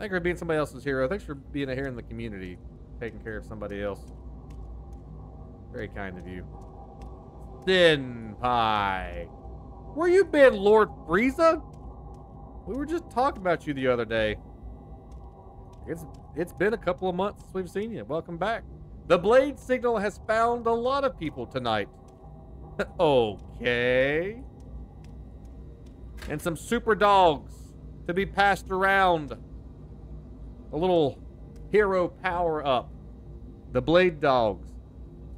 Thank you for being somebody else's hero. Thanks for being a hero in the community, taking care of somebody else. Very kind of you. Thin Pie. Where you been, Lord Frieza? We were just talking about you the other day. It's it's been a couple of months since we've seen you. Welcome back. The Blade Signal has found a lot of people tonight. okay. And some super dogs to be passed around. A little hero power up. The Blade Dogs.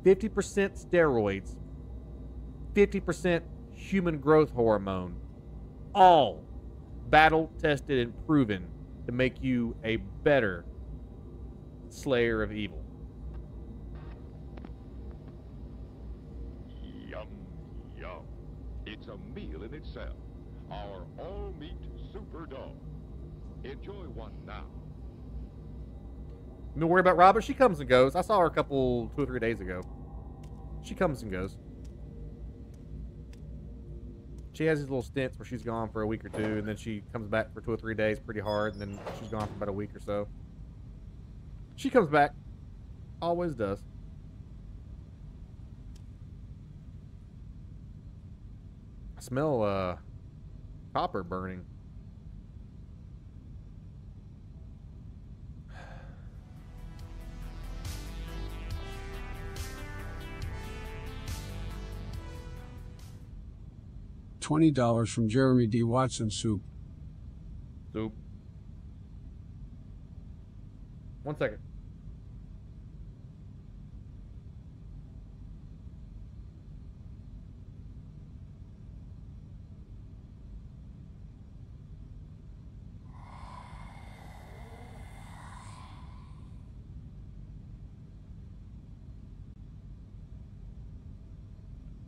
50% steroids. 50% human growth hormone. All battle tested and proven to make you a better slayer of evil. Yum, yum. It's a meal in itself. Our all meat super dog. Enjoy one now. Don't worry about Robert. She comes and goes. I saw her a couple, two or three days ago. She comes and goes. She has these little stints where she's gone for a week or two, and then she comes back for two or three days pretty hard, and then she's gone for about a week or so. She comes back. Always does. I smell uh, copper burning. $20 from Jeremy D. Watson Soup. Soup. One second.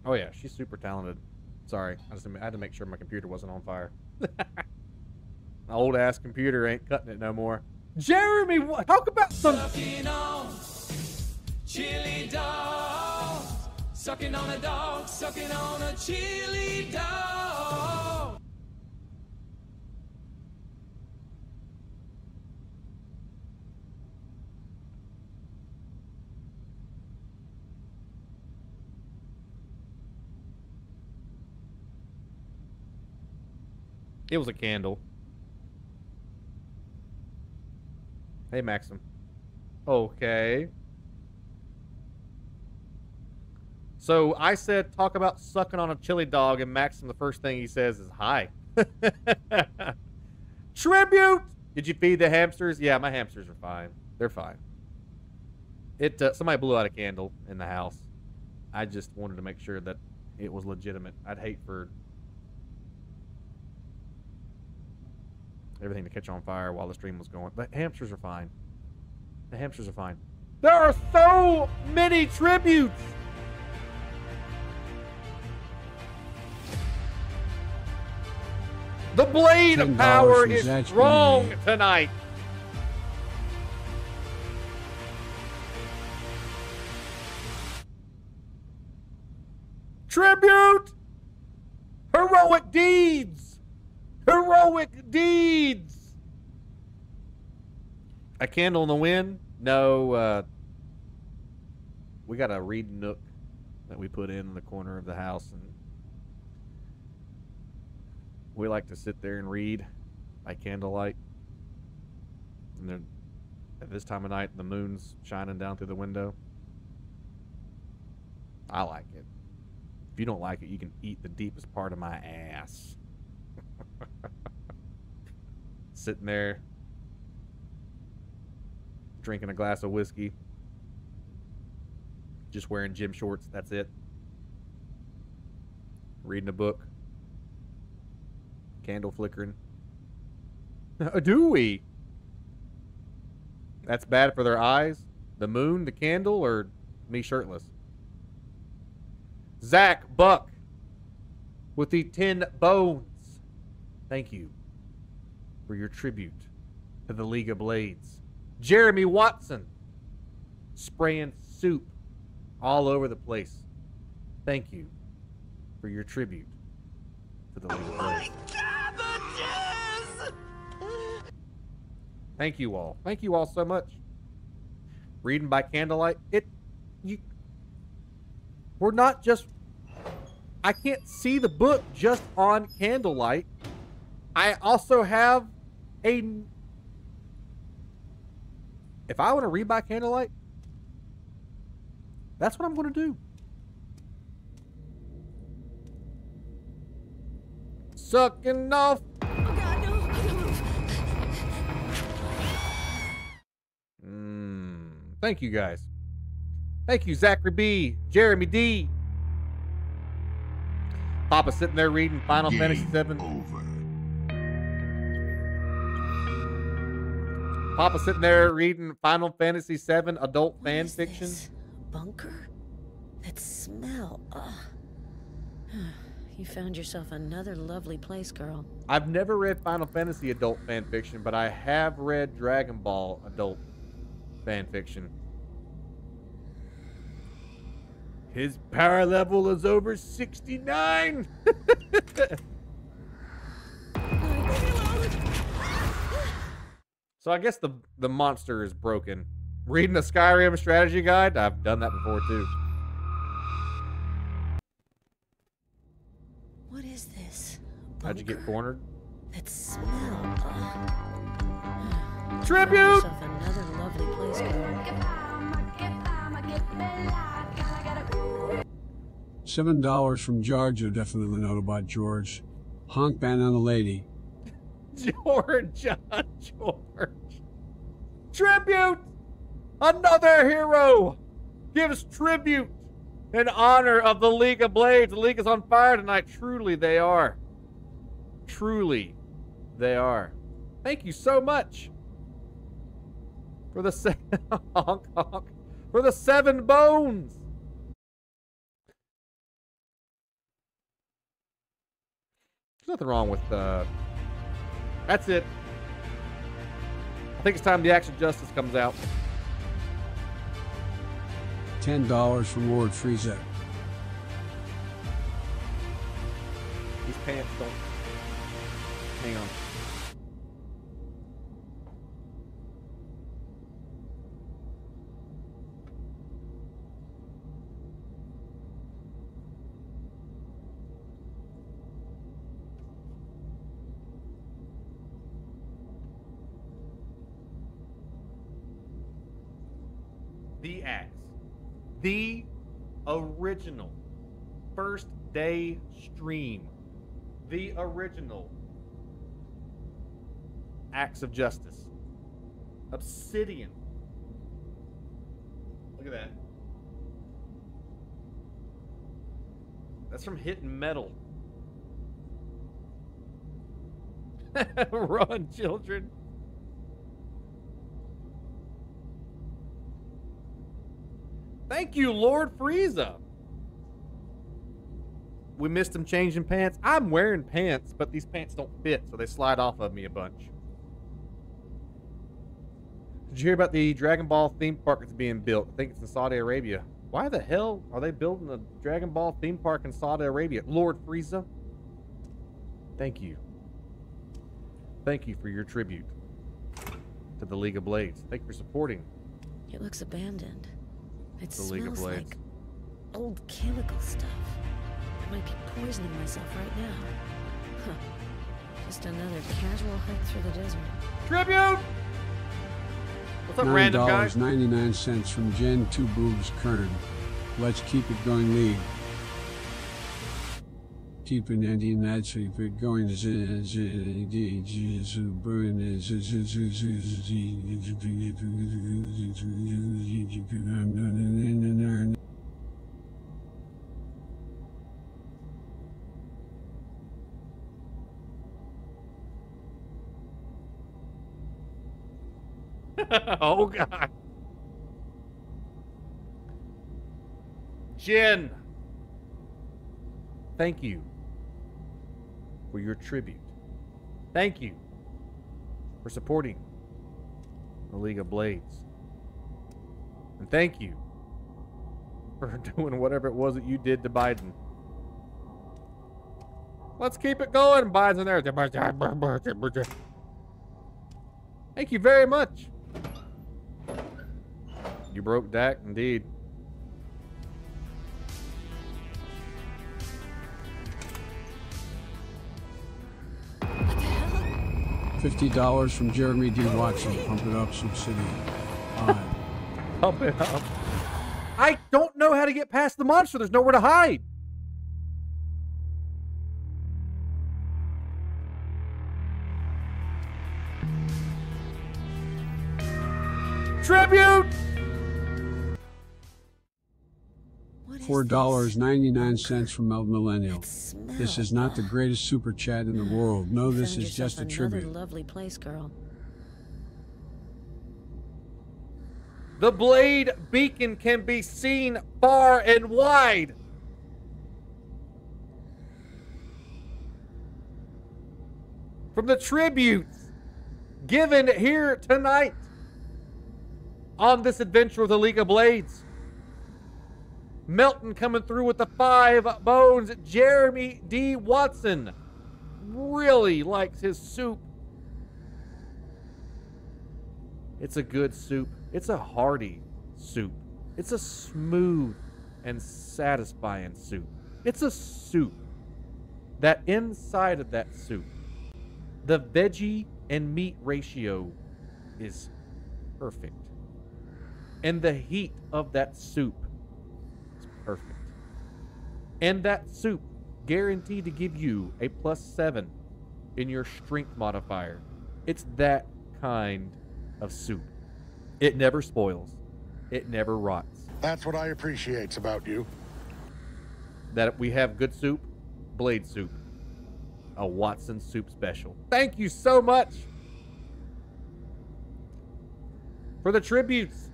Oh yeah, she's super talented. Sorry, I just I had to make sure my computer wasn't on fire. my old ass computer ain't cutting it no more. Jeremy, what, talk about some. Sucking on chili dogs. Sucking on a dog, sucking on a chili dog. It was a candle. Hey, Maxim. Okay. So I said, talk about sucking on a chili dog, and Maxim, the first thing he says is, hi. Tribute! Did you feed the hamsters? Yeah, my hamsters are fine. They're fine. It uh, somebody blew out a candle in the house. I just wanted to make sure that it was legitimate. I'd hate for everything to catch on fire while the stream was going. The hamsters are fine. The hamsters are fine. There are so many tributes. The blade of power is strong tonight. Tribute! Heroic deeds! Heroic deeds! A candle in the wind? No, uh, we got a read nook that we put in the corner of the house, and we like to sit there and read by candlelight. And then at this time of night, the moon's shining down through the window. I like it. If you don't like it, you can eat the deepest part of my ass. Sitting there, drinking a glass of whiskey, just wearing gym shorts. That's it. Reading a book, candle flickering. Uh, do we? That's bad for their eyes? The moon, the candle, or me shirtless? Zach Buck with the 10 bones. Thank you for your tribute to the League of Blades. Jeremy Watson spraying soup all over the place. Thank you for your tribute to the League of Blades. Thank you all. Thank you all so much. Reading by candlelight. It you we're not just I can't see the book just on candlelight. I also have a if I want to read by candlelight, that's what I'm going to do. Sucking off. Oh God, no. Mm, thank you guys. Thank you, Zachary B, Jeremy D. Papa sitting there reading Final Fantasy VII. Papa sitting there reading Final Fantasy VII adult fan fiction. This? Bunker? That smell. Ugh. You found yourself another lovely place, girl. I've never read Final Fantasy adult fan fiction, but I have read Dragon Ball adult fan fiction. His power level is over 69. so I guess the the monster is broken. Reading the Skyrim strategy guide, I've done that before too. What is this? How'd you get cornered? That smell. Ugh. Tribute! Yourself another lovely place, girl. Seven dollars from Georgia, definitely not about George. Honk ban on the lady. George, George. Tribute! Another hero gives tribute in honor of the League of Blades. The League is on fire tonight. Truly, they are. Truly, they are. Thank you so much for the se- honk honk for the seven bones. There's nothing wrong with uh That's it. I think it's time the Action Justice comes out. Ten dollars from Lord Frieza. These pants don't. Hang on. The original first day stream. The original Acts of Justice. Obsidian. Look at that. That's from Hitting Metal. Run, children. Thank you, Lord Frieza. We missed him changing pants. I'm wearing pants, but these pants don't fit, so they slide off of me a bunch. Did you hear about the Dragon Ball theme park that's being built? I think it's in Saudi Arabia. Why the hell are they building a Dragon Ball theme park in Saudi Arabia? Lord Frieza, thank you. Thank you for your tribute to the League of Blades. Thank you for supporting It looks abandoned. It the League of smells Blades. like old chemical stuff. I might be poisoning myself right now. Huh. Just another casual hike through the desert. Tribute! What's up, Nine random guy? dollars ninety nine from Jen Two Boobs Kern. Let's keep it going, league. Keeping Andy and that's keep it going. oh god. Jen. Thank you for your tribute. Thank you for supporting the League of Blades. And thank you for doing whatever it was that you did to Biden. Let's keep it going, Biden there. Thank you very much. You broke Dak, indeed. Fifty dollars from Jeremy D. Watson. Pump it up, some city. Pump it up. I don't know how to get past the monster. There's nowhere to hide. Tribute! Four dollars ninety nine cents from El Millennial. This is not the greatest super chat in the world. No, this is just a yourself another tribute. lovely place, girl. The blade beacon can be seen far and wide. From the tributes given here tonight on this adventure of the League of Blades. Melton coming through with the five bones. Jeremy D. Watson really likes his soup. It's a good soup. It's a hearty soup. It's a smooth and satisfying soup. It's a soup that inside of that soup, the veggie and meat ratio is perfect. And the heat of that soup. And that soup guaranteed to give you a plus seven in your strength modifier. It's that kind of soup. It never spoils. It never rots. That's what I appreciate about you. That we have good soup, blade soup, a Watson soup special. Thank you so much for the tributes.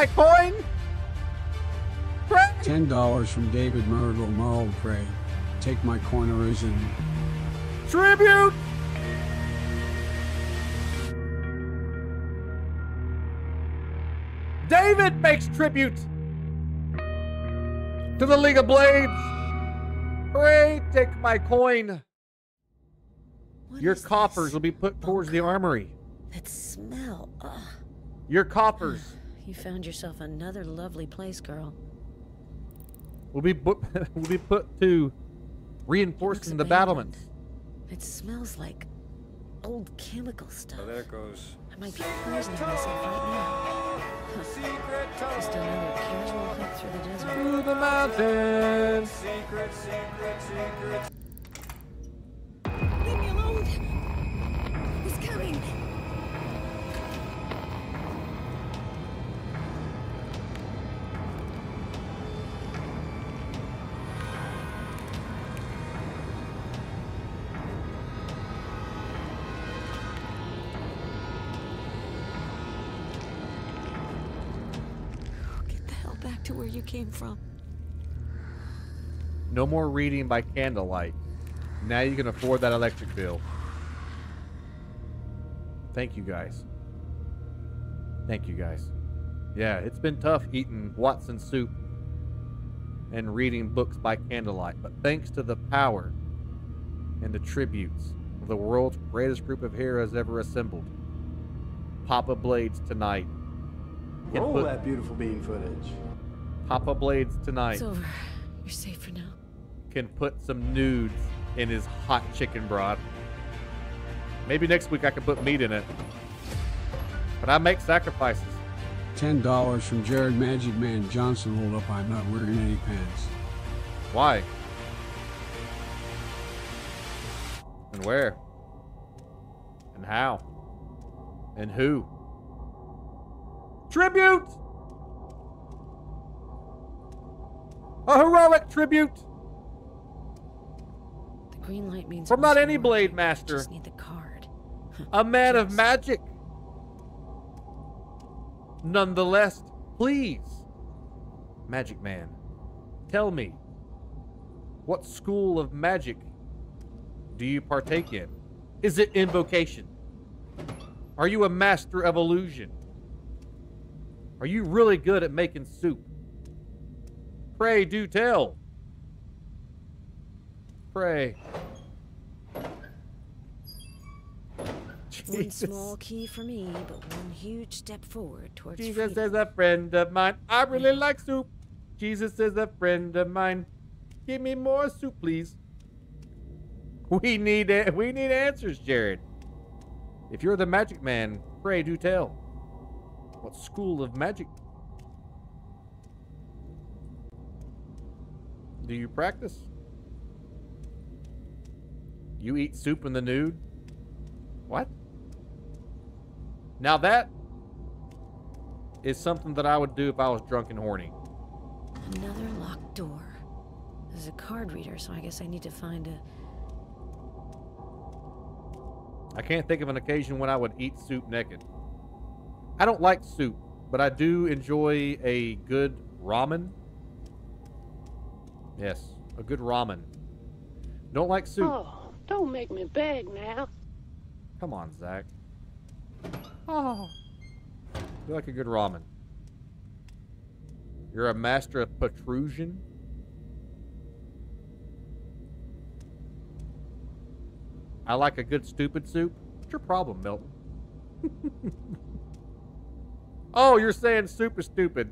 My coin. Pray. Ten dollars from David Myrtle Merle Craig. Take my corners and Tribute. David makes tribute to the League of Blades. Pray, take my coin. Your coffers will be put towards the armory. That smell. Ugh. Your coffers You found yourself another lovely place, girl. We'll be put, will be put to reinforcing the battlements. It smells like old chemical stuff. Oh, there it goes. I might be poisoning myself right now. Huh. Just another casual hike through the desert. Through the mountains. Secret, secret, secret. Came from. No more reading by candlelight. Now you can afford that electric bill. Thank you guys. Thank you guys. Yeah, it's been tough eating Watson soup and reading books by candlelight, but thanks to the power and the tributes of the world's greatest group of heroes ever assembled, Papa Blades tonight. can Roll put- that beautiful bean footage. Papa Blades tonight It's over. You're safe for now. can put some nudes in his hot chicken broth. Maybe next week I can put meat in it. But I make sacrifices. Ten dollars from Jared Magic Man Johnson. Hold up, I'm not wearing any pants. Why? And where? And how? And who? Tribute! A heroic tribute The green light means from not any blade master, Just need the card. a man of magic. Nonetheless, please, Magic Man, tell me, what school of magic do you partake in? Is it invocation? Are you a master of illusion? Are you really good at making soup? Pray do tell. Pray. One Jesus. small key for me, but one huge step forward towards Jesus freedom. is a friend of mine. I really like soup. Jesus is a friend of mine. Give me more soup, please. We need a- we need answers, Jared. If you're the magic man, pray do tell. What school of magic do you practice? You eat soup in the nude? What? Now that is something that I would do if I was drunk and horny. Another locked door. There's a card reader, so I guess I need to find a. I can't think of an occasion when I would eat soup naked. I don't like soup, but I do enjoy a good ramen. Yes, a good ramen. Don't like soup. Oh, don't make me beg now. Come on, Zach. Oh. You like a good ramen. You're a master of protrusion? I like a good stupid soup. What's your problem, Milton? oh, you're saying soup is stupid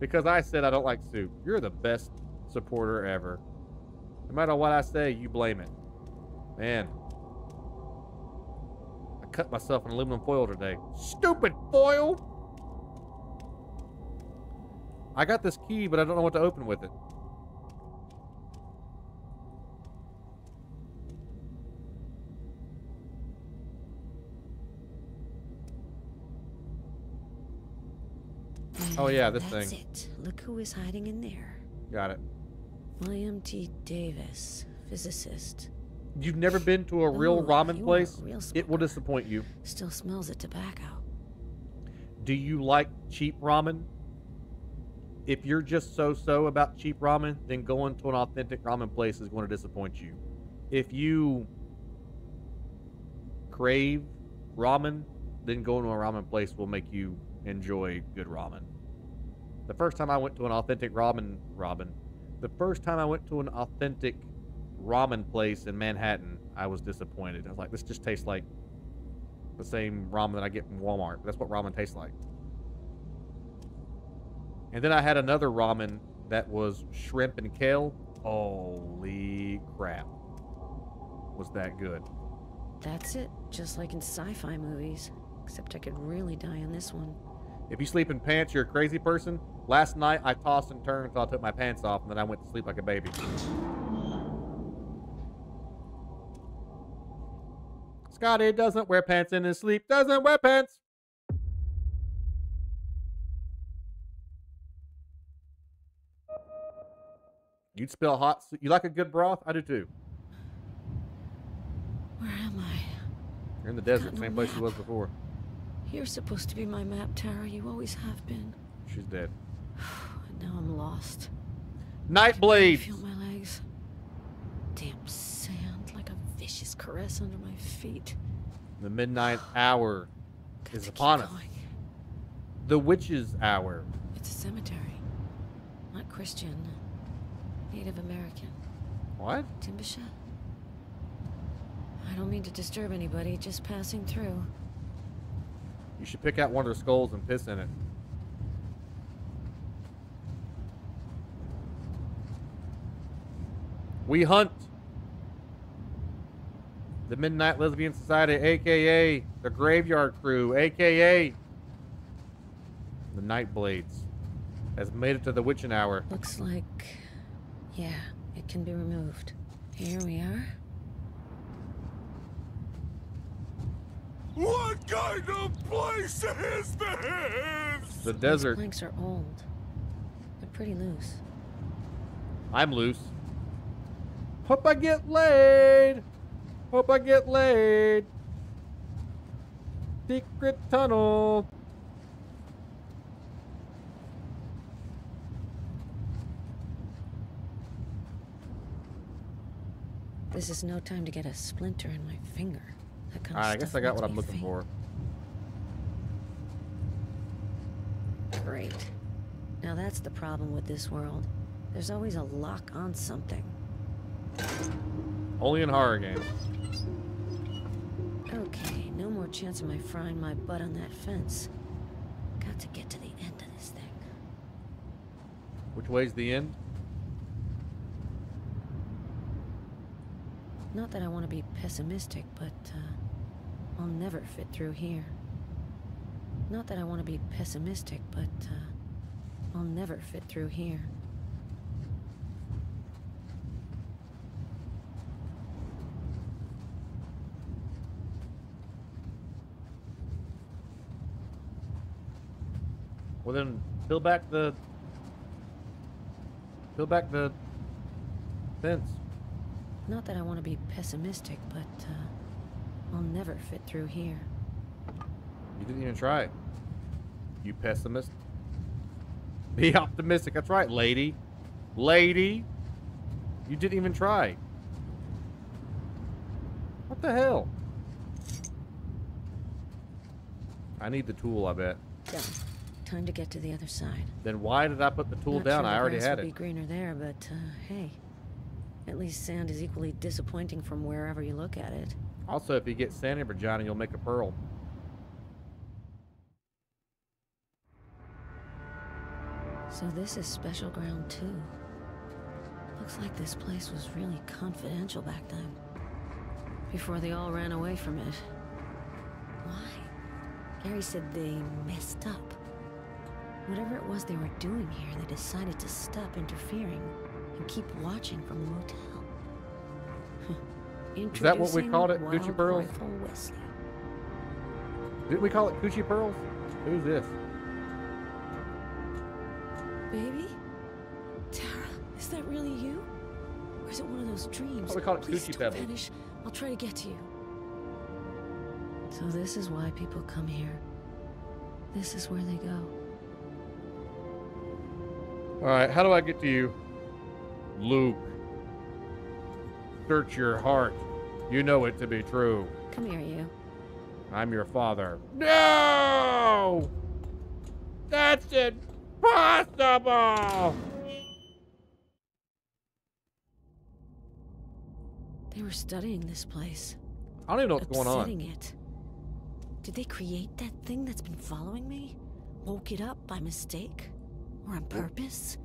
because I said I don't like soup. You're the best supporter ever. No matter what I say, you blame it. Man, I cut myself in aluminum foil today. Stupid foil! I got this key, but I don't know what to open with it. Oh yeah, this That's thing. it. Look who is hiding in there. Got it. William T. Davis, physicist. You've never been to a real Ooh, ramen you are a place? real It will disappoint you. Still smells of tobacco. Do you like cheap ramen? If you're just so-so about cheap ramen, then going to an authentic ramen place is going to disappoint you. If you crave ramen, then going to a ramen place will make you enjoy good ramen. The first time I went to an authentic ramen, ramen, the first time I went to an authentic ramen place in Manhattan, I was disappointed. I was like, this just tastes like the same ramen that I get from Walmart. That's what ramen tastes like. And then I had another ramen that was shrimp and kale. Holy crap. Was that good? That's it. Just like in sci fi movies. Except I could really die on this one. If you sleep in pants, you're a crazy person. Last night, I tossed and turned until I took my pants off, and then I went to sleep like a baby. Scotty doesn't wear pants in his sleep. Doesn't wear pants. You'd spill hot. You like a good broth? I do too. Where am I? You're in the desert, same place you was before. You're supposed to be my map, Tara. You always have been. She's dead. Now I'm lost. Nightblade. Feel my legs. Damp sand like a vicious caress under my feet. The midnight hour is upon us. The witch's hour. It's a cemetery. Not Christian. Native American. What? Timbisha? I don't mean to disturb anybody, just passing through. You should pick out one of their skulls and piss in it. We hunt the Midnight Lesbian Society, aka the Graveyard Crew, aka the Nightblades, has made it to the witching hour. Looks like. Yeah, it can be removed. Here we are. What kind of place is this? The These desert. planks are old. They're pretty loose. I'm loose. Hope I get laid. Hope I get laid. Secret tunnel. This is no time to get a splinter in my finger. That kind of I guess I got what I'm me looking for. Great. Now that's the problem with this world. There's always a lock on something. Only in horror games. Okay, no more chance of my frying my butt on that fence. Got to get to the end of this thing. Which way's the end? Not that I want to be pessimistic, but uh, I'll never fit through here. Not that I want to be pessimistic, but uh, I'll never fit through here. Well then, peel back the. Peel back the fence. Not that I want to be pessimistic, but uh, I'll never fit through here. You didn't even try. You pessimist. Be optimistic. That's right, lady. Lady. You didn't even try. What the hell? I need the tool, I bet. Done. Time to get to the other side. Then why did I put the tool Not down? sure I already had it. be greener there, but uh, hey, at least sand is equally disappointing from wherever you look at it. Also, if you get sand in vagina, you'll make a pearl. So this is special ground too. Looks like this place was really confidential back then. Before they all ran away from it. Why? Gary said they messed up. Whatever it was they were doing here, they decided to stop interfering and keep watching from the motel. Is that what we called it? Coochie pearls? Wesley. Didn't we call it coochie pearls? Who's this? Baby? Tara, is that really you? Or is it one of those dreams? thought we called it Please don't Pebbles. vanish. I'll try to get to you. So this is why people come here. This is where they go. Alright, how do I get to you? Luke. Search your heart. You know it to be true. Come here, you. I'm your father. No! That's impossible! They were studying this place. I don't even know what's going on. It. Did they create that thing that's been following me? Woke it up by mistake? Or on purpose?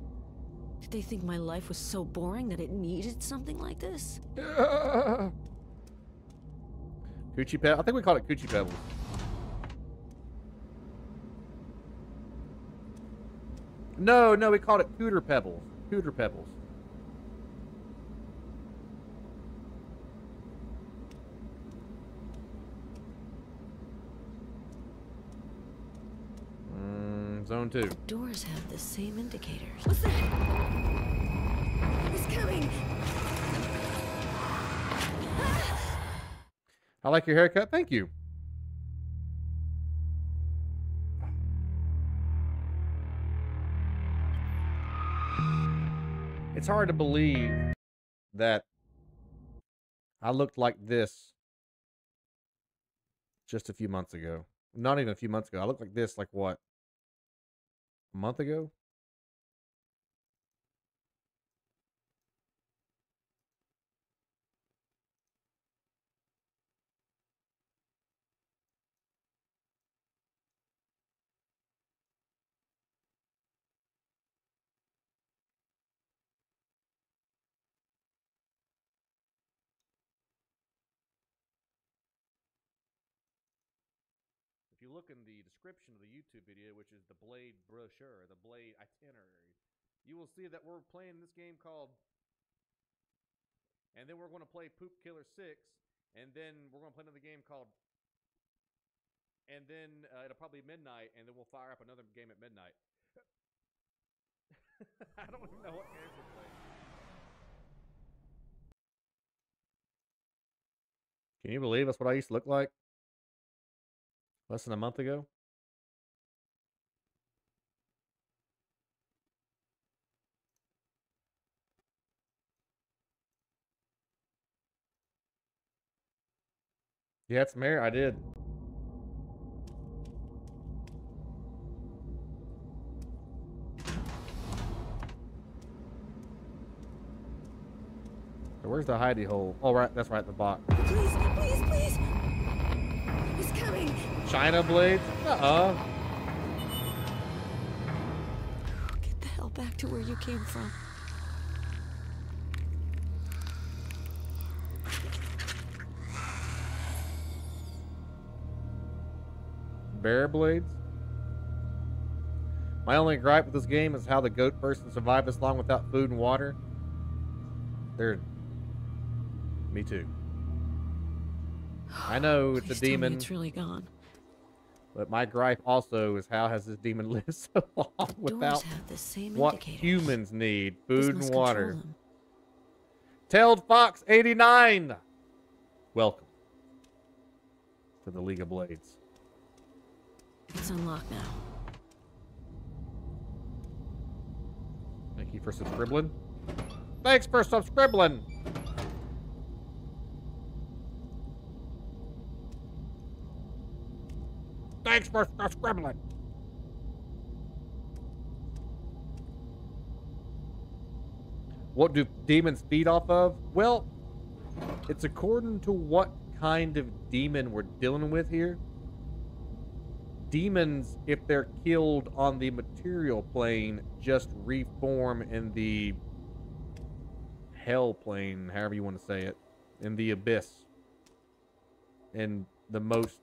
Did they think my life was so boring that it needed something like this? Yeah. Coochie Pebble? I think we call it Coochie Pebbles. No, no, we called it Cooter Pebbles. Cooter Pebbles. Mm, zone two. Doors have the same indicators. What's that? It's coming. I like your haircut. Thank you. It's hard to believe that I looked like this just a few months ago. Not even a few months ago. I looked like this, like what? A month ago? You look in the description of the YouTube video, which is the Blade brochure, the Blade itinerary, you will see that we're playing this game called. And then we're going to play Poop Killer 6, and then we're going to play another game called. And then uh, it'll probably be midnight, and then we'll fire up another game at midnight. I don't even know what games we're playing. Can you believe that's what I used to look like? Less than a month ago? Yeah, it's Mary. I did. Where's the hidey hole? Oh, right. That's right the box. Please, please, please. It's coming. China blades? Uh-uh. Get the hell back to where you came from. Bear blades? My only gripe with this game is how the goat person survived this long without food and water. They're... Me too. I know it's Please a demon, It's really gone. But my gripe also is how has this demon lived so long without the same what indicators. humans need? Food and water. Tailed Fox 89. Welcome to the League of Blades. It's unlocked now. Thank you for subscribing. Thanks for subscribing. Thanks for subscribing. What do demons feed off of? Well, it's according to what kind of demon we're dealing with here. Demons, if they're killed on the material plane, just reform in the hell plane, however you want to say it, in the abyss. In the most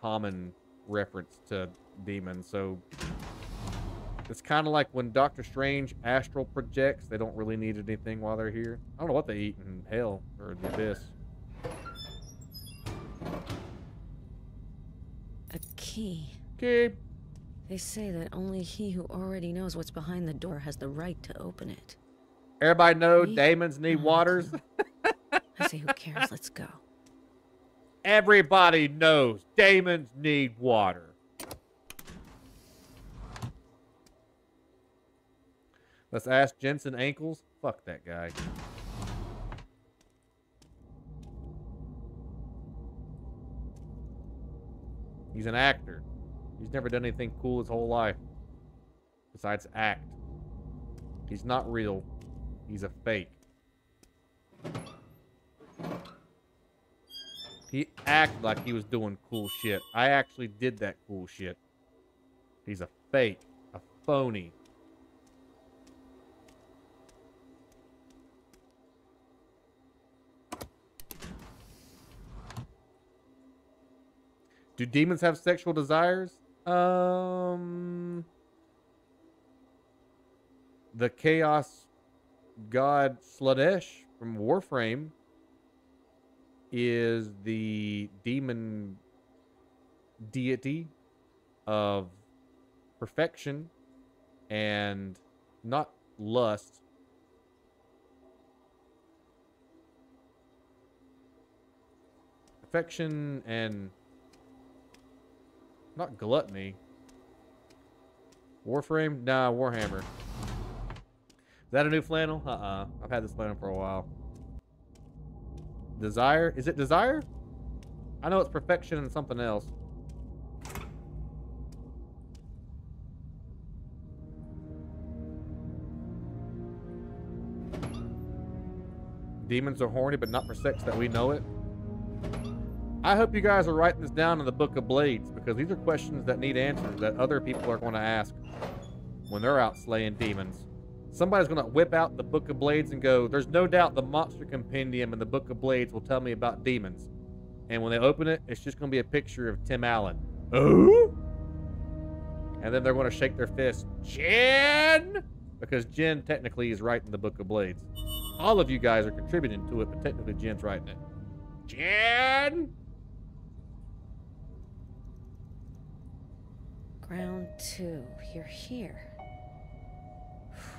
common reference to demons. So it's kind of like when Doctor Strange astral projects, they don't really need anything while they're here. I don't know what they eat in hell or the abyss. A key. Key. They say that only he who already knows what's behind the door has the right to open it. Everybody know demons need waters? I say, who cares? Let's go. Everybody knows demons need water. Let's ask Jensen Ackles. Fuck that guy. He's an actor. He's never done anything cool his whole life. Besides act. He's not real. He's a fake. He acted like he was doing cool shit. I actually did that cool shit. He's a fake. A phony. Do demons have sexual desires? Um, the Chaos God Slaanesh from Warframe is the demon deity of perfection and not lust. Perfection and not gluttony. Warframe? Nah, Warhammer. Is that a new flannel? Uh-uh. I've had this flannel for a while. Desire? Is it desire? I know it's perfection and something else. Demons are horny, but not for sex that we know it. I hope you guys are writing this down in the Book of Blades because these are questions that need answers that other people are going to ask when they're out slaying demons. Somebody's going to whip out the Book of Blades and go, There's no doubt the Monster Compendium and the Book of Blades will tell me about demons. And when they open it, it's just going to be a picture of Tim Allen. Oh? And then they're going to shake their fist, Jen! Because Jen technically is writing the Book of Blades. All of you guys are contributing to it, but technically Jen's writing it. Jen! Ground two. You're here.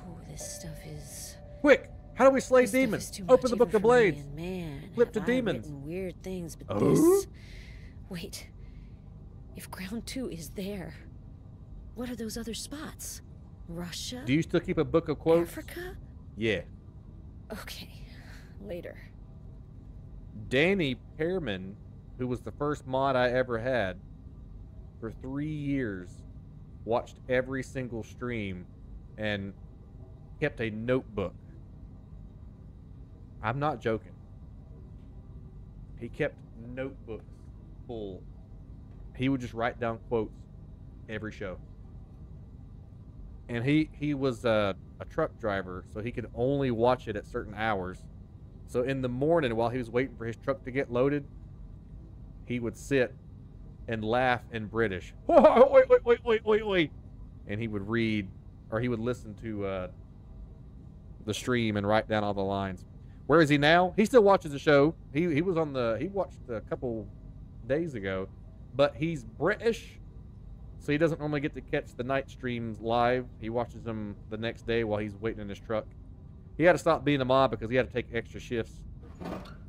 Ooh, this stuff is. Quick! How do we slay this demons? Open the Book of Blades. and Man, Flip to I demons. Weird things, but Oh? this. Wait. If ground two is there, what are those other spots? Russia? Do you still keep a book of quotes? Africa? Yeah. Okay. Later. Danny Pearman, who was the first mod I ever had, for three years, watched every single stream and kept a notebook. I'm not joking. He kept notebooks full. He would just write down quotes every show. And he he was a, a truck driver, so he could only watch it at certain hours. So in the morning, while he was waiting for his truck to get loaded, he would sit and laugh in British. wait, wait, wait, wait, wait, wait. And he would read, or he would listen to uh, the stream and write down all the lines. Where is he now? He still watches the show. He he was on the he watched a couple days ago, but he's British, so he doesn't normally get to catch the night streams live. He watches them the next day while he's waiting in his truck. He had to stop being a mob because he had to take extra shifts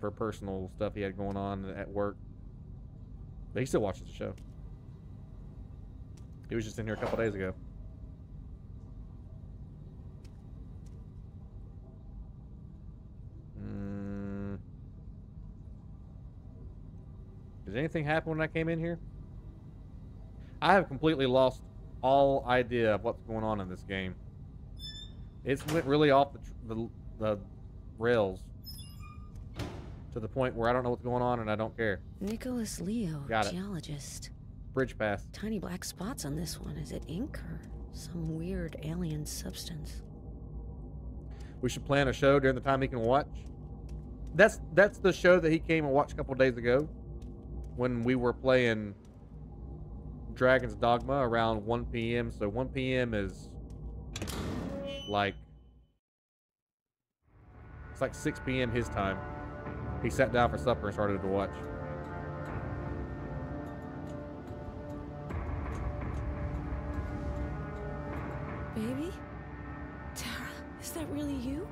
for personal stuff he had going on at work. But he still watches the show. He was just in here a couple days ago. Mm. Did anything happen when I came in here? I have completely lost all idea of what's going on in this game. It's went really off the, tr- the, the rails to the point where I don't know what's going on and I don't care. Nicholas Leo, Got geologist. Bridge pass. Tiny black spots on this one. Is it ink or some weird alien substance? We should plan a show during the time he can watch. That's that's the show that he came and watched a couple days ago when we were playing Dragon's Dogma around 1 p.m. So 1 p.m. is like it's like 6 p.m. his time. He sat down for supper and started to watch.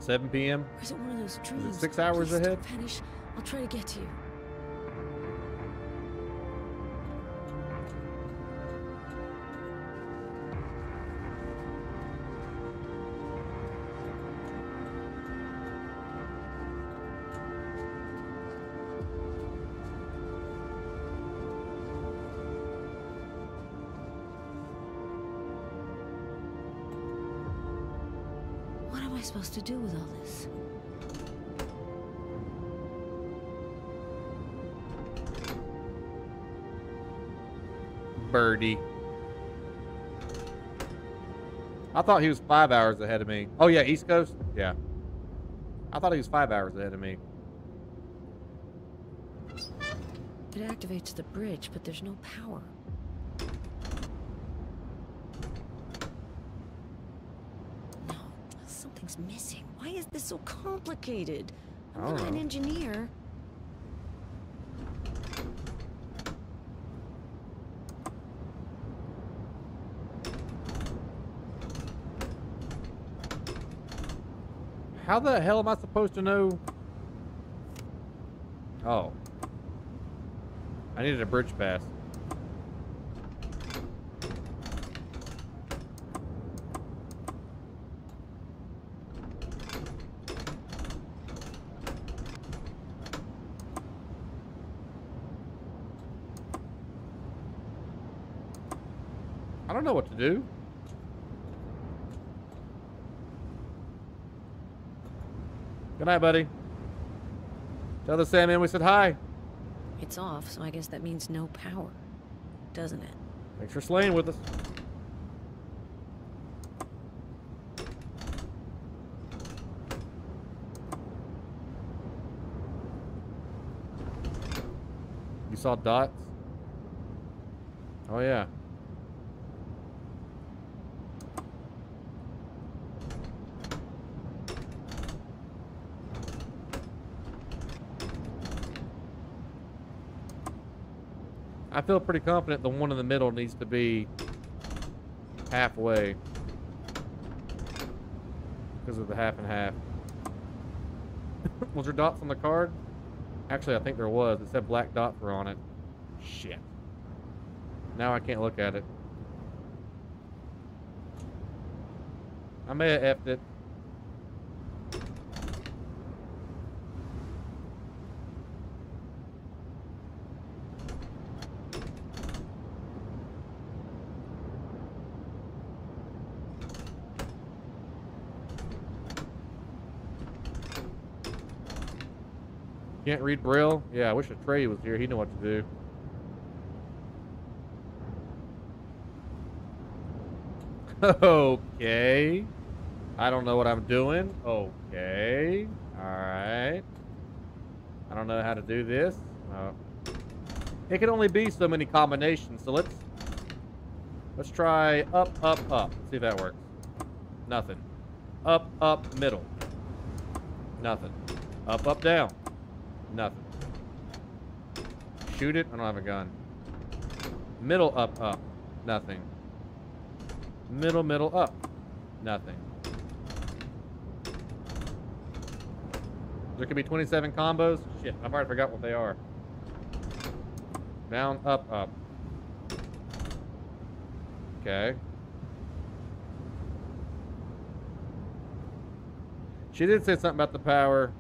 7 p.m. Or is it one of those dreams? six hours Please ahead? Don't vanish. I'll try to get to you. thought he was five hours ahead of me. Oh, yeah, East Coast? Yeah. I thought he was five hours ahead of me. It activates the bridge, but there's no power. No, something's missing. Why is this so complicated? I'm not an engineer. How the hell am I supposed to know? Oh. I needed a bridge pass. I don't know what to do. Good night, buddy. Tell the Sandman we said hi. It's off, so I guess that means no power. Doesn't it? Thanks for slaying with us. You saw dots? Oh yeah. Feel pretty confident the one in the middle needs to be halfway because of the half and half. was there dots on the card? Actually, I think there was. It said black dots were on it. Shit. Now I can't look at it. I may have effed it. Can't read Braille? Yeah, I wish Trey was here. He'd know what to do. Okay. I don't know what I'm doing. Okay. Alright. I don't know how to do this. It can only be so many combinations, so let's let's try up, up, up. See if that works. Nothing. Up, up, middle. Nothing. Up, up, down. Nothing. Shoot it. I don't have a gun. Middle, up, up. Nothing. Middle, middle, up. Nothing. There could be 27 combos. Shit, I've already forgot what they are. Down, up, up. Okay. She did say something about the power,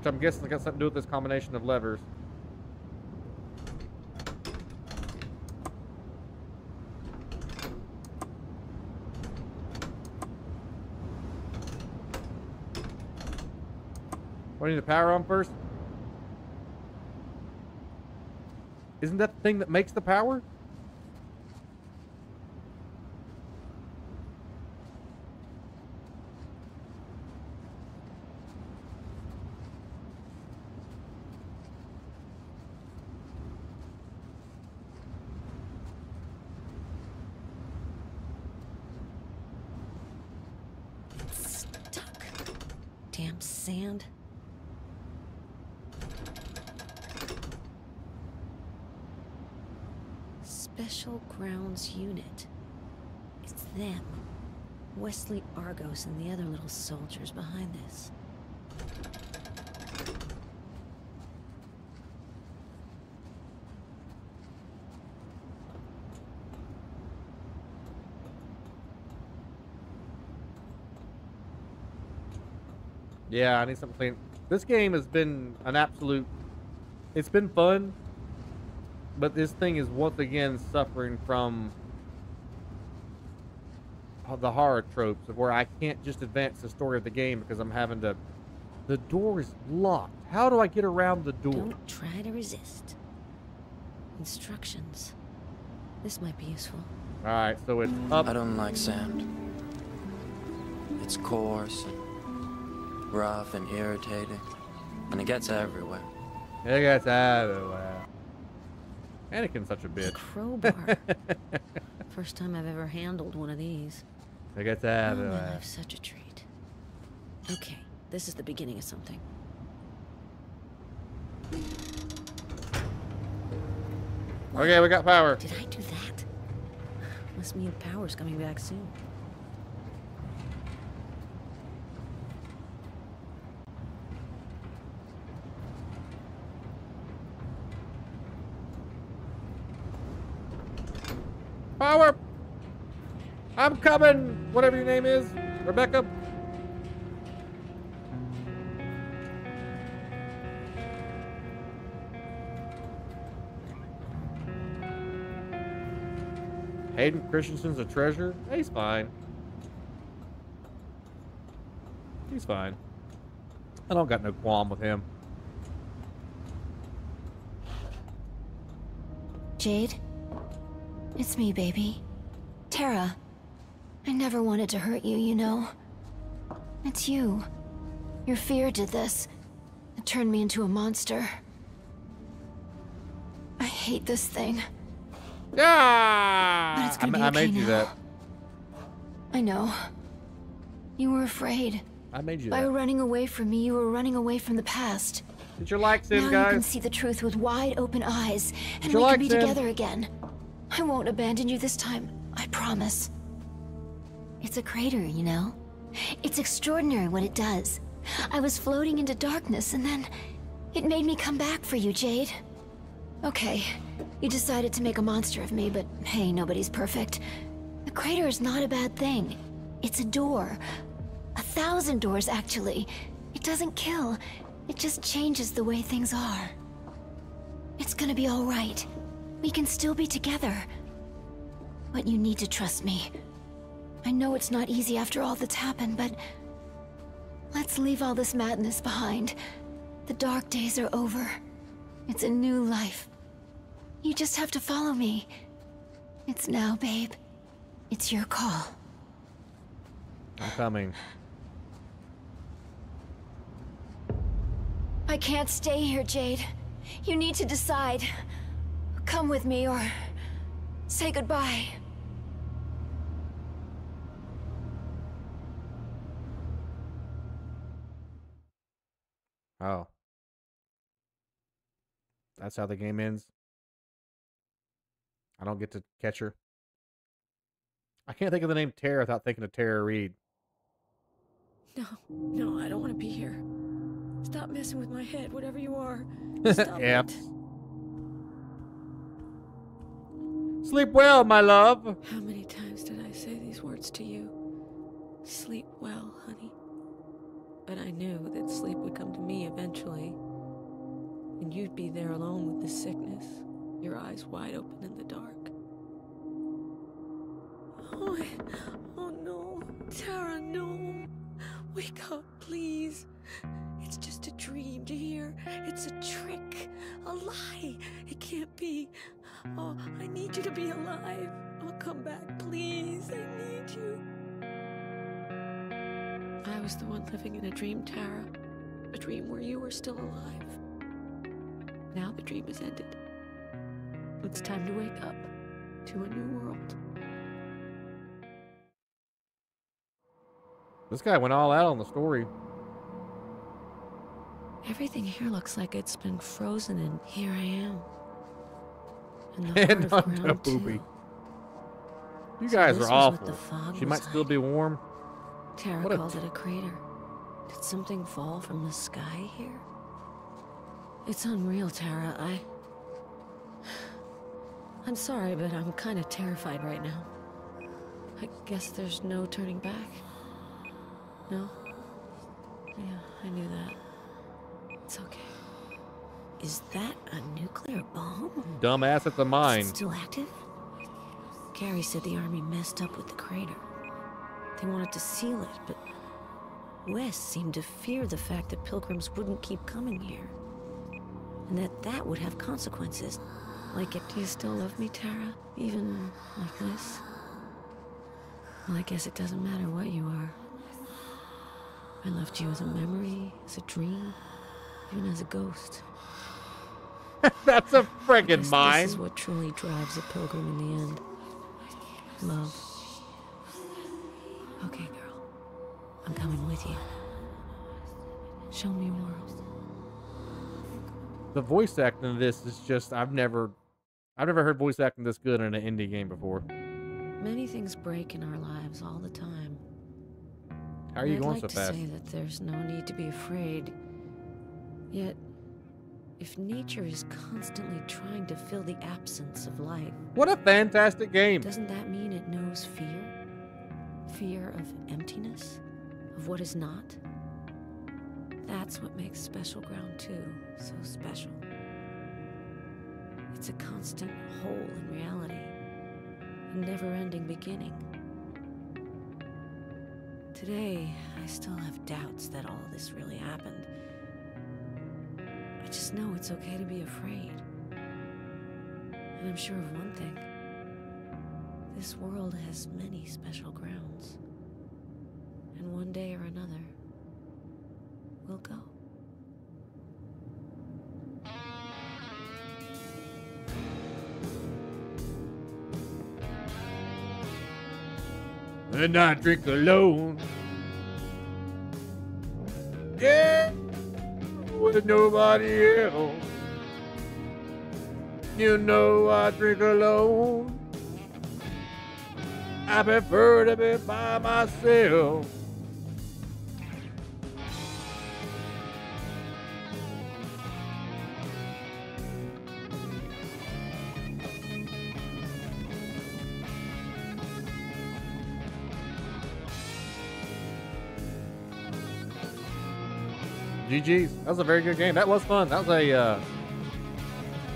which I'm guessing got something to do with this combination of levers. What, you need the power on first? Isn't that the thing that makes the power? Stuck. Damn sand. Special Grounds Unit. It's them. And the other little soldiers behind this. Yeah, I need something clean. This game has been an absolute. It's been fun, but this thing is once again suffering from the horror tropes of where I can't just advance the story of the game because I'm having to. The door is locked. How do I get around the door? Don't try to resist. Instructions. This might be useful. All right, so it's up. I don't like sand. It's coarse and rough and irritating, and it gets everywhere. It gets everywhere. Anakin's such a bitch. Crowbar. First time I've ever handled one of these. It gets Oh, my everywhere. life's such a treat. Okay, this is the beginning of something. Okay, we got power. Did I do that? Must mean power's coming back soon. Power! I'm coming! Whatever your name is. Rebecca. Hayden Christensen's a treasure? He's fine. He's fine. I don't got no qualm with him. Jade? It's me, baby. Tara. I never wanted to hurt you, you know. It's you. Your fear did this. It turned me into a monster. I hate this thing. Yeah! But it's I, gonna ma- be I made okay you now. that. I know. You were afraid. I made you By that. running away from me, you were running away from the past. Did your likes in, now you can see the truth with wide open eyes, and your we can be in? together again. I won't abandon you this time. I promise. It's a crater, you know? It's extraordinary what it does. I was floating into darkness, and then it made me come back for you, Jade. Okay, you decided to make a monster of me, but hey, nobody's perfect. The crater is not a bad thing. It's a door. A thousand doors, actually. It doesn't kill. It just changes the way things are. It's gonna be all right. We can still be together. But you need to trust me. I know it's not easy after all that's happened, but... Let's leave all this madness behind. The dark days are over. It's a new life. You just have to follow me. It's now, babe. It's your call. I'm coming. I can't stay here, Jade. You need to decide. Come with me or say goodbye. Oh. That's how the game ends. I don't get to catch her. I can't think of the name Tara without thinking of Tara Reid. No, no, I don't want to be here. Stop messing with my head, whatever you are. Stop yeah. it. Sleep well, my love. How many times did I say these words to you? Sleep well, honey. But I knew that sleep would come to me eventually. And you'd be there alone with the sickness, your eyes wide open in the dark. Oh, oh no. Tara, no. Wake up, please. It's just a dream, do you hear? It's a trick, a lie. It can't be. Oh, I need you to be alive. Oh, come back, please. I need you. I was the one living in a dream, Tara. A dream where you were still alive. Now the dream has ended. It's time to wake up to a new world. This guy went all out on the story. Everything here looks like it's been frozen, and here I am. In the And on the poopy. You guys are awful. She might still be warm. Tara What a called it a crater. Did something fall from the sky here? It's unreal, Tara. I. I'm sorry, but I'm kind of terrified right now. I guess there's no turning back. No? Yeah, I knew that. It's okay. Is that a nuclear bomb? Dumbass at the Is mine. it still active? Gary said the army messed up with the crater. They wanted to seal it, but West seemed to fear the fact that pilgrims wouldn't keep coming here. And that that would have consequences. Like it. Do you still love me, Tara? Even like this? Well, I guess it doesn't matter what you are. I loved you as a memory, as a dream, even as a ghost. That's a friggin' mine. This is what truly drives a pilgrim in the end. Love. Okay, girl. I'm coming with you. Show me world. The voice acting in this is just I've never I've never heard voice acting this good in an indie game before. Many things break in our lives all the time. How are you going I'd so like fast? to say that there's no need to be afraid. Yet, if nature is constantly trying to fill the absence of life, What a fantastic game. doesn't that mean it knows fear? Fear of emptiness? Of what is not? That's what makes Special Ground 2 so special. It's a constant hole in reality, a never ending beginning. Today, I still have doubts that all this really happened. I just know it's okay to be afraid. And I'm sure of one thing this world has many special grounds. One day or another, we'll go. And I drink alone. Yeah, with nobody else. You know I drink alone. I prefer to be by myself. GG's. That was a very good game. That was fun. That was a uh,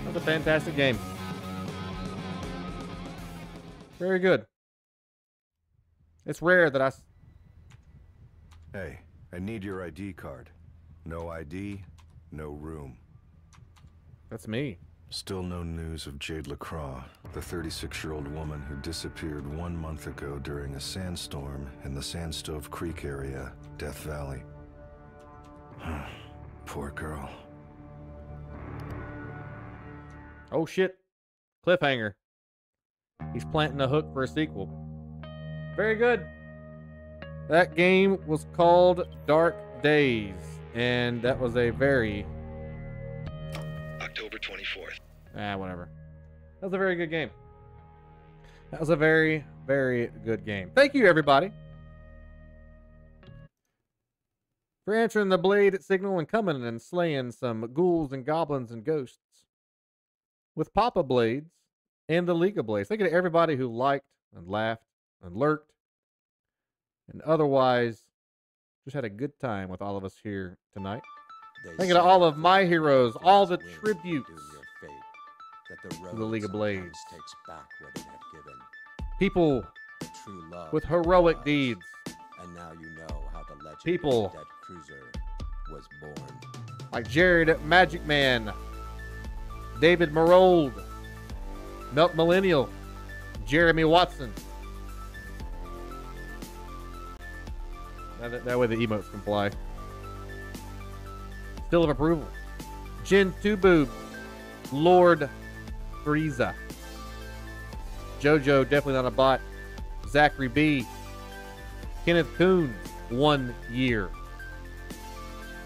that was a fantastic game. Very good. It's rare that I. Hey, I need your ID card. No ID, no room. That's me. Still no news of Jade LaCroix, the 36-year-old woman who disappeared one month ago during a sandstorm in the Sandstove Creek area, Death Valley. Poor girl. Oh shit! Cliffhanger. He's planting a hook for a sequel. Very good. That game was called Dark Days, and that was a very October 24th. ah whatever. That was a very good game. That was a very very good game. Thank you everybody for answering the blade signal and coming and slaying some ghouls and goblins and ghosts with Papa Blades and the League of Blades. Thank you to everybody who liked and laughed and lurked and otherwise just had a good time with all of us here tonight. Thank you to all of my heroes, all the tributes that the to the League of Blades. takes back what it had given. People with heroic deeds. And now you know the legend People. dead cruiser was born. like Jared Magic Man, David Marold, Melt Millennial, Jeremy Watson. Now that, that way the emotes can fly. Still of approval. Jin Tubu, Lord Frieza. Jojo, definitely not a bot. Zachary B. Kenneth Coon, one year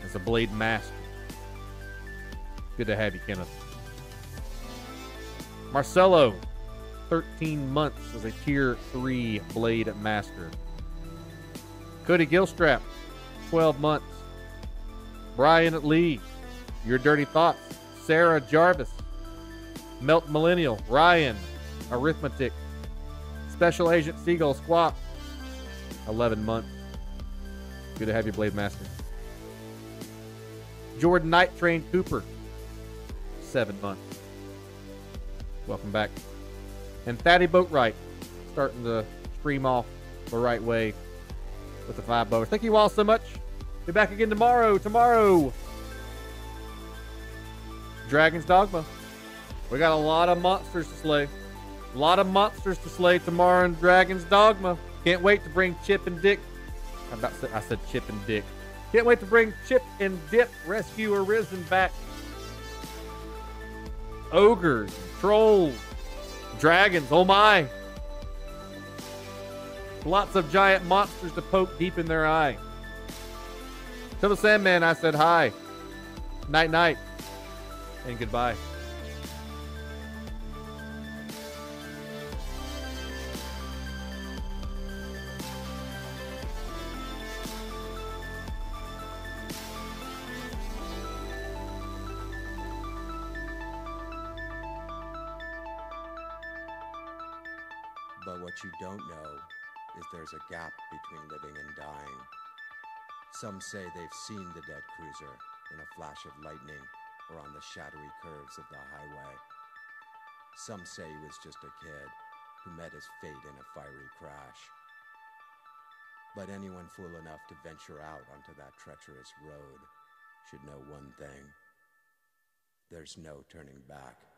as a blade master. Good to have you, Kenneth. Marcelo, 13 months as a tier 3 blade master. Cody Gilstrap, 12 months. Brian Lee, Your Dirty Thoughts. Sarah Jarvis, Melt Millennial. Ryan, Arithmetic. Special Agent Seagull Squawk, 11 months. Good to have you, Blade Master. Jordan Night Train Cooper, seven months. Welcome back. And Thaddy Boatwright, starting to stream off the right way with the five bowers. Thank you all so much. Be back again tomorrow. Tomorrow, Dragon's Dogma. We got a lot of monsters to slay. A lot of monsters to slay tomorrow in Dragon's Dogma. Can't wait to bring Chip and Dick. About said I said Chip and Dick. Can't wait to bring Chip and Dip Rescue Arisen back. Ogres, trolls, dragons, oh my. Lots of giant monsters to poke deep in their eye. To the Sandman, I said hi. Night, night, and goodbye. There's a gap between living and dying. Some say they've seen the dead cruiser in a flash of lightning or on the shadowy curves of the highway. Some say he was just a kid who met his fate in a fiery crash. But anyone fool enough to venture out onto that treacherous road should know one thing. There's no turning back.